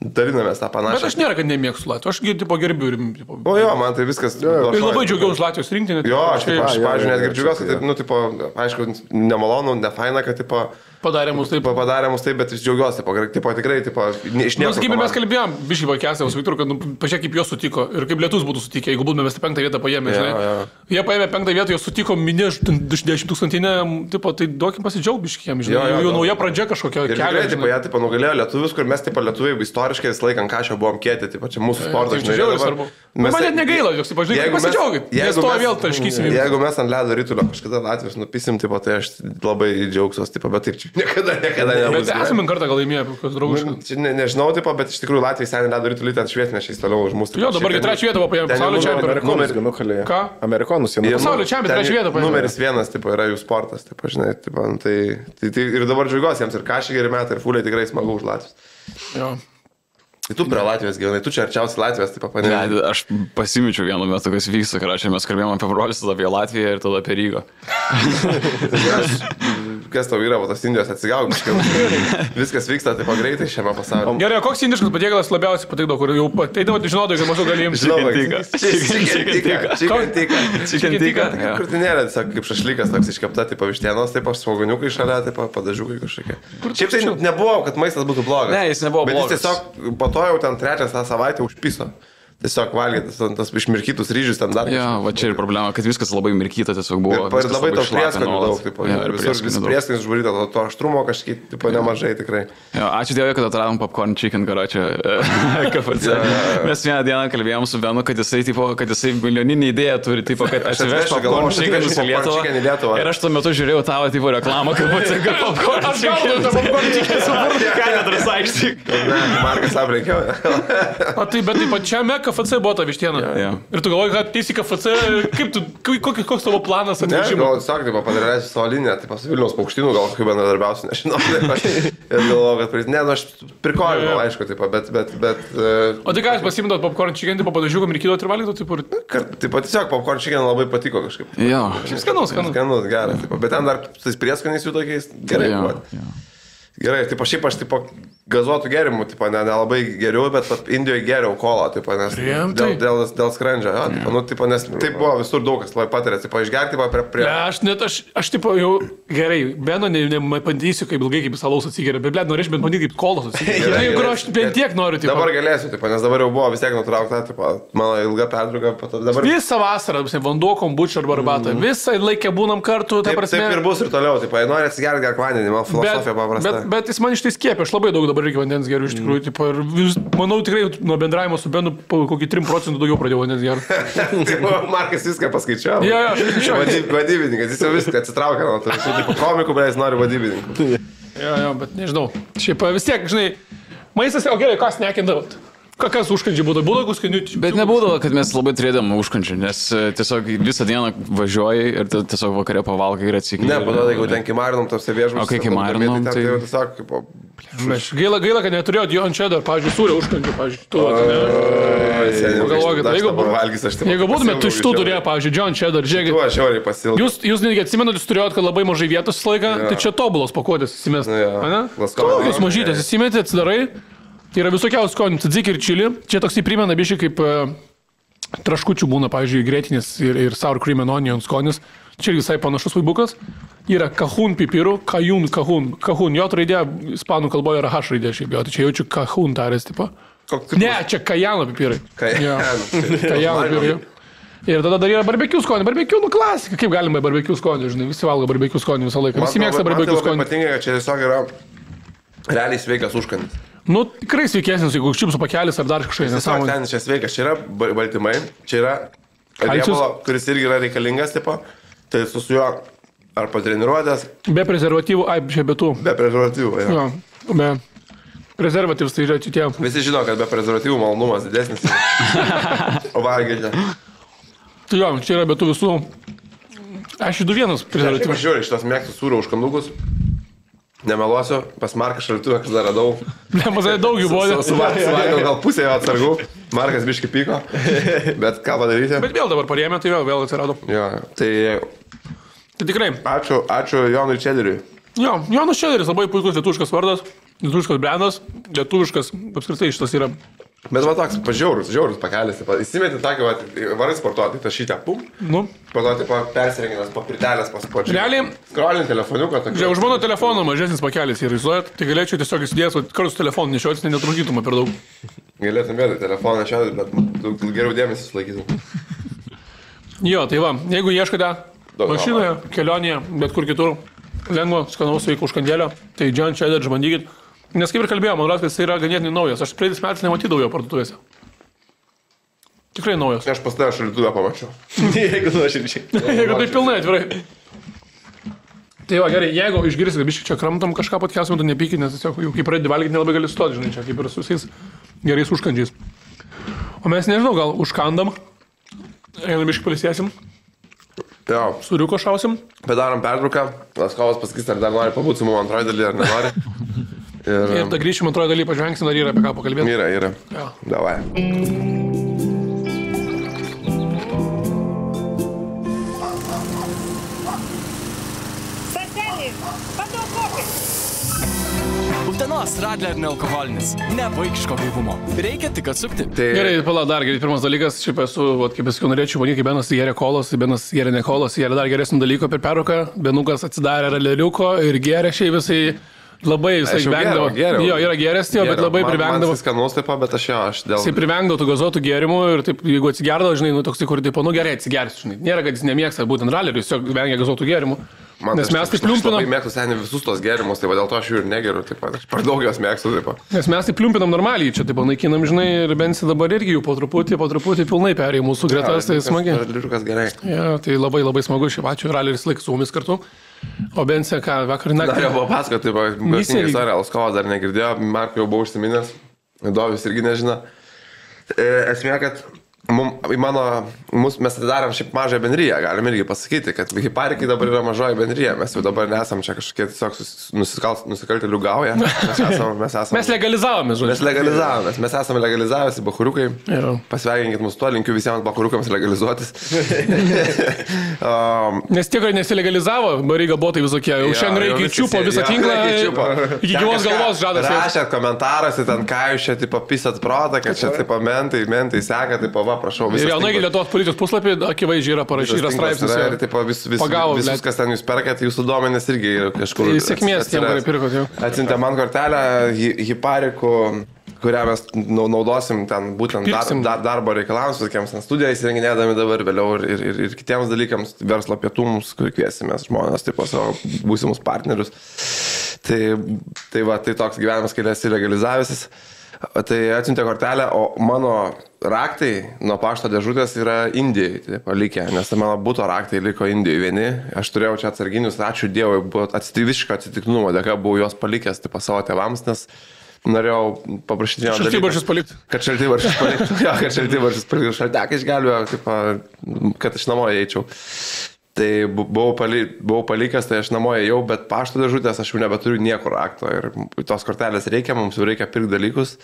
[SPEAKER 2] dalinamės tą
[SPEAKER 3] Bet
[SPEAKER 2] panašią.
[SPEAKER 3] aš nėra, kad nemėgstu Latvijos, aš, tipo, gerbiu ir... Tipo,
[SPEAKER 2] O jo, man tai viskas.
[SPEAKER 3] ir labai džiaugiausi Latvijos rinktinė.
[SPEAKER 2] Jo, aš, taip, aš,
[SPEAKER 4] jo, jo,
[SPEAKER 2] netgi
[SPEAKER 4] jo,
[SPEAKER 2] džiaugiuosi, taip, nu, tipo, aišku, nemalonu, nefaina, kad, tipo,
[SPEAKER 3] Padarė mus taip.
[SPEAKER 2] padarė mus taip, bet aš džiaugiuosi, tipo, tipo tikrai, tipo, iš
[SPEAKER 3] Nes
[SPEAKER 2] niekur.
[SPEAKER 3] kaip mes kalbėjom, biškai pakėsė, su Viktoru, kad nu, pažiūrėk, kaip jos sutiko ir kaip lietus būtų sutikę, jeigu būtume mes tą penktą vietą paėmę, žinai.
[SPEAKER 2] jo.
[SPEAKER 3] Jie paėmė penktą vietą, jos sutiko minė 10 tūkstantinę, tipo, tai duokim pasidžiaugti biškiam, žinai.
[SPEAKER 2] Jo, jo,
[SPEAKER 3] Jų nauja pradžia kažkokia
[SPEAKER 2] Ir tikrai, tipo, jie, tipo, nugalėjo lietuvius, kur mes, tipo, lietuviai istoriškai visą laiką ant kažio buvom kėti, tipo, čia mūsų sportas.
[SPEAKER 3] Tai čia žiauriai svarbu. Man net negaila, joks, tipo, žinai, pasidžiaugit. Jie stoja vėl taškysim.
[SPEAKER 2] Jeigu mes ant ledo rytulio kažkada Latvijos nupisim, tipo, tai aš labai džiaugsiuos, tipo, bet taip, čia niekada, niekada
[SPEAKER 3] Bet
[SPEAKER 2] nebus.
[SPEAKER 3] esame kartą gal laimėję, kokios draugiškas.
[SPEAKER 2] Nu, ne, nežinau, tipo, bet iš tikrųjų Latvijai seniai ledo rytulį ten šviesmečiais toliau už mūsų.
[SPEAKER 3] Jo, dabargi trečią vietą
[SPEAKER 2] Ten
[SPEAKER 3] pasaulio
[SPEAKER 2] jau numeris-
[SPEAKER 4] Amerikonus ganukalė.
[SPEAKER 3] Ką?
[SPEAKER 4] Amerikonus nukalė.
[SPEAKER 3] Pasaulio čempionai
[SPEAKER 2] ten
[SPEAKER 3] trečią vietą paėmė.
[SPEAKER 2] Numeris vienas, tipo, yra jų sportas, tipo, žinai, tipo, nu, tai, tai, tai ir dabar džiaugiuosi jiems ir kažkai geri metai, ir fuliai tikrai smagu už Latvijos.
[SPEAKER 3] Jo.
[SPEAKER 2] Tai tu prie Latvijos gyvenai, tu čia arčiausiai Latvijos, tipo,
[SPEAKER 1] Ne,
[SPEAKER 2] panė.
[SPEAKER 1] aš pasimečiau vienu metu, kas vyksta, ką čia mes kalbėjome apie brolius, tada apie Latviją ir tada apie Rygą.
[SPEAKER 2] Kas tau yra, o tas Indijos atsigauk, viskas vyksta taip pat greitai šiame pasaulyje.
[SPEAKER 3] Gerai, koks indiškas patiekalas labiausiai patikdavo, kur jau ateidavo, žinodavai, kad maždaug galim.
[SPEAKER 2] Žinau,
[SPEAKER 1] tika.
[SPEAKER 2] Chicken tika. Chicken tika.
[SPEAKER 1] Chicken tika.
[SPEAKER 2] Kaip krūtinėlė, tiesiog kaip šašlykas, toks iškepta, tipo vištienos, taip aš svogoniukai šalia, taip padažiukai kažkokie. Šiaip tai nebuvo, kad maistas būtų blogas.
[SPEAKER 1] Ne, jis nebuvo blogas.
[SPEAKER 2] tiesiog po to jau ten trečią tą savaitę užpiso. Tiesiog valgyti tas, tas išmirkytus ryžius ten dar.
[SPEAKER 1] Ja, va čia ir problema, kad viskas labai mirkyta tiesiog
[SPEAKER 2] Ir,
[SPEAKER 1] buvo.
[SPEAKER 2] ir
[SPEAKER 1] viskas
[SPEAKER 2] labai to prieskonių daug, tipo,
[SPEAKER 1] Jo,
[SPEAKER 2] ja,
[SPEAKER 1] ir
[SPEAKER 2] visur
[SPEAKER 1] prieskonių
[SPEAKER 2] vis
[SPEAKER 1] daug.
[SPEAKER 2] prieskonis užvaryta, to, to aštrumo kažkaip tipo, nemažai tikrai.
[SPEAKER 1] Jo, ačiū Dievui, kad atradom popcorn chicken karočią KFC. Mes vieną dieną kalbėjom su Benu, kad jisai, tipo, kad jisai milijoninį idėją turi, tipo, kad
[SPEAKER 2] Aš atvešiu,
[SPEAKER 1] popcorn chicken į Lietuvą.
[SPEAKER 2] chicken.
[SPEAKER 1] Ir aš tuo metu žiūrėjau tavo, tipo, reklamą, kaip atsika popcorn
[SPEAKER 3] Aš gaunu
[SPEAKER 1] chicken.
[SPEAKER 3] popcorn chicken su burnu.
[SPEAKER 1] Katedros aikštė.
[SPEAKER 2] Ne, Markas aplenkė.
[SPEAKER 3] O tai, bet taip pačiame KFC buvo ta vištiena.
[SPEAKER 1] jo.
[SPEAKER 3] Ir tu galvoji, kad teisi KFC, kaip tu, kokį- koks tavo planas atvežimo?
[SPEAKER 2] gal tiesiog, taip, padarėsiu savo liniją, taip, su Vilniaus paukštynų, gal kaip bendradarbiausiu, nežinau. Taip, ir galvoju, kad, prie- ne, nu aš prikolinau, aišku, taip, bet, bet, bet, e,
[SPEAKER 3] O tai ką, jūs pasimdot popcorn chicken, tipo padažiukom ir kilo ir valgytų, taip ir...
[SPEAKER 2] taip, pat tiesiog popcorn chicken labai patiko kažkaip.
[SPEAKER 1] Jo.
[SPEAKER 3] Skanus, skanus.
[SPEAKER 2] Skanus, geras, taip, bet ten dar tais prieskoniais jų tokiais gerai. Buvo.
[SPEAKER 1] jo.
[SPEAKER 2] Gerai, tipo, šiaip aš, tipo, gazuotų gėrimų, tipo, ne, nelabai geriau, bet Indijoje geriau kolą, tipo, nes dėl, dėl, dėl skrandžio, jo, tipo, nu, tipo, nes taip buvo visur daug kas labai patirė, tipo, išgerti, tipo, prie, prie...
[SPEAKER 3] Ne, aš net, aš, aš tipo jau gerai, Beno nepabandysiu, kaip ilgai kaip salaus atsigeria, bet, blėt, norėčiau bent bandyti kaip kolos atsigeria.
[SPEAKER 2] Gerai,
[SPEAKER 3] Jeigu aš bent tiek noriu, tipo.
[SPEAKER 2] Dabar galėsiu, tipo, nes dabar jau buvo vis tiek nutraukta, tipo, mano ilga pertrauka, po to dabar...
[SPEAKER 3] Visą vasarą, vanduo, kombučia arba arbata. Visą laiką būnam kartu, ta
[SPEAKER 2] Taip,
[SPEAKER 3] prasme.
[SPEAKER 2] taip ir bus ir toliau, tipo, jei nori atsigerti, gerk vandenį, man
[SPEAKER 3] Bet,
[SPEAKER 2] filosofija paprasta.
[SPEAKER 3] bet, bet jis man iš tai skiepia, aš labai daug dabar reikia vandens geriu iš tikrųjų. Tipo, ir vis, manau, tikrai nuo bendravimo su Benu kokį 3 procentų daugiau pradėjau vandens geriu.
[SPEAKER 2] Taip, Markas viską paskaičiavo.
[SPEAKER 3] Jo, jo, aš.
[SPEAKER 2] Vadyb- Vadybininkas, jis jau viską atsitraukė nuo to. Jis tipo komikų, bet jis nori vadybininkų.
[SPEAKER 3] Jo, jo, bet nežinau. Šiaip vis tiek, žinai, maistas, o gerai, kas nekindavot? Kas užkandžiai būdavo? Būdavo skanių.
[SPEAKER 1] Bet nebūdavo, kad mes labai turėdam užkančių, nes e, tiesiog visą dieną važiuoji ir tiesiog vakare pavalgai ir atsikeli.
[SPEAKER 2] Ne, to, jeigu ten kimarinom tose viešbučiuose.
[SPEAKER 1] O kai kimarinom,
[SPEAKER 2] tai...
[SPEAKER 1] tai-
[SPEAKER 2] jau tiesiog, kaip...
[SPEAKER 3] Aš gaila, gaila, kad neturėjot jo ant čia dar, pavyzdžiui, sūrio užkandžių, pavyzdžiui, tu. Pagalvokit, jeigu
[SPEAKER 2] valgys.
[SPEAKER 3] Jeigu būtumėt tuštų turėję, pavyzdžiui, John Cheddar,
[SPEAKER 2] Tu
[SPEAKER 3] žiūrėkit.
[SPEAKER 2] aš žiauriai pasilgau.
[SPEAKER 3] Jūs, jūs netgi atsimenat, jūs turėjot, kad labai mažai vietos visą laiką,
[SPEAKER 2] Jo.
[SPEAKER 3] tai čia tobulos pakuotės įsimest.
[SPEAKER 2] Laskovo.
[SPEAKER 3] Tokios mažytės įsimeti, atsidarai. Tai yra visokiausių skonių, tadzik ir čili. Čia toks įprimena biškai kaip uh, traškučių būna, pavyzdžiui, grėtinis ir, ir sour cream and onion skonis. Čia visai panašus vaibukas. Yra kahun pipirų, kajun, kahun. Kahun, jo raidė, ispanų kalboje yra h raidė šiaip, jo, tai čia jaučiu kahun tarės, tipo.
[SPEAKER 2] Koks
[SPEAKER 3] Ne, čia kajano pipirai.
[SPEAKER 2] Kajano.
[SPEAKER 3] Pipirai. Ir tada dar yra barbecue skonį. Barbecue, nu klasika. Kaip galima barbecue skonį, žinai, visi valgo barbecue skonį visą laiką. Visi mėgsta barbecue
[SPEAKER 2] skonį.
[SPEAKER 3] skonį.
[SPEAKER 2] Ypatingai, kad čia tiesiog yra realiai sveikas užkandis.
[SPEAKER 3] Nu, tikrai sveikesnis, jeigu čipsų pakelis ar dar
[SPEAKER 2] Tiesiog
[SPEAKER 3] nesąmonė.
[SPEAKER 2] ten čia sveikas, čia yra ba- baltymai, čia yra riebalo, kuris irgi yra reikalingas, tipo, tai su juo ar patreniruotės,
[SPEAKER 3] Be prezervatyvų, ai, čia be tų.
[SPEAKER 2] be prezervatyvų. Jo.
[SPEAKER 3] Jo, be prezervatyvus, tai yra čia tie.
[SPEAKER 2] Visi žino, kad be prezervatyvų malonumas didesnis. o valgyti.
[SPEAKER 3] Tai jo, čia yra be tų visų. Aš įdu vienas
[SPEAKER 2] Aš
[SPEAKER 3] prezervatyvus.
[SPEAKER 2] žiūriu, šitas mėgstų sūrio užkandukus. Nemeluosiu, pas Marką šaltuvę, aš dar radau.
[SPEAKER 3] Ne, mazai daug jų buvo.
[SPEAKER 2] Su- suva- Suvalgiau gal pusę jo atsargų. Markas biški pyko. Bet ką padaryti?
[SPEAKER 3] Bet vėl dabar parėmė, tai vėl, vėl atsirado.
[SPEAKER 2] Jo, tai
[SPEAKER 3] Tai tikrai.
[SPEAKER 2] ačiū, ačiū Jonui Čederiui.
[SPEAKER 3] Jo, Jonas Šederis labai puikus lietuviškas vardas, lietuviškas brandas, lietuviškas, apskritai šitas yra.
[SPEAKER 2] Bet va toks, pažiaurus, žiaurus pakelis. Įsimeti tokį, va, varai sportuoti, tai šitą, pum.
[SPEAKER 3] Nu,
[SPEAKER 2] Po to, tipo, persirenginas, po pirtelės, paspočiu.
[SPEAKER 3] Realiai-
[SPEAKER 2] Skrolint telefoniuką.
[SPEAKER 3] Žiūrėk, už mano telefono mažesnis pakelis yra, įsivaizduojat, tai galėčiau tiesiog įsidėjęs, kartu su telefonu nešiotis, tai netrukdytum per daug.
[SPEAKER 2] Galėtum vėl telefoną šiandien, bet geriau dėmesį sulaikytum.
[SPEAKER 3] Jo, tai va, jeigu ieškote mašinoje, kelionėje, bet kur kitur, lengvo, skanaus sveiko užkandėlio, tai John Cheddar išbandykit. Nes kaip ir kalbėjau, man atrodo, kad jis yra ganėtinai naujas. Aš praeitais metais nematydavau jo parduotuvėse. Tikrai naujas.
[SPEAKER 2] Aš pas tavę šalituvę pamačiau.
[SPEAKER 4] Jeigu nuoširdžiai.
[SPEAKER 3] Jeigu tai pilnai atvirai. Tai va, gerai, jeigu išgirsi, kad biškai čia kramtam kažką podcast'u, tai nepykit, nes tiesiog jau kai pradedi valgyti, nelabai gali stoti, žinai, čia kaip ir su visais gerais užkandžiais. O mes nežinau, gal užkandam, einam biškai palisėsim,
[SPEAKER 2] Jo,
[SPEAKER 3] suriuko šausim.
[SPEAKER 2] bet darom pertrauką. Laskovas pasakys, ar dar nori pabūti su mumis antroji daly, ar nenori. Ir...
[SPEAKER 3] Ir tada grįšim antrojo daly, pažvengsim, ar yra apie ką pakalbėti.
[SPEAKER 2] Yra, yra.
[SPEAKER 3] Jo.
[SPEAKER 2] Davai.
[SPEAKER 6] Utenos Radler nealkoholinis. Ne vaikiško gaivumo. Reikia tik atsukti.
[SPEAKER 2] Tai
[SPEAKER 3] Gerai, pala, dar gerai, pirmas dalykas, šiaip esu, vat, kaip esu, norėčiau manyti, kaip Benas geria kolos, Benas geria ne kolos, geria dar geresnį dalyką per peruką, Benukas atsidarė raleriuko ir geria šiaip visai Labai jisai vengdavo. Jo, yra geresnė, bet labai privengdavo.
[SPEAKER 2] Taip, pat, bet aš jo, aš dėl...
[SPEAKER 3] Jisai privengdavo tų gazuotų gėrimų ir taip, jeigu atsigerdavo, žinai, nu toks, kur, tipo, nu gerai, atsigersiu, žinai. Nėra, kad jis nemėgsta būtent ralerių, jis tiesiog vengia gazuotų gėrimų.
[SPEAKER 2] Man,
[SPEAKER 3] Nes
[SPEAKER 2] aš-
[SPEAKER 3] mes
[SPEAKER 2] aš-
[SPEAKER 3] taip
[SPEAKER 2] Aš
[SPEAKER 3] liumpinam,
[SPEAKER 2] mėgstu seniai visus tos gėrimus, tai va dėl to aš jų ir negeriu, taip pat. Aš per daug jos mėgstu, taip pat.
[SPEAKER 3] nes mes taip liumpinam normaliai, čia taip panaikinam, žinai, ir Bensi dabar irgi jau po truputį, po truputį pilnai perėjo mūsų gretas, tai smagi.
[SPEAKER 2] Liukas gerai.
[SPEAKER 3] Ja, tai labai labai smagu, šiaip ačiū, raleris laiks su mumis kartu. O Bensi, ką, vakar
[SPEAKER 2] jau
[SPEAKER 3] naktį.
[SPEAKER 2] buvo pasakoti, taip pat,
[SPEAKER 3] Misija
[SPEAKER 2] istorija, Laskovas dar negirdėjo, Marko jau buvo užsiminęs, Dovis irgi nežino. E, Esmė, kad mum, mano, mus, mes atidarėm šiaip mažą bendryją, galim irgi pasakyti, kad hiparikai dabar yra mažoji bendryja, mes jau dabar nesam čia kažkokie tiesiog sus- nusikal- nusikaltėlių gauja, mes esame, mes esame.
[SPEAKER 3] Mes legalizavome,
[SPEAKER 2] Mes
[SPEAKER 3] žodžiu.
[SPEAKER 2] legalizavomės, mes esame legalizavęsi, bahuriukai. Pasveikinkit mus tuo, linkiu visiems bahuriukams legalizuotis. um,
[SPEAKER 3] Nes tie, kurie nesilegalizavo, baryga botai visokie, jau šiandien reikia čiupo visą tinklą. Iki gyvos galvos žada sėsti.
[SPEAKER 2] Rašėt komentaruose, ten ką jūs čia, tipo, pisat protą, kad čia, tipo, mentai, mentai seka, tipo, va, prašau, visą.
[SPEAKER 3] Ir jaunai Lietuvos policijos puslapį akivaizdžiai yra parašyta, yra straipsnis.
[SPEAKER 2] Ir, tipo, vis, vis,
[SPEAKER 3] Pagavo,
[SPEAKER 2] visus,
[SPEAKER 3] blet.
[SPEAKER 2] kas ten jūs perkat, jūsų duomenys irgi kažkur.
[SPEAKER 3] Tai sėkmės tiem, kurie pirko jau.
[SPEAKER 2] Atsintė man kortelę hi- hiparikų, kurią mes nau- naudosim ten būtent dar, dar, darbo reikalams, visokiems ten studiją įsirenginėdami dabar vėliau ir, ir, ir, kitiems dalykams, verslo pietums, kur kviesime žmonės, taip pat savo būsimus partnerius. Tai, tai va, tai toks gyvenimas, kai esi legalizavęsis. Tai atsiuntė kortelę, o mano raktai nuo pašto dėžutės yra Indijai tai palikę, nes mano būto raktai liko Indijai vieni. Aš turėjau čia atsarginius, ačiū Dievui, buvo atsitiviško atsitiktinumo dėka, buvau juos palikęs tai pas savo tėvams, nes norėjau paprašyti vieno dalyko.
[SPEAKER 3] Šaltybaršius palikti.
[SPEAKER 2] Kad šaltybaršius paliktų, jo, kad šaltybaršius paliktų, šaltekai išgelbėjo, kad aš namo eičiau. Tai bu- buvau, pali, buvau palikęs, tai aš namo ėjau, bet pašto dėžutės aš jau nebeturiu niekur rakto ir tos kortelės reikia, mums jau reikia pirkti dalykus.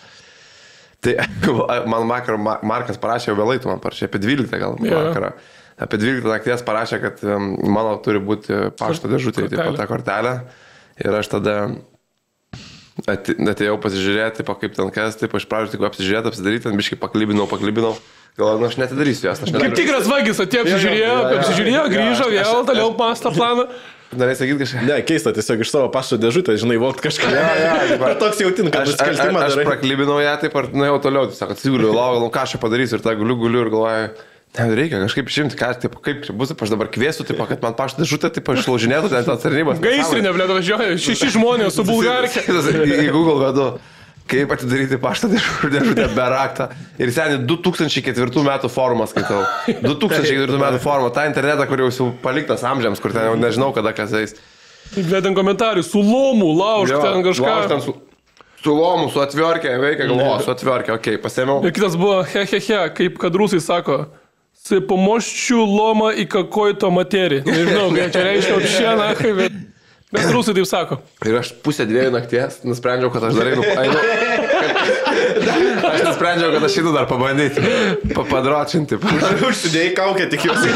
[SPEAKER 2] Tai man vakar Ma- Markas parašė, vėlai tu man parašė, apie 12 gal
[SPEAKER 3] Jo.
[SPEAKER 2] vakarą. Apie 12 nakties parašė, kad mano turi būti pašto dėžutė, taip pat ta kortelė. Ir aš tada atėjau pasižiūrėti, tipo, kaip ten kas, taip, iš pradžių tik apsižiūrėti, apsidaryti, ten biškai paklybinau, paklybinau. Galvoju, nu aš netidarysiu jos, aš
[SPEAKER 3] Kaip
[SPEAKER 2] neturiu.
[SPEAKER 3] tikras vagis atėjo, apsižiūrėjo,
[SPEAKER 2] jo, jo,
[SPEAKER 3] apsižiūrėjo,
[SPEAKER 2] jo,
[SPEAKER 3] grįžo
[SPEAKER 2] aš-
[SPEAKER 3] vėl,
[SPEAKER 2] aš-
[SPEAKER 3] toliau pastą planą.
[SPEAKER 2] Norėjai sakyti kažką.
[SPEAKER 4] Ne, keista, tiesiog iš savo pašto dėžutės, žinai, vokt kažką.
[SPEAKER 2] Jo, jo, taip,
[SPEAKER 4] Ir toks jautin, kad
[SPEAKER 2] Aš, aš, aš,
[SPEAKER 4] nusikaltimą
[SPEAKER 2] aš
[SPEAKER 4] darai.
[SPEAKER 2] praklybinau ją taip ir nuėjau toliau, tiesiog atsiguliu, laukiu, nu ką aš padarysiu ir tą guliu, guliu ir galvoju, ne, reikia kažkaip išimti, ką, taip, kaip čia bus, aš dabar kviesiu, taip, kad man pašto dėžutė, taip, išlaužinėtų ten tos tarnybos.
[SPEAKER 3] Gaisrinė, blė, važiuoja, šeši žmonės su bulgarkė.
[SPEAKER 2] Į Google vedu kaip atidaryti paštą dėžutę be raktą. Ir seniai 2004 metų formą skaitau. 2004 metų formą, tą internetą, kur jau paliktas amžiams, kur ten jau nežinau, kada kas eis.
[SPEAKER 3] Bet ten komentarių, su lomu, lauž ten kažką.
[SPEAKER 2] Lauž ten su, su lomu, su atverkė, veikia galvo, su atverkė, okei, okay, pasėmiau.
[SPEAKER 3] Ir kitas buvo, he he he, kaip kad rusai sako. Pomoščių loma į kakojto materiją. Nežinau, ką čia reiškia, šią naktį, bet bet rusai taip sako.
[SPEAKER 2] Ir aš pusę dviejų nakties nusprendžiau, kad aš dar einu. einu aš nusprendžiau, kad aš einu dar pabandyti. Papadročinti.
[SPEAKER 4] Užsidėjai kaukę, tikiuosi.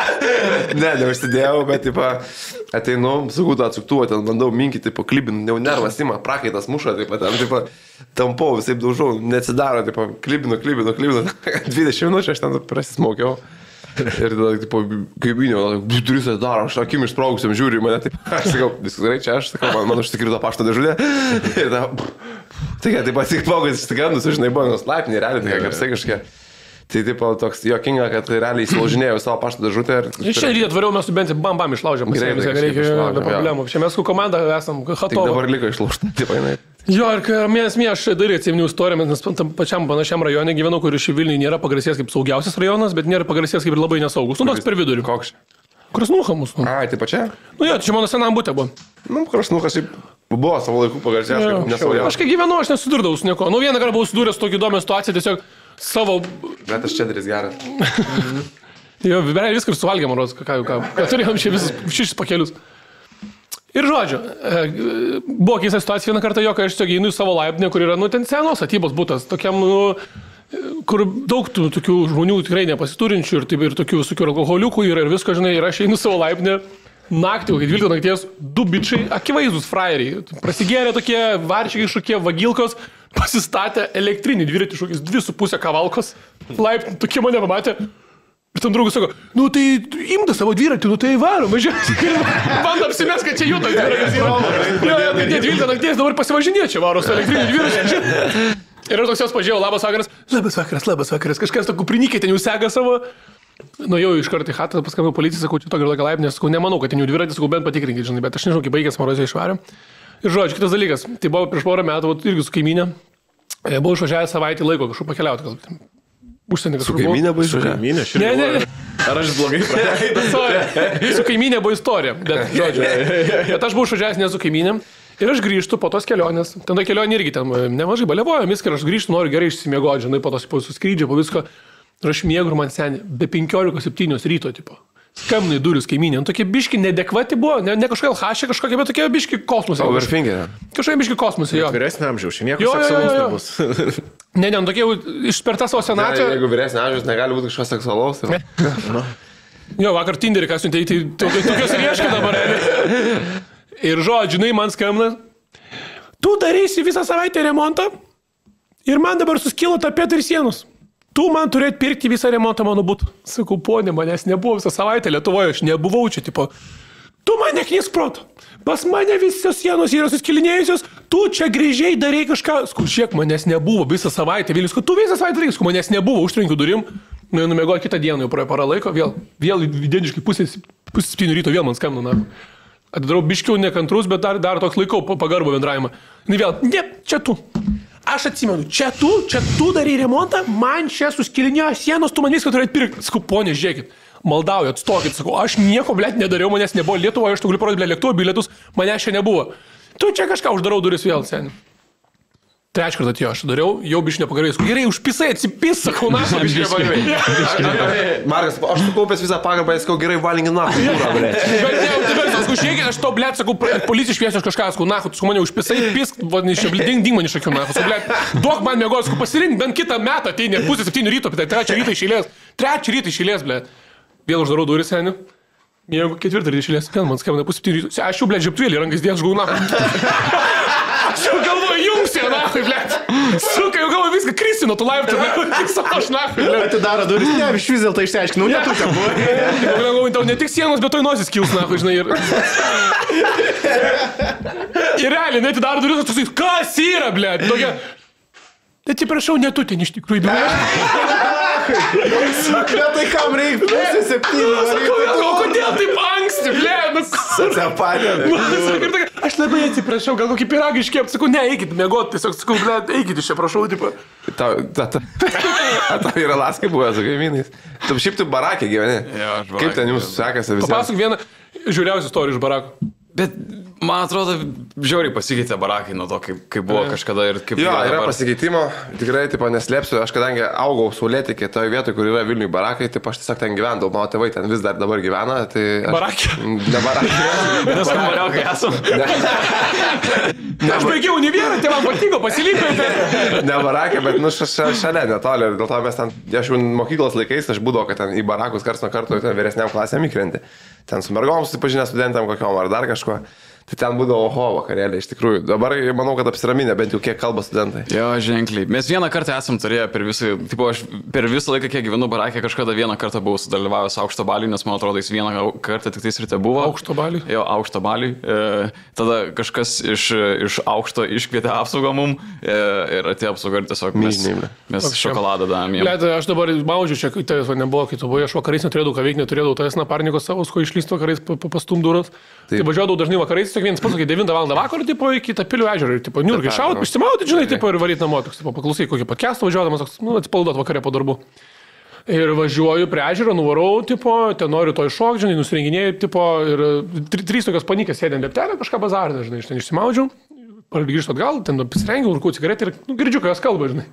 [SPEAKER 2] ne, neužsidėjau, bet taip, ateinu, su gūdu atsuktuvu, ten bandau minkyti, paklibinti, jau nervas ima, prakaitas muša, taip, ten, taip, tampau, visai daužau, neatsidaro, taip, klibinu, klibinu, klibinu. 20 minučių aš ten prasismokiau. Ir tada, tipo, kaimynio, duris atidaro, aš akim išspraugusiam žiūriu į mane, taip, aš sakau, viskas gerai, čia aš sakau, man, man užsikrito pašto dėžulė. Ir tada, tai ką, taip, atsikraugas išsigandus, žinai, buvo nuslaipinį, realiai, tai kaip sakai kažkiek. Tai taip, toks jokinga, kad realiai įsilaužinėjau savo pašto dėžutę. Ir
[SPEAKER 3] Ir čia ryte atvariau, mes su Benti bam bam išlaužėm.
[SPEAKER 2] Greitai
[SPEAKER 3] Greitai,
[SPEAKER 2] kažkaip
[SPEAKER 3] reikia, be problemų. Čia mes su komanda esam, hatovo.
[SPEAKER 2] dabar liko išlaužta, taip, jinai.
[SPEAKER 3] Jo, ir kai mėnes mė, aš dar atsiminiau istoriją, nes tam pačiam panašiam rajone gyvenau, kur iš Vilniuje nėra pagarsėjęs kaip saugiausias rajonas, bet nėra pagarsėjęs kaip ir labai nesaugus. Nu, toks per vidurį.
[SPEAKER 2] Koks?
[SPEAKER 3] Krasnuhamus. Nu,
[SPEAKER 2] Ai, taip pačia?
[SPEAKER 3] nu jo, čia mano senam būtė buvo.
[SPEAKER 2] Nu, krasnukas šiaip buvo savo laiku pagarsėjęs,
[SPEAKER 3] Jo.
[SPEAKER 2] kaip nesaugiausias.
[SPEAKER 3] Aš kai gyvenau, aš nesudurdavau su nieko. Nu, vieną kartą buvau sudūręs su tokia įdomia situacija, tiesiog savo...
[SPEAKER 2] Bet aš čia daris geras.
[SPEAKER 3] Jo, beveik viską ir suvalgėm, rodos, ką, ką, ką, ką turėjom čia visus šešis pakelius. Ir žodžiu, e, buvo keista situacija vieną kartą jo, kai aš tiesiog einu į savo laiptinę, kur yra, nu, ten senos atybos būtas, tokiam, nu, kur daug tų tokių žmonių tikrai nepasiturinčių ir, taip, ir tokių visokių alkoholiukų yra ir visko, žinai, ir aš einu į savo laiptinę. Naktį, kai 12 nakties, du bičiai, akivaizdus frairiai, prasigėrė tokie varčiai šokie, vagilkos, pasistatė elektrinį dviratį šokis, dvi su pusė kavalkos, laiptinį, tokie mane pamatė. Ir tam draugas sako, nu tai imta savo dviratį, nu tai varom, važiuoju. Bando apsimės, kad čia tas dviratis. Jo, jo, kad jie 12 nakties dabar pasivažinė čia varo su elektriniu dviračiu. Ir aš toks jos pažiūrėjau, labas vakaras, labas vakaras, labas vakaras, kažkas to kuprinikė ten jau sega savo. Nu jau iš karto į hatą paskambinau policijai, sakau, čia tokia tokia laipnė, sakau, nemanau, kad ten jų dviratis, sakau, bent patikrinkit, žinai, bet aš nežinau, kaip baigęs morozė išvarė. Ir žodžiu, kitas dalykas, tai buvo prieš porą metų, vat irgi su kaiminė, E, buvau išvažiavęs savaitę laiko kažkur pakeliauti, gal užsienį kažkur. buvau.
[SPEAKER 2] Kaimynė bus žiūrėję.
[SPEAKER 4] Kaimynė,
[SPEAKER 3] Ne, ne, ne.
[SPEAKER 4] Ar aš blogai pradėjau?
[SPEAKER 3] Su kaiminė buvo istorija, bet, žodžiu, bet aš buvau išvažiavęs ne su kaiminėm. Ir aš grįžtu po tos kelionės. Ten ta kelionė irgi ten e, nemažai balevojo, viską ir aš grįžtu, noriu gerai išsimiegoti, žinai, po tos po suskrydžio, po visko. Ir aš ir man seniai, be 15-7 ryto, tipo. Skambinai duris kaiminė, nu, tokie biški nedekvati buvo, ne, ne kažkokia hašė, kažkokia, bet tokie biški kosmosai.
[SPEAKER 2] Overfinger.
[SPEAKER 3] Kažkokie biški kosmosai, jo.
[SPEAKER 4] Vyresnė amžiaus, šiandien nieko seksualaus nebus.
[SPEAKER 3] Ne, ne, nu, tokie jau išperta savo
[SPEAKER 2] Ne,
[SPEAKER 3] senatvę.
[SPEAKER 2] jeigu vyresnė amžius negali būti kažkas seksualaus. Tai...
[SPEAKER 3] Jo, vakar Tinderį kas siuntė, tai tokio- tokios ir ieškai dabar. Ir žodžiu, žinai, man skambina. Tu darysi visą savaitę remontą ir man dabar suskilo tapetai ir sienos. Tu man turėt pirkti visą remontą mano būtų. Sakau, ponė, manęs nebuvo visą savaitę Lietuvoje, aš nebuvau čia, tipo. Tu mane knys proto. Pas mane visos sienos yra suskilinėjusios, tu čia grįžiai darai kažką. Sakau, šiek manęs nebuvo visą savaitę. Sakau, tu visą savaitę darai, sakau, manęs nebuvo, užtrenkiu durim. Nu, numėgoju kitą dieną, jau praėjo parą laiko, vėl, vėl vidieniškai pusės, pusės septynių ryto vėl man skambina. na. Atidarau biškiau nekantrus, bet dar, dar toks laikau pa- pagarbų bendravimą. Na vėl, ne, čia tu. Aš atsimenu, čia tu, čia tu darai remontą, man čia suskilinėjo sienos, tu man viską turėt pirkti. Sakau, ponė, žiūrėkit, maldauju, atstokit, sakau, aš nieko, blėt, nedariau, manęs nebuvo Lietuvoje, aš tu galiu parodyti, lėktuvo bilietus, manęs čia nebuvo. Tu čia kažką uždarau duris vėl, seniai. Trečią kartą atėjo, aš dariau, jau bišinė pagarbė. Sakau, Gerai, užpisai, atsipis, sakau, na,
[SPEAKER 2] Biškė pagarbė. Markas, aš sukaupęs visą pagarbą, jis kau gerai valingin na.
[SPEAKER 3] Bet ne, dabar sakau, žiūrėkit, aš to, blėt, sakau, policija išviesiu aš kažką, sakau, na, tu su mane užpisai, pisk, vadinai, iš čia, ding, ding man iš akių, na, sakau, blėt, duok man mėgos, sakau, pasirink bent kitą metą, ateini, pusę septynių ryto, tai trečią rytą išėlės, trečią rytą išėlės, blėt. Vėl uždarau duris, seniai. Jeigu ketvirtą rytą išėlės, vėl man skambina pusę septynių ryto. Aš jau, blėt, žiaptvėlį rankas dės žgauna. Aš jau galvoju, jums jau, na, blėt. Suka, jau galvoju, viską kristino, tu laiptų, blėt, aš, na, blėt.
[SPEAKER 4] Atidaro duris, ne, iš vis dėlto išsiaiškinau, ne tu čia buvai.
[SPEAKER 3] Galvoju, tau ne tik sienos, bet to nosis kils, na, žinai. Ir... ir realiai, net dar duris, tu sakai, kas yra, ble, tokia. Atsiprašau, ne tu ten iš tikrųjų, ble.
[SPEAKER 4] Bet tai kam reikia? Pusė septynių.
[SPEAKER 3] Sakau, kodėl taip anksti, ble, nu, ir tokia, Aš labai atsiprašau, gal kokį piragą iškėp, sakau, ne, eikit, mėgot, tiesiog sakau, ble, eikit iš čia, prašau, tipo.
[SPEAKER 2] Tau, ta, ta, tau yra laskai buvę su kaimynais. Tu šiaip tu barakė gyveni.
[SPEAKER 1] Jo, aš
[SPEAKER 2] Kaip ten jums sekasi visiems?
[SPEAKER 3] Papasakok vieną žiūriausią istoriją iš barako.
[SPEAKER 1] Bet man atrodo, žiauriai pasikeitė barakai nuo to, kaip, kaip buvo kažkada ir kaip
[SPEAKER 2] Jo, yra
[SPEAKER 1] dabar.
[SPEAKER 2] pasikeitimo, tikrai, tipo, neslėpsiu, aš kadangi augau saulėtikė toje vietoje, kur yra Vilniui barakai, tai aš tiesiog ten gyvendavau, mano tėvai ten vis dar dabar gyvena, tai... Aš,
[SPEAKER 3] Barakė?
[SPEAKER 2] Ne barakė.
[SPEAKER 1] Nes kambariokai esam.
[SPEAKER 3] Aš baigiau univierą, tai man patiko, pasilikau.
[SPEAKER 2] Ne barakė, bet nu, ša- ša- šalia netoli. Ir dėl to mes ten, aš jau mokyklos laikais, aš būdavau, kad ten į barakus kars nuo karto ten vyresniam klasėm įkrenti. Ten su mergom susipažinę studentam kokiam ar dar kažkuo. Tai ten būdavo oho vakarėlė iš tikrųjų. Dabar manau, kad apsiraminę bent jau kiek kalba studentai.
[SPEAKER 1] Jo, ženkliai. Mes vieną kartą esam turėję per visą, tipo, aš per visą laiką, kiek gyvenu barakė, kažkada vieną kartą buvau sudalyvavęs aukšto baliui, nes man atrodo, jis vieną kartą tik tais ryte buvo.
[SPEAKER 3] Aukšto baliui?
[SPEAKER 1] Jo, aukšto baliui. E, tada kažkas iš, iš aukšto iškvietė apsaugą mum e, ir atėjo apsauga ir tiesiog mes,
[SPEAKER 2] Myžniai, ble.
[SPEAKER 1] mes šokoladą davėm jiem.
[SPEAKER 3] Liet, aš dabar maudžiu čia, va nebuvo, buvai, aš vakarais neturėjau ką veikti, neturėjau tas naparnikos savo, ko išlysti vakarais pa- pa- pastum duras. Tai važiuodavau dažnai vakarais, tik vienas pats, kai 9 val. vakaro, tipo, iki tapilių ežero, ir, tipo, niurgai šaut, išsimaudyti, žinai, tipo, ir varyti namo, toks, tipo, paklausai, kokį pakestą važiuodamas, toks, nu, atsipalduot vakarė po darbų. Ir važiuoju prie ežero, nuvarau, tipo, ten noriu to iššokti, žinai, nusirenginėjau, tipo, ir tri, trys tokios panikės sėdė ant leptelio, kažką bazarą, žinai, iš ten išsimaudžiau, grįžtu atgal, ten apsirengiau, rūkau cigaretę ir, nu, girdžiu, ką jos kalba, žinai.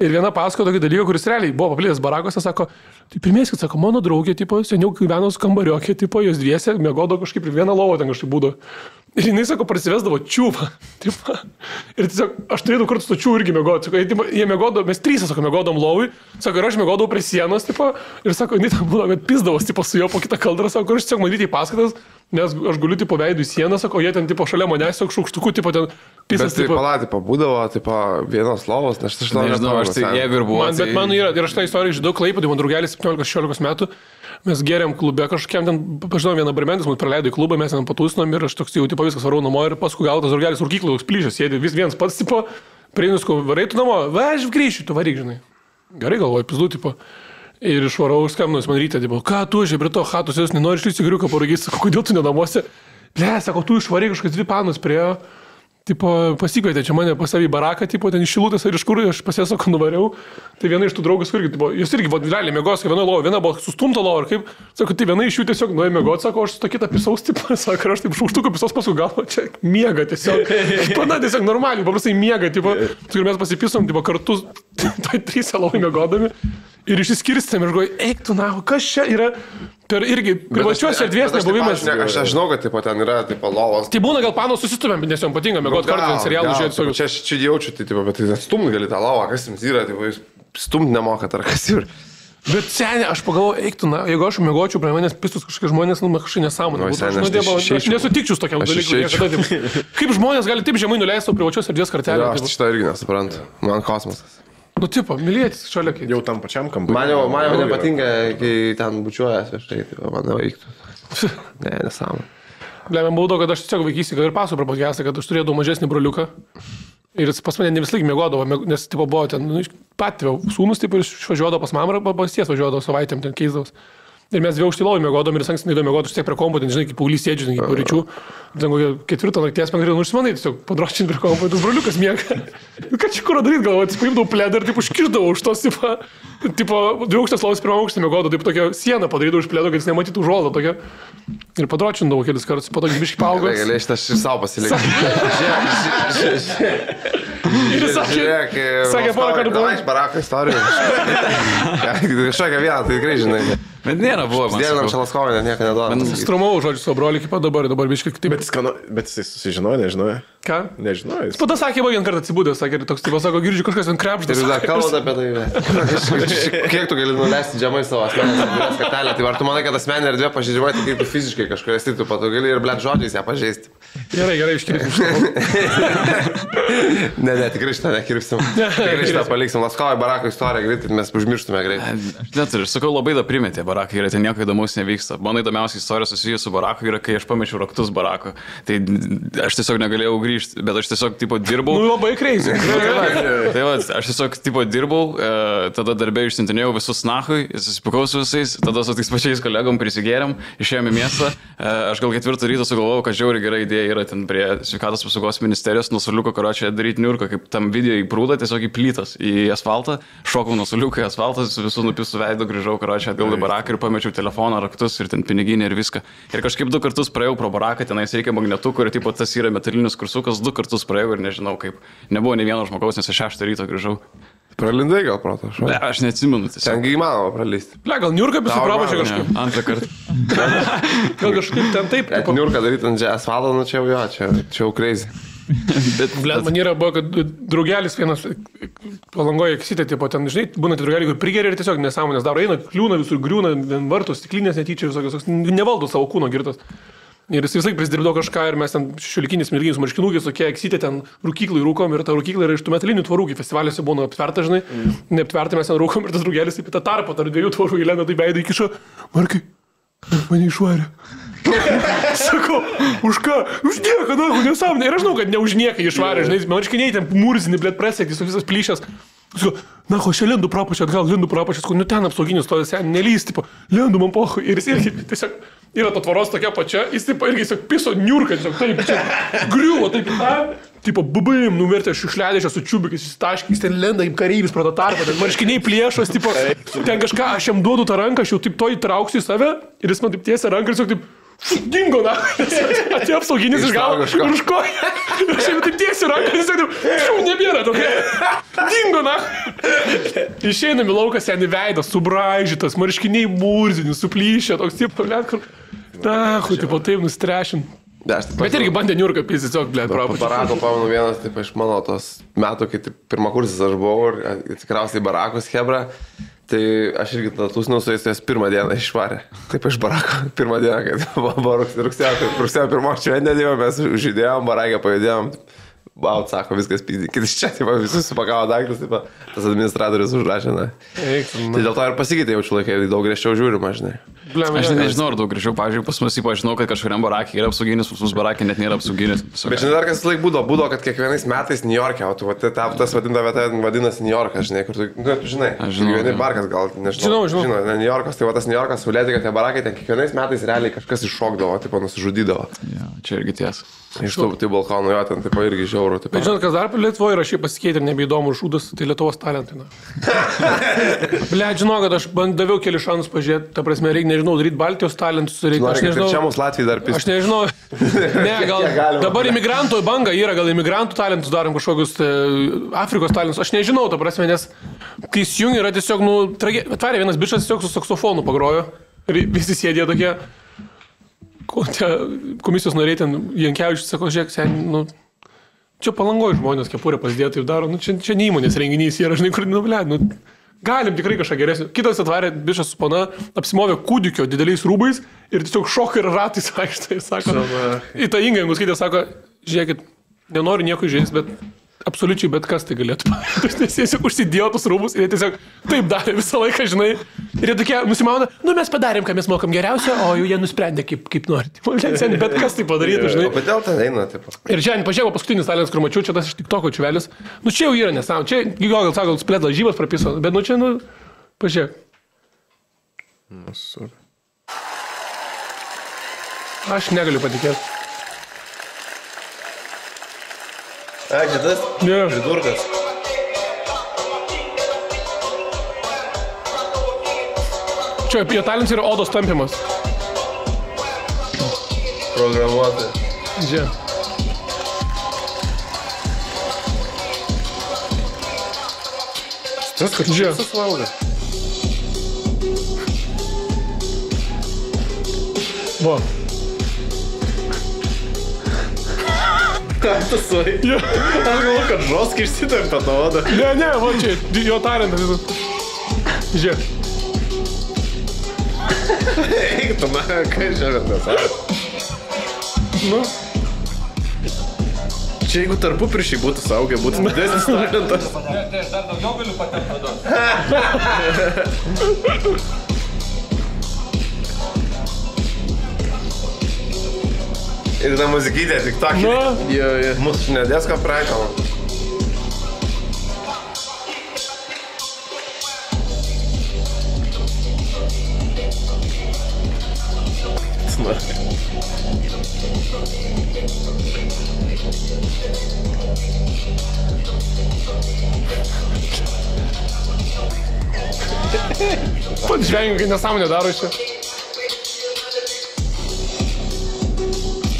[SPEAKER 3] Ir viena pasako tokį dalyką, kuris realiai buvo paplitęs barakose, sako, tai kad sako, mano draugė, tipo, seniau gyveno su kambariokė, tipo, jos dviese, mėgodo kažkaip ir vieną lovą ten kažkaip būdavo. Ir jinai, sako, prasivesdavo čiūvą. Tipo. Ir tiesiog aš turėjau kartu su čiūvu irgi mėgoti. Sako, jie, jie mėgodo, mes trys, sako, mėgodom lovui. Sako, ir aš mėgodavau prie sienos, tipo. Ir sako, jinai tam būdavo, kad pizdavos, tipo, su juo po kitą kaldrą, sako, kur aš tiesiog matyti į paskatas. Nes aš guliu tipo veidų į sieną, sako, o jie ten tipo šalia manęs, tiesiog šaukštukų, tipo ten
[SPEAKER 2] Bet
[SPEAKER 3] pisas,
[SPEAKER 2] tai palatė, pabūdavo, tipo, vienos lovos, nes aš to
[SPEAKER 1] Nežinau, aš tai jeigu ir buvau.
[SPEAKER 3] Man, bet
[SPEAKER 1] tai-
[SPEAKER 3] man yra, ir aš tą istoriją žinau, klaipė, man draugelis 17-16 metų, mes geriam klube kažkokiam ten, pažinau vieną barmendą, mus praleido į klubą, mes ten patūsinom ir aš toks jau, tipo, viskas varau namo ir paskui gal tas draugelis rūkyklų splyšęs, sėdi vis vienas pats, tipo, prieinus, ko varai tu namo, va, aš grįšiu, tu varyk, žinai. Gerai galvoju, pizdu, tipo. Ir išvarau, skambinus man ryte, tipo, ką tu, žiūrėjau, prie to hatus, jūs nenori išlįsti griuką paragys, kodėl tu nenamuose? Ble, sako, tu išvarai kažkokius dvi panus prie jo. Tipo, pasikvietė čia mane pas savį baraką, tipo, ten iš šilutės ar iš kur, aš pasėsako nuvariau. Tai viena iš tų draugų, irgi, tipo, jūs irgi, vad, realiai mėgos, viena lova, viena buvo sustumta lova, ir kaip, sako, tai viena iš jų tiesiog nuėjo mėgoti, sako, aš su tokia pisaus, tipo, sako, aš taip šaukštuką pisos paskui galvo, čia miega tiesiog. Pana tiesiog normaliai, paprastai miega, tipo, mes pasipisom, tipo, kartu, tai trys lovai mėgodami. Ir išsiskirstėm ir galvoju, eik tu, na, kas čia yra per irgi privačios erdvės nebuvimas.
[SPEAKER 2] Aš, aš, aš žinau, kad tipo, ten yra tipo, lovos.
[SPEAKER 3] Tai būna gal pano susistumėm, nes jam patinka mėgoti kartu ant serialų žiūrėti su
[SPEAKER 2] Čia aš čia jaučiu, tai tipo, bet tai stumt gali tą lovą, kas jums yra, tipo, jūs stumt nemokat ar kas yra.
[SPEAKER 3] Bet seniai, aš pagalvoju, eik tu, na, jeigu aš mėgočiau prie manęs pistus kažkokie žmonės, nu, kažkaip nesąmonė.
[SPEAKER 2] Oi,
[SPEAKER 3] būtų.
[SPEAKER 2] seni,
[SPEAKER 3] Aš,
[SPEAKER 2] aš tai
[SPEAKER 3] nu, aš nesutikčiau su tokiam
[SPEAKER 2] Aš
[SPEAKER 3] dalykui. Kaip žmonės gali taip žemai nuleisti savo privačios erdvės kartelę?
[SPEAKER 2] Aš šito irgi nesuprantu. Man kosmosas.
[SPEAKER 3] Nu, tipo, mylėtis šalia kaip.
[SPEAKER 4] Jau tam pačiam kampu.
[SPEAKER 2] Man jau, man jau nepatinka, kai ten bučiuojas viešai, tai man neveiktų. Ne, nesąmonė.
[SPEAKER 3] Lemia baudo, kad aš tiesiog vaikystėje gal ir pasu propagęsą, kad aš turėjau mažesnį broliuką. Ir jis pas mane ne vis laik mėgodavo, mėg- nes tipo, buvo ten, nu, patėviau, sūnus, taip ir išvažiuodavo pas mamą, arba pas ties važiuodavo savaitėm, ten keisdavos. Ir mes vėl užtilovai mėgodom ir sankstinai įdomu mėgodom, tiek prie kompo, ten, žinai, kaip paulys sėdžiu, žinai, po ryčių. Ten kokią ketvirtą nakties penktą dieną užsimanai, tiesiog padrošinti prie kompo, tu broliukas miega. Nu, Ką čia kur daryti, galvoju, paimdavau pledą ir taip užkirdavau už tos, tipo, tipo, dvi aukštas lovas pirmą aukštą mėgodavau, taip tokią sieną padarydavau iš pledo, kad jis nematytų užuolą tokią. Ir padrošindavau kelis kartus, po to biškai paaugo.
[SPEAKER 2] Šitą aš ir savo pasilikti.
[SPEAKER 3] Ir sakė, sakė, porą kartų buvo.
[SPEAKER 2] Iš barako istorijų. Kažkokią vietą, tai tikrai žinai.
[SPEAKER 1] Bet nėra buvo, man.
[SPEAKER 2] Dėlinam net nieko neduodam.
[SPEAKER 3] Stromau žodžiu savo broliu iki pat dabar, dabar biškai kitaip.
[SPEAKER 4] Bet, jis kano, bet jisai susižinojo, nežinojo.
[SPEAKER 3] Ką?
[SPEAKER 4] Nežinojo. Jis...
[SPEAKER 3] Pada sakė, va, vieną kartą atsibūdęs, sakė, toks, tipo, sako, girdžiu kažkas ant krepštas.
[SPEAKER 2] jūs dar kalbate apie tai. Kiek tu gali nuleisti žemai savo asmeninę kartelę? Tai ar tu manai, kad asmeninė erdvė pažeidžiama tik kaip tu fiziškai kažkur esi, tu patu gali ir blėt žodžiais ją pažeisti.
[SPEAKER 3] Gerai, gerai, iškirpsiu.
[SPEAKER 2] Ne, ne, tikrai šitą nekirpsim. Tikrai šitą paliksim. Laskovai barako istoriją greitai, mes užmirštume greitai.
[SPEAKER 1] Aš neturiu, aš sakau, labai da primetė barakai ir ten nieko įdomaus nevyksta. Mano įdomiausia istorija susijusi su baraku yra, kai aš pamečiau raktus barako. Tai aš tiesiog negalėjau grįžti, bet aš tiesiog, tipo, dirbau.
[SPEAKER 3] Nu, labai kreizė.
[SPEAKER 1] Tai va, aš tiesiog, tipo, dirbau, e, tada darbė išsintinėjau visus nahui, susipikau su visais, tada su tais pačiais kolegom prisigėrėm, išėjome į miestą. E, aš gal ketvirtą ryto sugalvojau, kad žiauri gera idėja yra ten prie sveikatos apsaugos ministerijos nuo suliuko, kurio čia daryti niurką, kaip tam video įprūda, tiesiog į plytas, į asfaltą, šokau nuo suliuko į asfaltą, su visų nupisų veidu grįžau, kurio čia atgal į baraką ir pamečiau telefoną, raktus ir ten piniginį ir viską. Ir kažkaip du kartus praėjau pro baraką, tenais reikia magnetukų ir tipo tas yra metalinis kursukas, du kartus praėjau ir nežinau kaip. Nebuvo ne vieno žmogaus, nes aš šeštą ryto grįžau.
[SPEAKER 2] Pralindai gal proto, aš.
[SPEAKER 1] Ne, aš neatsimenu tiesiog.
[SPEAKER 2] Tengi įmanoma pralysti.
[SPEAKER 3] Ble, gal niurka visų
[SPEAKER 2] įmanoma,
[SPEAKER 3] kažkaip.
[SPEAKER 1] Antrą kartą.
[SPEAKER 3] Gal kažkaip ten taip. tipo,
[SPEAKER 2] Niurka daryti ant asfalto, nu čia jau jo, čia, čia jau crazy.
[SPEAKER 1] Bet,
[SPEAKER 3] Ble, man yra buvo, kad draugelis vienas palangoje eksitė, tipo, ten, žinai, būna tie draugeliai, kur prigeria ir tiesiog nesąmonės daro, eina, kliūna visur, griūna, vartų, stiklinės netyčia, visokios, toks nevaldo savo kūno girtas. Ir jis visai prisidirbo kažką ir mes ten šiulikinis merginis marškinukis, tokie eksitė ten rūkyklai rūkom ir ta rūkykla yra iš tų metalinių tvarų, kai festivaliuose būna aptverta, žinai, mm. neaptverta mes ten rūkom ir tas taip į tą tarpą tarp dviejų tvarų įlenda, tai veidai įkišo, Markai, mane išvarė. Sakau, už ką? Už nieką, na, nesąmonė. Ir aš žinau, kad ne už nieką išvarė, žinai, marškiniai ten murzinį, blėt prasiekti, su visas plyšęs. Sakau, na, ho, čia lindu prapačiu, atgal lindu prapačiu, sakau, nu ten apsauginis stovi, sen, nelysti, lindu man pohu. Ir jis irgi tiesiog yra ta tvaros tokia pačia, jis taip irgi tiesiog piso niurka, tiesiog taip, čia griuvo, taip tą. Tipo, bubim, nuvertė šiukšliadėžę su čiubikais, įstaškiais, ten lenda į kareivis pro tą tarpą, ten marškiniai pliešos, tipo, ten kažką, aš jam duodu tą ranką, aš jau taip to įtrauksiu į save ir jis man taip tiesia ranką ir tiesiog taip, dingo, na, atėjo apsauginis iš galo už ko. Aš jam taip tiesiu ranką, jis taip, šių nebėra, tokia, dingo, na. Išeinam į lauką, seniai veidas, subraižytas, marškiniai mūrzinis, suplyšę, toks, tipo, net kur, na, hu, tipo, taip nustrešim.
[SPEAKER 2] Aš taip
[SPEAKER 3] Bet irgi bandė niurką pys, tiesiog, ble, prapačiu.
[SPEAKER 2] barako pamenu vienas, taip iš mano tos metų, kai taip, pirmą kursas aš buvau ir atsikrausiai į barakus Hebra. Tai aš irgi tada tūsinau su jais, jas pirmą dieną išvarė. Taip iš barako. Pirmą dieną, kai buvo rugsėjo, rugsėjo, šventę dieną, mes žydėjom, barakė pajudėjom. Wow, sako, viskas pydė. Kitas čia, taip, visus supakavo daiktus, taip, tas administratorius užrašė. Na. Tai dėl to ir pasikeitė jaučiu laikai, daug griežčiau žiūrima, žinai.
[SPEAKER 3] blem,
[SPEAKER 1] Aš nežinau, ar daug gražiau, pavyzdžiui, pas mus ypač žinau, kad kažkuriam barakė yra apsauginis, pas mus barakė net nėra apsauginis.
[SPEAKER 2] Bet žinai, dar kas laik būdavo, būdavo, kad kiekvienais metais New York'e, o tu, va, ta, tas vadinta vieta vadinasi New Yorkas, žinai, kur tu, nu, tu žinai,
[SPEAKER 1] jo.
[SPEAKER 2] barkas gal, nežinau.
[SPEAKER 3] Žinau, žinau.
[SPEAKER 2] Žinau, ne New Yorkas, tai va tas New Yorkas, sulėti, kad tie barakai ten kiekvienais metais realiai kažkas iššokdavo, tipo nusižudydavo.
[SPEAKER 1] Jo, Čia irgi tiesa.
[SPEAKER 2] Iš tų tai balkonų jo, ten taip irgi žiauru. Taip,
[SPEAKER 3] Bet žinot, kas dar Lietuvoje yra šiaip pasikeitę ir nebeįdomus žudas, tai Lietuvos talentai. Ble, žinau, kad aš band- daviau keli šansus pažiūrėti, ta prasme, reikia, nežinau, daryti Baltijos talentus, reikia, aš
[SPEAKER 2] ir čia
[SPEAKER 3] nežinau.
[SPEAKER 2] mūsų Latvijai dar
[SPEAKER 3] Aš
[SPEAKER 2] pis.
[SPEAKER 3] nežinau. Ne, gal dabar imigrantų banga yra, gal imigrantų talentus darom kažkokius e, Afrikos talentus. Aš nežinau, ta prasme, nes kai įsijungi yra tiesiog, nu, tragedija. Atvarė vienas bičias tiesiog su saksofonu pagrojo. Ir visi sėdėjo tokie, ko tie komisijos nariai ten, Jankievičius sako, žiūrėk, sen, nu, čia palangoji žmonės kepurė pasidėti ir daro, nu, čia, čia ne įmonės renginys yra, žinai, kur, nu, ble, nu, galim tikrai kažką geresnio. Kitas atvarė bičias su pana, apsimovė kūdikio dideliais rūbais ir tiesiog šoka ir ratais vaikštai, sako. Į tą ingą, jeigu skaitė, sako, žiūrėkit, nenoriu nieko žaisti, bet absoliučiai bet kas tai galėtų. Jis tiesiog užsidėjo tus rūbus ir jie tiesiog taip darė visą laiką, žinai. Ir jie tokie nusimauna, nu mes padarėm, ką mes mokam geriausio, o jau jie nusprendė, kaip, kaip nori. Sen, bet kas tai padarytų,
[SPEAKER 2] O
[SPEAKER 3] žinai.
[SPEAKER 2] kodėl ten eina, taip?
[SPEAKER 3] Ir šiandien pažiūrėjau paskutinis talentas, kur mačiau, čia tas iš tik toko čiuvelis. Nu čia jau yra nesąmonė, čia gal sako, splėt lažybas prapiso, bet nu čia, nu, pažiūrėk. Aš negaliu patikėti.
[SPEAKER 2] A, čia tas
[SPEAKER 3] Ne,
[SPEAKER 2] vidurkas.
[SPEAKER 3] čia apie talentas yra odos tampimas.
[SPEAKER 2] Programuoti.
[SPEAKER 3] Čia.
[SPEAKER 4] Tas, kad čia suvalgo.
[SPEAKER 3] Va.
[SPEAKER 4] Ką tu suai? Aš galvoju, kad žoskiai išsitempė tą odą.
[SPEAKER 3] Ne, ne, va čia, jo talentas. Žiūrėk.
[SPEAKER 4] Eik, tu, na, ką žiūrėt, nesąmonė.
[SPEAKER 3] Nu,
[SPEAKER 4] Čia jeigu tarpu priešai būtų saugę, būtų didesnis talentas.
[SPEAKER 7] Tai aš dar daugiau galiu patepti
[SPEAKER 2] Ir ta muzikytė tik tokia.
[SPEAKER 3] nu,
[SPEAKER 4] Jo, jo.
[SPEAKER 2] Mūsų nedės ką praeitą.
[SPEAKER 3] pats žvengiu, kai nesąmonė daro čia.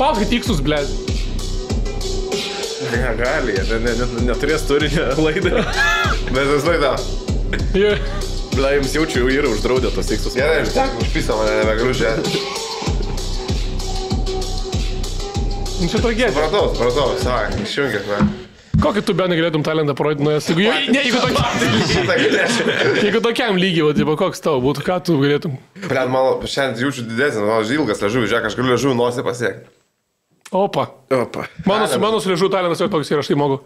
[SPEAKER 3] Spauskit tiksus, blė.
[SPEAKER 4] Negali, jie ne, ne, ne, neturės turinio laidai.
[SPEAKER 2] Bet vis laida.
[SPEAKER 4] Ble, jums jaučiu, jau yra uždraudę tos teiksus.
[SPEAKER 2] Gerai, aš tek užpisa mane, nebegaliu žiūrėti.
[SPEAKER 3] Nu, Čia tragedija.
[SPEAKER 2] Supratau, supratau, savai, išjungit, man.
[SPEAKER 3] Kokį tu benai galėtum talentą parodyti nuėjęs? Jeigu, jau- ne, jeigu, tokiam, jeigu tokiam lygiai, va, tipo, koks tavo būtų, ką tu galėtum?
[SPEAKER 2] Blet, mano šiandien jaučiu didesnį, mano ilgas liežuvis, žiūrėk, aš galiu liežuvį nosį pasiekti.
[SPEAKER 3] Opa.
[SPEAKER 4] Opa.
[SPEAKER 3] Mano, mano liežu talentas jau toks yra, aš tai moku.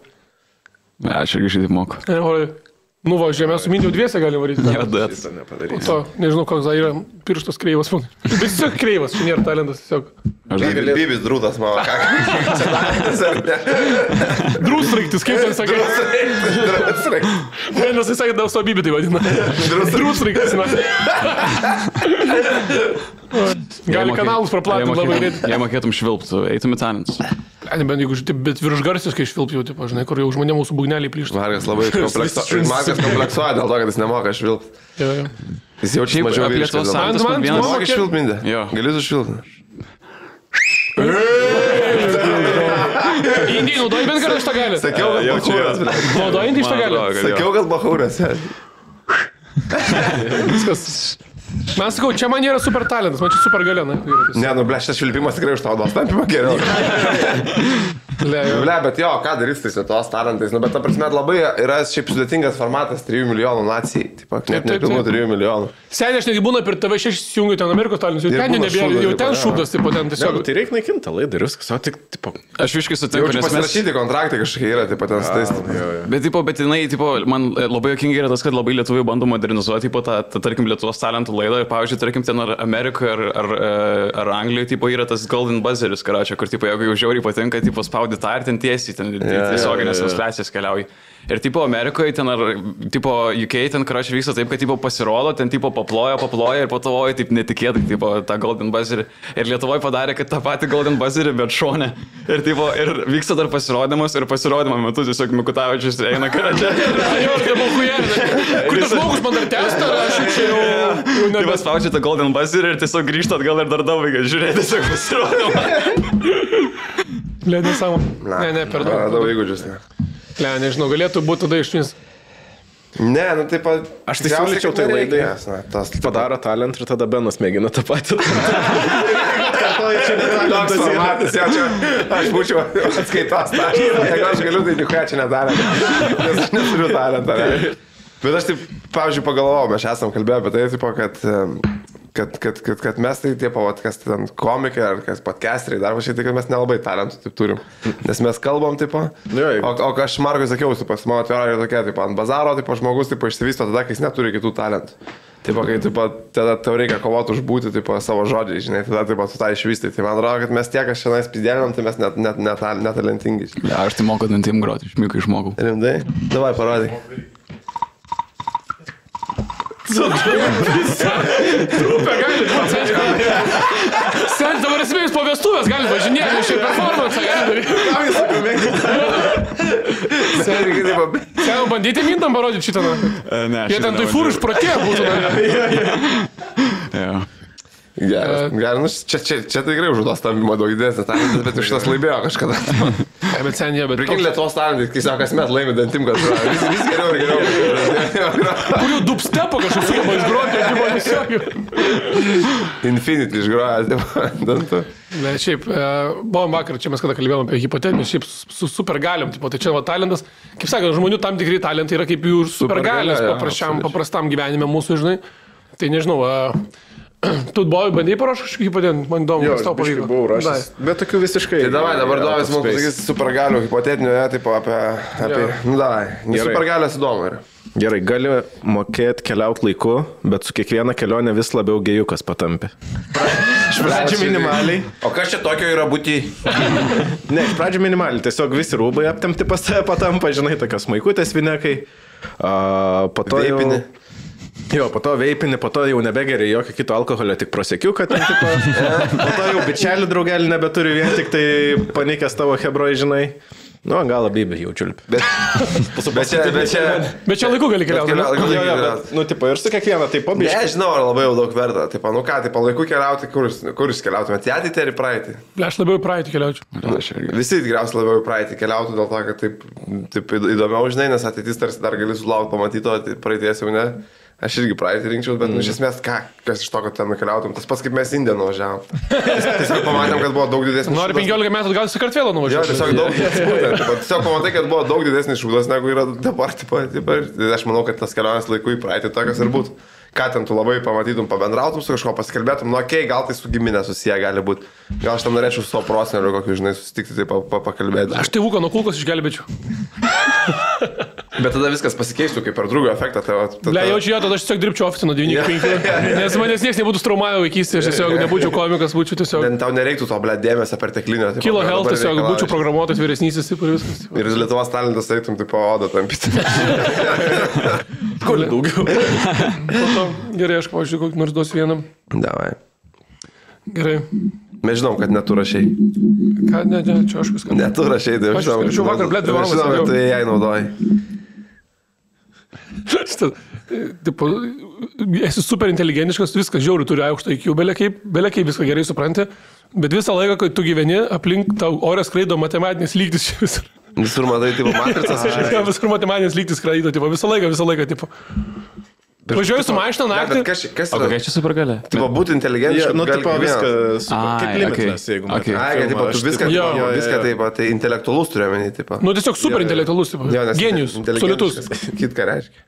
[SPEAKER 1] Ne, aš irgi šitaip moku.
[SPEAKER 3] Ne, oi. Nu, va, mes su minėjau dviese galim varyti.
[SPEAKER 1] Jo, bet.
[SPEAKER 3] To, nežinau, koks yra pirštas kreivas. Bet tiesiog kreivas, čia nėra talentas, tiesiog.
[SPEAKER 2] Bibis, bibis drūtas mano, ką? Talentas ar ne?
[SPEAKER 3] Drūsraiktis, kaip ten sakai.
[SPEAKER 2] Drūtas.
[SPEAKER 3] Vienas jisai daug sobybį tai vadina. Drūsraiktis, Gali kanalus praplatinti labai greitai.
[SPEAKER 1] Jei mokėtum švilpti, eitum į talentus.
[SPEAKER 3] Ne, bent jeigu, bet virš garsius, kai švilpjau, taip, žinai, kur jau žmonėm mūsų būgnelį plyšta.
[SPEAKER 2] Markas labai kompleksuoja. Markas kompleksuoja dėl to, kad jis nemoka švilpti.
[SPEAKER 3] Jo, jo.
[SPEAKER 2] Jis jaučia
[SPEAKER 1] Šiaip
[SPEAKER 2] mažiau
[SPEAKER 1] apie
[SPEAKER 2] vyriškas.
[SPEAKER 3] Man-
[SPEAKER 1] man
[SPEAKER 3] man
[SPEAKER 1] vienas...
[SPEAKER 3] smagu.
[SPEAKER 2] Mokai švilpti mindę?
[SPEAKER 1] Jo.
[SPEAKER 2] Gali sušvilpti.
[SPEAKER 3] Indijai naudoji bent kartą šitą galę.
[SPEAKER 2] Sakiau, kad bachūras. blet.
[SPEAKER 3] Naudoji indijai šitą galę.
[SPEAKER 2] Sakiau, kad bachūras.
[SPEAKER 3] Viskas. Man sakau, čia man yra super talentas, man čia super galė, na. yra tiesiog.
[SPEAKER 2] Ne, nu, ble, šitas švilpimas tikrai už tavo dostampimą geriau. Ble, bet jo, ką darys tais Lietuvos talentais, nu, bet ta prasme labai yra šiaip sudėtingas formatas 3 milijonų nacijai, taip pat net
[SPEAKER 3] Taip, taip, taip.
[SPEAKER 2] 3 milijonų.
[SPEAKER 3] Seniai aš netgi būna per TV6 įsijungiu ten Amerikos talentus, jau
[SPEAKER 2] Ir
[SPEAKER 3] ten nebėra, jau ten šūdas, tipo, ten
[SPEAKER 4] Ne,
[SPEAKER 3] tiesiog.
[SPEAKER 4] nu, tai reikia naikinti tą laidą ir viskas, o tik, tipo,
[SPEAKER 1] Aš visiškai sutinku, nes mes...
[SPEAKER 2] pasirašyti kontraktai kažkokie yra, taip pat ten su tais.
[SPEAKER 1] Bet, tipo, bet jinai, tipo, man e, labai jokingai yra tas, kad labai lietuviai bando modernizuoti, tipo, tą, tą, tarkim, Lietuvos talentų laidą. Ir, pavyzdžiui, tarkim, ten ar Amerikoje, ar, ar, e, ar Anglijoje, tipo, yra tas Golden Buzzeris, karačia, kur, tipo, jeigu jau žiauriai patinka, tipo, spaudi tą ir ten tiesiai, ten
[SPEAKER 2] jo,
[SPEAKER 1] tiesioginės
[SPEAKER 2] jo.
[SPEAKER 1] transliacijas keliauji. Ir, tipo, Amerikoje, ten ar, tipo, UK, ten, karačia, vyksta taip, kad, tipo, pasirodo, ten, tipo, paploja, paploja ir po to, oi, taip netikėtai, tipo, tą Golden Buzzerį. Ir Lietuvoje padarė, kad tą patį Golden Buzzerį, bet šone. Ir, tipo, ir vyksta dar pasirodymas ir pasirodymo metu tiesiog Mikutavičius eina karačia.
[SPEAKER 3] Jo, tai buvo huijerinė. Kur tas žmogus man dar testa, aš čia jau, jau
[SPEAKER 1] Tai
[SPEAKER 3] nebe.
[SPEAKER 1] paspaudžia tą Golden Buzzer ir tiesiog grįžta atgal ir dar daug vaikas žiūrėti tiesiog pasirodymą.
[SPEAKER 3] Le, nesąmo. Ne, ne, per daug.
[SPEAKER 2] Daug įgūdžius, ne.
[SPEAKER 3] Le, nežinau, galėtų būti tada iš vis.
[SPEAKER 2] Ne, nu taip pat.
[SPEAKER 4] Aš tai siūlyčiau tai laidai.
[SPEAKER 2] Na, tas
[SPEAKER 4] padaro talent ir tada Benas mėgina tą patį.
[SPEAKER 2] Aš būčiau atskaitos taškas. Jeigu aš galiu, tai nieko čia nedarė. Nes aš neturiu talentą. ne. Bet aš taip, pavyzdžiui, pagalvojau, mes esam kalbėję apie tai, tipo, kad, kad, kad, kad, kad mes tai tie pavat, kas ten komikai ar kas podcasteriai, dar važiai, tai kad mes nelabai talentų taip turim. Nes mes kalbam, tipo.
[SPEAKER 4] Jo.
[SPEAKER 2] O, o aš Markui sakiau, su pas mano atvira yra tokia, tipo, ant bazaro, tipo, žmogus, tipo, išsivysto tada, kai jis neturi kitų talentų. Taip, kai taip, tada tau reikia kovoti už būti, taip, savo žodžiai, žinai, tada taip, tu tą išvystai. Tai man atrodo, kad mes tiek, aš šiandien spidėlinam, tai mes net, net, net, netalentingi.
[SPEAKER 1] Ne, aš tai moku dantim groti, iš mykai išmokau.
[SPEAKER 2] Rimtai? Davai, parodyk.
[SPEAKER 3] Trupė gali būti. Seniai, dabar esmė, jūs po vestuvės gali važinėti, šiaip performance gali daryti.
[SPEAKER 2] Seniai,
[SPEAKER 3] bandyti mintam parodyti šitą. na.
[SPEAKER 1] Ne,
[SPEAKER 3] Jie ten tai fūrų išpratė būtų.
[SPEAKER 2] Geras. Geras, nu, čia, čia, čia tai tikrai užduos tampimo daug didesnis talentas, bet iš šitas laimėjo kažkada.
[SPEAKER 3] Ne, Bet seniai, bet...
[SPEAKER 2] Prikin Lietuvos talentai, kai sako, kasmet laimi dantim, kad vis, vis geriau ir geriau.
[SPEAKER 3] Kurių dubstepo kažkoks sugeba išgroti, tai buvo tiesiog.
[SPEAKER 2] Infinity išgroja dantų.
[SPEAKER 3] Ne, šiaip, e, buvom vakar, čia mes kada kalbėjome apie hipotetinius, šiaip su supergaliam, tipo, tai čia va talentas, kaip sakė, žmonių tam tikri talentai yra kaip jų supergalės
[SPEAKER 2] Supergalia, jo,
[SPEAKER 3] paprasčiam,
[SPEAKER 2] absoliučiai.
[SPEAKER 3] paprastam gyvenime mūsų, žinai. Tai nežinau, a, tu buvai bandai parašyti kažkokį hipotetinį, man įdomu,
[SPEAKER 4] Jo,
[SPEAKER 3] kas tau pavyko.
[SPEAKER 4] buvau rašęs. Bet tokių visiškai.
[SPEAKER 2] Tai davai, dabar duovis mums pasakys supergalių hipotetinių, ne, taip apie... apie
[SPEAKER 3] Jo.
[SPEAKER 2] nu, davai. Nes
[SPEAKER 4] Gerai.
[SPEAKER 2] supergalės įdomu yra.
[SPEAKER 4] Gerai, gali mokėti keliauti laiku, bet su kiekviena kelionė vis labiau gėjukas patampi. Iš pradžių minimaliai.
[SPEAKER 2] O kas čia tokio yra būti?
[SPEAKER 4] Ne, iš pradžių minimaliai. Tiesiog visi rūbai aptemti pas tave patampa, žinai, tokios maikutės vinekai. A, po to jau...
[SPEAKER 2] Veipini.
[SPEAKER 4] Jo, po to veipini, po to jau nebegeri jokio kito alkoholio, tik prosiekiuką, ten tipo. po to jau bičelių draugelį nebeturi, vien tik tai panikęs tavo hebroj, žinai. Nu, gal abybė jau čiulpi.
[SPEAKER 2] Bet, bet čia, bet čia...
[SPEAKER 3] Bet čia laiku gali keliauti.
[SPEAKER 2] kelia-
[SPEAKER 3] ne?
[SPEAKER 2] laiku
[SPEAKER 4] Jo, jo,
[SPEAKER 2] keliauti.
[SPEAKER 4] bet, nu, tipo, ir su kiekviena, tai pabiškai.
[SPEAKER 2] Nežinau, ar labai jau daug verta. Taip, nu ką, taip, laiku keliauti, kur, kur jūs keliautumėte? Į ateitį ar į praeitį?
[SPEAKER 3] Ble, Aš labiau į praeitį keliaučiau.
[SPEAKER 2] Visi tikriausiai labiau į praeitį keliautų dėl to, kad taip, taip įdomiau, žinai, nes ateitis tarsi dar gali sulaukti pamatyti, o tai praeities jau ne. Aš irgi praeitį rinkčiau, bet mm. nu, iš esmės, ką, kas iš to, kad ten nukeliautum, tas pats kaip mes Indiją nuvažiavom. Tiesiog pamatėm, kad buvo daug didesnis.
[SPEAKER 3] Nori
[SPEAKER 2] šūdas.
[SPEAKER 3] 15 metų atgal su kartvelą
[SPEAKER 2] Jo,
[SPEAKER 3] nuvažiuoti.
[SPEAKER 2] tiesiog daug, būtent, tiesiog pamatai, kad buvo daug didesnis šūdas, negu yra dabar, tipo, tipo, ir aš manau, kad tas kelionės laiku į praeitį tokias ir būtų. Ką ten tu labai pamatytum, pabendrautum su kažkuo, pasikalbėtum, nu, okei, okay, gal tai su giminė susiję gali būti. Gal aš tam norėčiau su savo prosneliu kokį, žinai, susitikti, tai pa, pa, pakalbėti.
[SPEAKER 3] Aš tėvuką nuo kulkos išgelbėčiau.
[SPEAKER 2] Bet tada viskas pasikeistų kaip per draugo efektą. Tai, tada,
[SPEAKER 3] Ble, jaučiu jo, tada aš tiesiog dirbčiau oficinę 9 iki 5. Nes manęs niekas nebūtų traumavę vaikystėje, aš tiesiog nebūčiau komikas, būčiau tiesiog...
[SPEAKER 2] Bent tau nereiktų to, ble, dėmesio perteklinio.
[SPEAKER 3] Kilo health, tiesiog būčiau programuotojas vyresnysis ir viskas.
[SPEAKER 2] Ir Lietuvos talentas eitum, tipo, odą tampyti.
[SPEAKER 3] Kur daugiau? To, gerai, aš pavyzdžiui, kokį nors duosiu vienam.
[SPEAKER 2] Davai.
[SPEAKER 3] Gerai.
[SPEAKER 2] Mes žinom, kad netu rašiai.
[SPEAKER 3] Ką, ne, ne, čia aš viską.
[SPEAKER 2] Netu rašiai, tai
[SPEAKER 3] Aš
[SPEAKER 2] žinom. kad-
[SPEAKER 3] skaičiau vakar, ble, dvi valandas
[SPEAKER 2] Žinom, kad tu jai naudoji.
[SPEAKER 3] Šitą, e, tipo, esi super inteligentiškas, viskas žiauri turi aukštą IQ, belekiai, belekiai viską gerai supranti, bet visą laiką, kai tu gyveni, aplink tau ore skraido matematinis lygtis visur.
[SPEAKER 2] Visur matai, tipo, matricas.
[SPEAKER 3] Visur matematinis lygtis skraido, tipo, visą laiką, visą laiką, tipo. Važiuoju su mašina
[SPEAKER 2] Ne,
[SPEAKER 3] naktį.
[SPEAKER 2] bet kas, kas
[SPEAKER 1] O
[SPEAKER 2] yra?
[SPEAKER 1] kokia čia supergalė?
[SPEAKER 2] Tipo, būti
[SPEAKER 4] Ja,
[SPEAKER 2] inteligentiškas.
[SPEAKER 4] nu, tipo, viską, super,
[SPEAKER 1] Ai,
[SPEAKER 4] kaip limitless,
[SPEAKER 1] okei.
[SPEAKER 4] jeigu
[SPEAKER 1] Okei.
[SPEAKER 4] matai
[SPEAKER 2] Ai, tipo, tu viską, jo,
[SPEAKER 4] jo,
[SPEAKER 2] viską taip, tai intelektualus turiu menį, taip.
[SPEAKER 3] Nu, tiesiog super intelektualus, tipo. genijus, solitus.
[SPEAKER 2] Kit ką reiškia.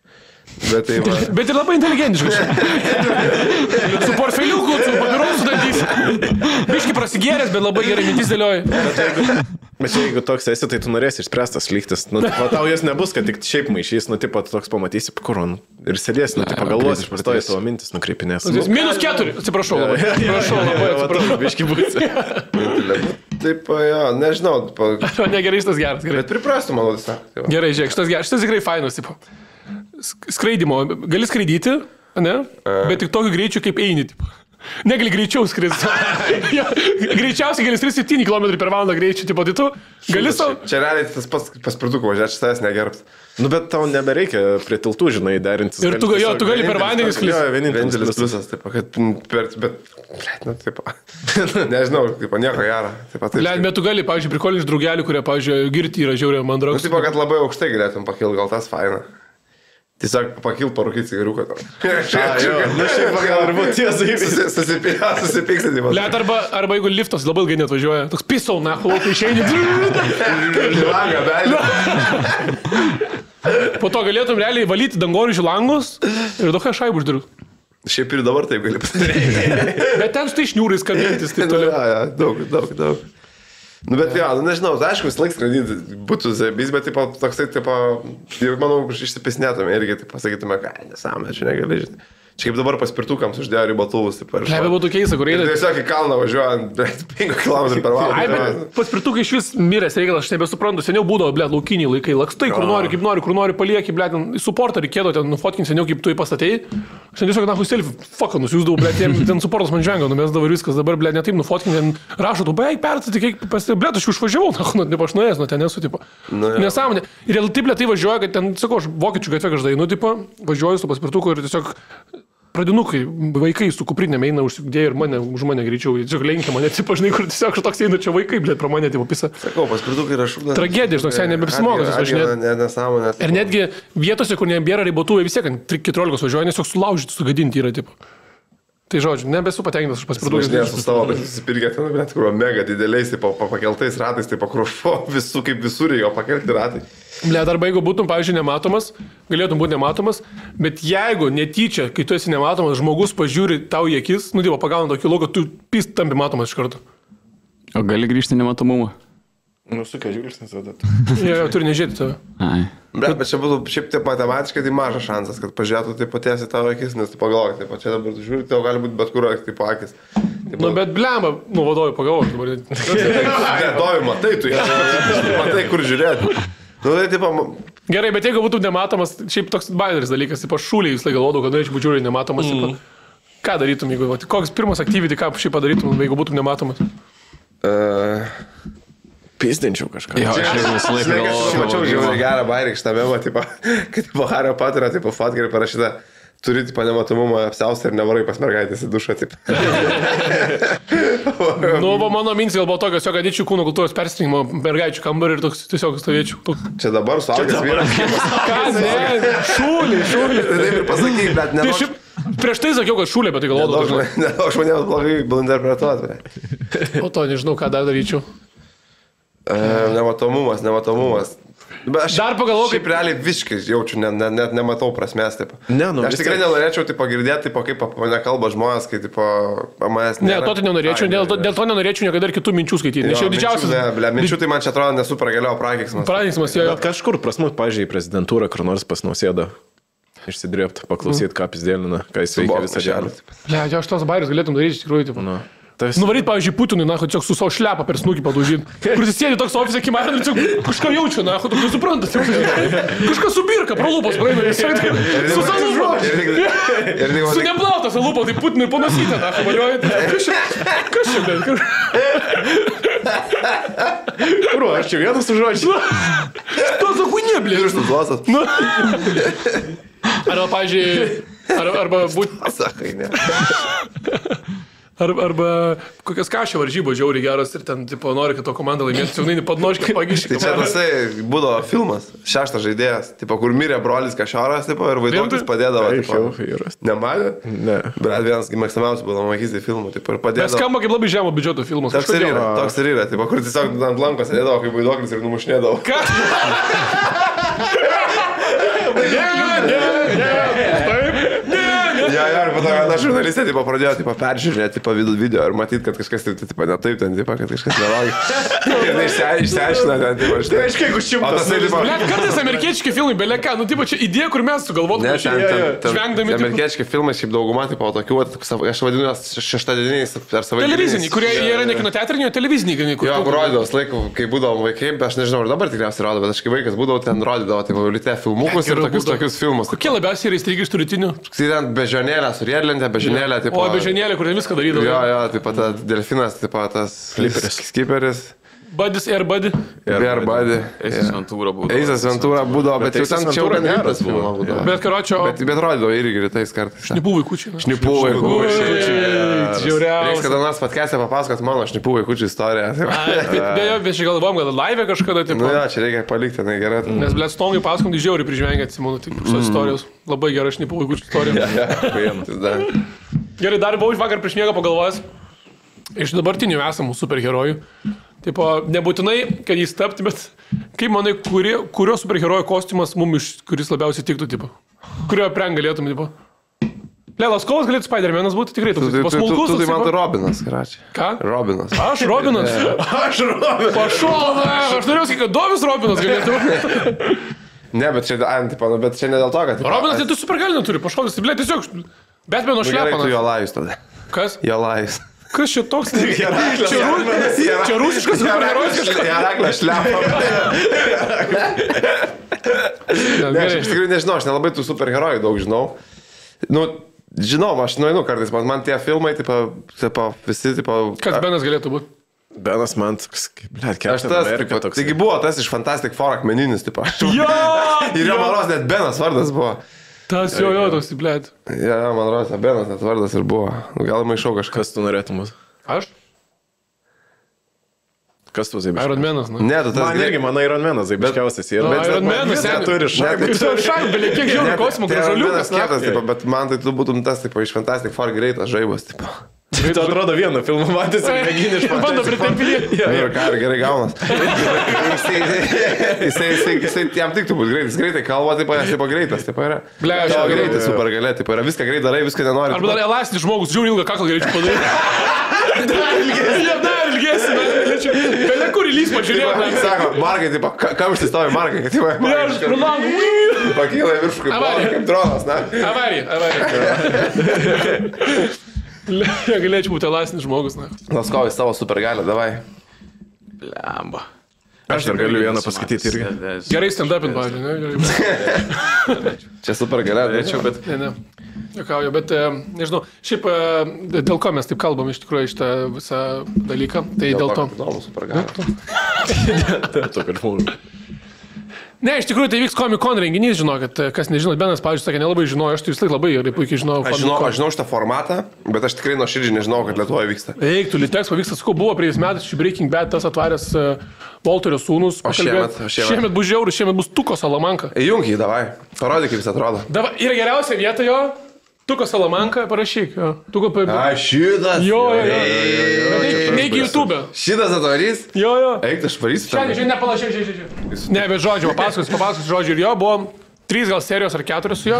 [SPEAKER 2] Bet tai va.
[SPEAKER 3] Bet ir labai inteligentiškas. su portfeliuku, su papirosu dantys. Biški prasigėręs, bet labai gerai mintis dėlioja.
[SPEAKER 4] Bet čia, jeigu toks esi, tai tu norėsi išspręstas lygtis. Nu, tipo, tau jos nebus, kad tik šiaip maišys, nu, tipo, toks pamatysi, kur on. Ir sėdėsi, nu, tipo, galvos,
[SPEAKER 1] greitai
[SPEAKER 4] išpastoji savo mintis, nukreipinės. Nu,
[SPEAKER 3] Minus keturi. Atsiprašau labai. Atsiprašau labai. Atsiprašau.
[SPEAKER 4] Biški būsi.
[SPEAKER 2] Taip, jo, nežinau, tipo,
[SPEAKER 3] O ne gerai, šitas geras. Gerai.
[SPEAKER 2] bet priprastų, manau, va.
[SPEAKER 3] Gerai, žiūrėk, šitas, geras, šitas tikrai fainas, tipo. Sk- Skraidimo, gali skraidyti, ne? Bet tik tokiu greičiu, kaip eini, tipo. Negali greičiau skristi. Jo, Greičiausiai gali skristi 7 km per valandą greičiu, tipo, tai tu gali savo...
[SPEAKER 2] Čia realiai tas pats paspirtuko važiuoja, čia tavęs negerbs.
[SPEAKER 4] Nu, bet tau nebereikia prie tiltų, žinai, derintis.
[SPEAKER 3] Ir tu-
[SPEAKER 4] Gali
[SPEAKER 3] jo, tu gali per vandenį
[SPEAKER 4] Jo,
[SPEAKER 3] skristi.
[SPEAKER 4] vienintelis pliusas.
[SPEAKER 2] taip, kad per, bet, blet, nu, taip, nežinau, taip, nieko gero. Taip, taip,
[SPEAKER 3] Len, bet tu gali, pavyzdžiui, prikolinti iš draugelių, kurie, pavyzdžiui, girti yra žiauriai
[SPEAKER 2] Nu,
[SPEAKER 3] mandroks.
[SPEAKER 2] taip, kad labai aukštai galėtum pakilti, gal tas faina. Tiesiog pakil parūkyti cigariuką.
[SPEAKER 4] A, jo, nu, šiaip gal ir būtų tiesai.
[SPEAKER 2] Susipykti.
[SPEAKER 3] Let arba, arba jeigu liftas labai ilgai net važiuoja, toks pisau, na, laukai išeini.
[SPEAKER 2] Langą, belį.
[SPEAKER 3] Po to galėtum realiai valyti dangoraižių langus ir daug šaibų uždirbti.
[SPEAKER 2] Šiaip ir dabar taip gali padaryti.
[SPEAKER 3] Bet ten su tai šniūrais kabintis, tai
[SPEAKER 2] Nu,
[SPEAKER 3] toliau.
[SPEAKER 2] ja, ja, daug, daug, daug. Nu, bet jo, nu, nežinau, tai aišku, vis laik skraidyti būtų zebys, bet, tipo, toksai, tipo, jau, manau, išsipisnėtume irgi, tai pasakytume, ką, nesąmonė, čia negali žinoti. Čia kaip dabar paspirtukams uždėjo ribatuvus, taip,
[SPEAKER 3] Lebė būtų keista, kur eina.
[SPEAKER 2] tiesiog į kalną važiuojant, 5 km per valandą.
[SPEAKER 3] bet paspirtukai iš vis miręs reikalas, aš nebesuprantu, seniau būdavo, ble, laukiniai laikai, lakstai, kur nori, kaip nori, kur nori, palieki, ble, ten suportą reikėdavo, ten nufotkinti seniau, kaip tu į pastatėjai. Aš ten tiesiog, na, selfie, fuck, nusiūsdavau, ble, ten, ten suportas man žengia, numesdavau ir viskas, dabar, ble, netaip nufotkinti, rašo, tu kiek pastatė, ble, aš jau išvažiavau, na, nu, ne aš nuėjęs, nu, ten esu, tipo.
[SPEAKER 2] Nu.
[SPEAKER 3] Nesąmonė. Ir taip, ble, tai važiuoja, kad ten, sakau, aš vokiečių gatvė kažkai, nu, tipo, važiuoju su paspirtuku ir tiesiog Pradinukai, vaikai su kuprinėm eina užsidėję ir mane, už mane greičiau, tiesiog lenkia mane, tipo, žinai, kur tiesiog toks einu čia vaikai, blėt, pro mane, tipo, pisa.
[SPEAKER 2] Sakau, paspirtukai yra šūdas.
[SPEAKER 3] Tragedija, žinok, seniai nebeapsimoka tas važinėt.
[SPEAKER 2] Ne, nesąmonė.
[SPEAKER 3] Ir netgi vietose, kur nebėra ribotuvai, vis tiek ant 14 važiuoja, nes tiesiog sulaužyti, sugadinti yra, tipo. Tai žodžiu, nebesu patenkintas už
[SPEAKER 2] Važinėjau
[SPEAKER 3] paspirtukus.
[SPEAKER 2] su savo, bet susipirkė ten, bet kur mega dideliais, pa- pakeltais ratais, tipo, kur šuo visų kaip visur jo pakelti ratai.
[SPEAKER 3] Ble, arba jeigu būtum, pavyzdžiui, nematomas, galėtum būti nematomas, bet jeigu netyčia, kai tu esi nematomas, žmogus pažiūri tau į akis, nu, tipo, pagauna tokį lauką, tu pist tampi matomas iš karto.
[SPEAKER 1] O gali grįžti nematomumą?
[SPEAKER 4] Nusukia žvilgsnis tada.
[SPEAKER 3] Jie jau turi nežiūrėti tave.
[SPEAKER 2] Bet, bet čia būtų šiaip taip matematiškai, tai mažas šansas, kad pažiūrėtų taip patiesi tavo akis, nes tu pagalvoji, taip, čia dabar žiūri, tau gali būti bet kur taip akis. Taip,
[SPEAKER 3] Nu, bet blemba, nu, vadovai, pagalvok dabar.
[SPEAKER 2] Nedovi, matai, tu ją matai, kur žiūrėti. Nu, tai taip,
[SPEAKER 3] Gerai, bet jeigu būtum nematomas, šiaip toks baideris dalykas, ypač šūliai vis laiką galvodavau, kad norėčiau būti žiūri nematomas. Mm. Tipo, ką darytum, jeigu, koks pirmas aktyvity, ką šiaip padarytum, jeigu būtum nematomas?
[SPEAKER 2] uh,
[SPEAKER 4] Pizdinčiau kažką.
[SPEAKER 1] Jo, aš irgi visą laiką
[SPEAKER 2] Žinai, aš mačiau
[SPEAKER 1] galvoju.
[SPEAKER 2] žiauriai gerą bairį šitą memą, tipo, kad po Hario Poterio, tipo, fotkerį parašyta, turi, tipo, nematomumą apsiaustą ir nevarai pas mergaitės į dušą, tipo.
[SPEAKER 3] Nu, va, mano mintis gal buvo tokios, jog adičių kūno kultūros persirinkimo mergaičių kambarį ir toks tiesiog stovėčiau. Toks,
[SPEAKER 2] Čia dabar suaugęs vyras.
[SPEAKER 3] ką, ne, šūliai, šūliai.
[SPEAKER 2] Tai taip ir pasakyk, bet ne.
[SPEAKER 3] Tai šiaip, prieš tai sakiau, kad šūliai, bet tai dažnai.
[SPEAKER 2] Aš manėjau blogai buvo interpretuoti.
[SPEAKER 3] O to nežinau, ką dar daryčiau.
[SPEAKER 2] E, Nematomumas, nematomumas. Bet aš
[SPEAKER 3] Dar pagalvok,
[SPEAKER 2] kaip realiai visiškai jaučiu, net ne, net nematau prasmės. Taip.
[SPEAKER 4] Ne, nu,
[SPEAKER 2] aš tikrai
[SPEAKER 4] tiek-
[SPEAKER 2] nenorėčiau taip girdėti, taip, kaip mane kalba žmonės, kai tipo, manęs
[SPEAKER 3] Ne, to tai nenorėčiau, dėl, to- dėl to nenorėčiau niekada ir kitų minčių skaityti. Nes jau didžiausias
[SPEAKER 2] Ne, ble, minčių tai man čia atrodo nesupra galėjo prakeiksmas.
[SPEAKER 3] pradėjimas jo.
[SPEAKER 4] Bet kažkur prasmuk, pažiūrėjai, prezidentūrą, kur nors pasnausėda. Išsidrėpti, paklausyti, ką pizdėlina, ką jis veikia visą dieną.
[SPEAKER 3] Ne, čia aš tos bairius galėtum daryti iš tikrųjų. Tipo.
[SPEAKER 4] Nu, tas...
[SPEAKER 3] Nuvaryt, pavyzdžiui, Putinui, na, tiesiog su savo šlepą per snukį padaužyti. Kur jis sėdi toks ofise, kai man tiesiog kažką jaučia, na, tu nesuprantate. Kažkas subirka, pro lūpas praeina, jis sėdi su savo.
[SPEAKER 2] Ir ir tik-
[SPEAKER 3] Su neplautas lūpom, tai Putinui panasytė, na, valiuoja. Kas čia? Kas bet?
[SPEAKER 4] Kur, aš čia vienas užuodžiu.
[SPEAKER 3] To zahuinė, blė.
[SPEAKER 2] Pirštų duosas.
[SPEAKER 3] Nu. Arba, pavyzdžiui, ar, arba būt,
[SPEAKER 2] Sakai, ne.
[SPEAKER 3] Arba, arba kokias kažio varžybos žiauriai geras ir ten, tipo, nori, kad to komanda laimėtų, jau naini padnoškį pagiškį.
[SPEAKER 2] Tai čia tasai būdavo filmas, šeštas žaidėjas, tipo, kur mirė brolis Kašioras, tipo, ir vaiduoklis padėdavo. Tipo,
[SPEAKER 4] jau, vyras.
[SPEAKER 2] Nematė?
[SPEAKER 4] Ne.
[SPEAKER 2] Bet vienas mėgstamiausių buvo matyti filmų, tipo, ir padėdavo.
[SPEAKER 3] skamba kaip labai žemo biudžeto filmas.
[SPEAKER 2] Toks ir yra, toks ir yra, tipo, kur tiesiog ant lankos sėdėdavo kaip vaiduoklis ir numušnėdavo.
[SPEAKER 3] Ką? Ne, ne, ne. Taip. Ne, ne.
[SPEAKER 2] Ja, ja, ir po to viena žurnalistė, tipo, pradėjo, tipo, peržiūrėti, tipo, vid- video ir matyti, kad kažkas, taip, tipo, ne taip, ten, tipo, kad kažkas nelogi. ir tai išsia- išsiaiškina, ten, tipo, štai.
[SPEAKER 4] Aiškiai, jeigu šimtas.
[SPEAKER 2] tipo,
[SPEAKER 3] Blet, kartais amerikiečiai filmai, belia ką, nu, tipo, čia idėja, kur mes sugalvotume.
[SPEAKER 2] Ne, ten, ten, ten,
[SPEAKER 3] Žvengdami,
[SPEAKER 2] amerikiečiai filmai, šiaip dauguma, tipo, tokių, aš vadinu juos šeštadieniais ar savaitiniais.
[SPEAKER 3] Televiziniai, kurie jie yra ne kino teatriniai, o televiziniai.
[SPEAKER 2] Jo, rodydavo, laiku, kai būdavom vaikai, aš nežinau, ar dabar tikriausiai rodo, bet aš kai vaikas būdavau, ten rodydavo, tai ryte filmukus ir tokius, tokius filmus.
[SPEAKER 3] Kokie labiausiai yra įstrigę iš tų rytinių?
[SPEAKER 2] Tai ten bežionėlė, su riedlentė, bežionėlė, tipo.
[SPEAKER 3] O, bežionėlė, kur viską darydavo.
[SPEAKER 2] Jo, jo, taip pat delfinas, taip pat tas
[SPEAKER 4] Skiperis.
[SPEAKER 2] skiperis.
[SPEAKER 3] Buddies, Air Buddy.
[SPEAKER 2] Bear Buddy.
[SPEAKER 1] Eisas Ventūra buvo.
[SPEAKER 2] Eisas Ventūra būdavo, bet,
[SPEAKER 4] Bet
[SPEAKER 2] bet jau ten čia jau
[SPEAKER 4] geras buvo.
[SPEAKER 2] būdavo.
[SPEAKER 3] Bet, karočio,
[SPEAKER 2] Bet, bet rodydavo irgi rytais kartais.
[SPEAKER 3] šnipų vaikučiai. na.
[SPEAKER 2] Šnipų vaikų. Reiks
[SPEAKER 3] Žiauriausia.
[SPEAKER 2] kada nors patkėsė papasakot mano šnipų vaikųčių istoriją.
[SPEAKER 3] Bet beje, mes čia galvom, kad live kažkada, taip.
[SPEAKER 2] Nu jo, čia reikia palikti, tai gerai.
[SPEAKER 3] Nes, blėt, stongai pasakom, tai žiauriai prižvengia, atsimenu, tai
[SPEAKER 2] Mm.
[SPEAKER 3] visos istorijos. Labai gerai, šnipų vaikučių istorija.
[SPEAKER 2] Tai da.
[SPEAKER 3] Gerai, dar buvau iš vakar prieš miegą pagalvojęs. Iš dabartinių esamų superherojų. Tipo, nebūtinai, kad jis tapti, bet kaip manai, kuri, kurio superherojo kostiumas mums, kuris labiausiai tiktų, tipo? Kurio apreng galėtum, tipo? Lelas Kovas galėtų Spider-Manas būti tikrai tipo,
[SPEAKER 2] tu, tu,
[SPEAKER 3] smulkus
[SPEAKER 2] tai man tai. Robinas, karačiai.
[SPEAKER 3] Ką?
[SPEAKER 2] Robinas.
[SPEAKER 3] Aš Robinas.
[SPEAKER 4] Aš robiu.
[SPEAKER 3] Pašol, aš norėjau sakyti, kad Dovis Robinas galėtų.
[SPEAKER 2] Ne, bet čia, ai, tipo, nu, bet čia ne dėl to, kad... tipo,
[SPEAKER 3] Robinas, tai tu supergalinį turi, pašokas, tai blė, tiesiog Batmano
[SPEAKER 2] Nu, tu
[SPEAKER 3] šlepanas.
[SPEAKER 2] jo lajus tada.
[SPEAKER 3] Kas?
[SPEAKER 2] Jo lajus.
[SPEAKER 3] Kas čia toks? Čia, rū... čia rusiškas superherojus kažkas.
[SPEAKER 2] Heraklio šlepa. Ne, aš
[SPEAKER 3] Gerai.
[SPEAKER 2] iš tikrųjų nežinau, aš nelabai tų superherojų daug žinau. Nu, žinau, aš nueinu kartais, man, man tie filmai, tipo, tipo, visi, tipo...
[SPEAKER 3] Kas Benas galėtų būti?
[SPEAKER 4] Benas man toks, kaip, ble,
[SPEAKER 2] Aš tas, tipo,
[SPEAKER 4] toks.
[SPEAKER 2] taigi buvo tas iš Fantastic Four akmeninis, tipo.
[SPEAKER 3] Jo!
[SPEAKER 2] Ir jo, man rodos, net Benas vardas buvo.
[SPEAKER 3] Tas jo, jo, toks, blėt.
[SPEAKER 2] Ja, ja, man rodos, Benas net vardas ir buvo. Nu, gal maišau kažką.
[SPEAKER 4] Kas tu norėtum būti?
[SPEAKER 3] Aš?
[SPEAKER 4] Kas tu zaibiškas?
[SPEAKER 3] Iron Manas, na.
[SPEAKER 2] Ne, tu tas...
[SPEAKER 4] Man irgi, mano Iron Manas zaibiškiausias yra.
[SPEAKER 3] Nu, Iron Manas,
[SPEAKER 4] ne, turi.
[SPEAKER 3] Kaip tu šak, belie kiek žiūri kosmų, gražuliukas, na.
[SPEAKER 2] kietas, tipo, bet man tai tu būtum tas, tipo, iš Fantastic Four greitas žaibas, tipo.
[SPEAKER 4] Tai tu atrodo vieną filmą matęs ir mėgini iš
[SPEAKER 3] Bando pritempinėti.
[SPEAKER 2] Nu, ir ką, ir gerai gaunas. jisai, jisai, jisai, jisai, jam tik turbūt greitas, jis greitai kalba, taip, jis taip greitas, taip yra.
[SPEAKER 3] Ble, aš-
[SPEAKER 2] jo greitai, super galė, taip yra, viską greit darai, viską nenori.
[SPEAKER 3] Arba dar elastinis žmogus, žiūri ilgą kaklą galėčiau padaryti. Dar ilgesnį. Dar ilgesnį. dar galėčiau. Belie kur įlys pažiūrėjau.
[SPEAKER 2] Taip, sako, Markai, taip, kamštis tavo Markai, kad taip,
[SPEAKER 3] Ne, aš langą.
[SPEAKER 2] pakyla viršų kaip dronas, na.
[SPEAKER 3] Avarija, avarija. Galėčiau būti elastinis žmogus, na.
[SPEAKER 2] Laskovai savo super galę, davai.
[SPEAKER 1] Lemba.
[SPEAKER 4] Aš dar galiu vieną paskaityti irgi.
[SPEAKER 3] Gerai stand-upin, pavyzdžiui, ne? Gerai.
[SPEAKER 2] Čia super galė,
[SPEAKER 1] Norėčiau, bet
[SPEAKER 3] Ne, ne. Jokauju, bet e, nežinau, šiaip e, dėl ko mes taip kalbam iš tikrųjų šitą visą dalyką, tai dėl to.
[SPEAKER 2] Įdomu, super galė.
[SPEAKER 4] Tu, kad žmogų.
[SPEAKER 3] Ne, iš tikrųjų tai vyks Comic Con renginys, žinokit, kas nežino, Benas, pavyzdžiui, sakė, nelabai žinojo, aš tai vis laik labai gerai puikiai žinau.
[SPEAKER 2] Aš žinau, aš žinau šitą formatą, bet aš tikrai nuo širdžiai nežinau, kad Lietuvoje vyksta.
[SPEAKER 3] Eiktų, Liteks pavyksta, sakau, buvo prieš metais šį Breaking Bad tas atvaręs uh, Walterio sūnus.
[SPEAKER 2] O šiemet- o šiemet?
[SPEAKER 3] šiemet bus žiaurus, šiemet bus Tuko Salamanka.
[SPEAKER 2] Įjungi davai. Parodyk, kaip jis atrodo.
[SPEAKER 3] Dabar yra geriausia vieta jo, Tuko Salamanka, parašyk. Jo. Tuko pa...
[SPEAKER 2] šitas.
[SPEAKER 3] Jo, jo, jo. Į YouTube.
[SPEAKER 2] Šitas atvarys.
[SPEAKER 3] Jo, jo.
[SPEAKER 2] Eik, aš varysiu.
[SPEAKER 3] Šiandien, šiandien nepalašiau, šiandien, šiandien. Ne, bet žodžiu, papasakosiu, papasakosiu žodžiu. Ir jo buvo trys gal serijos ar keturios su juo.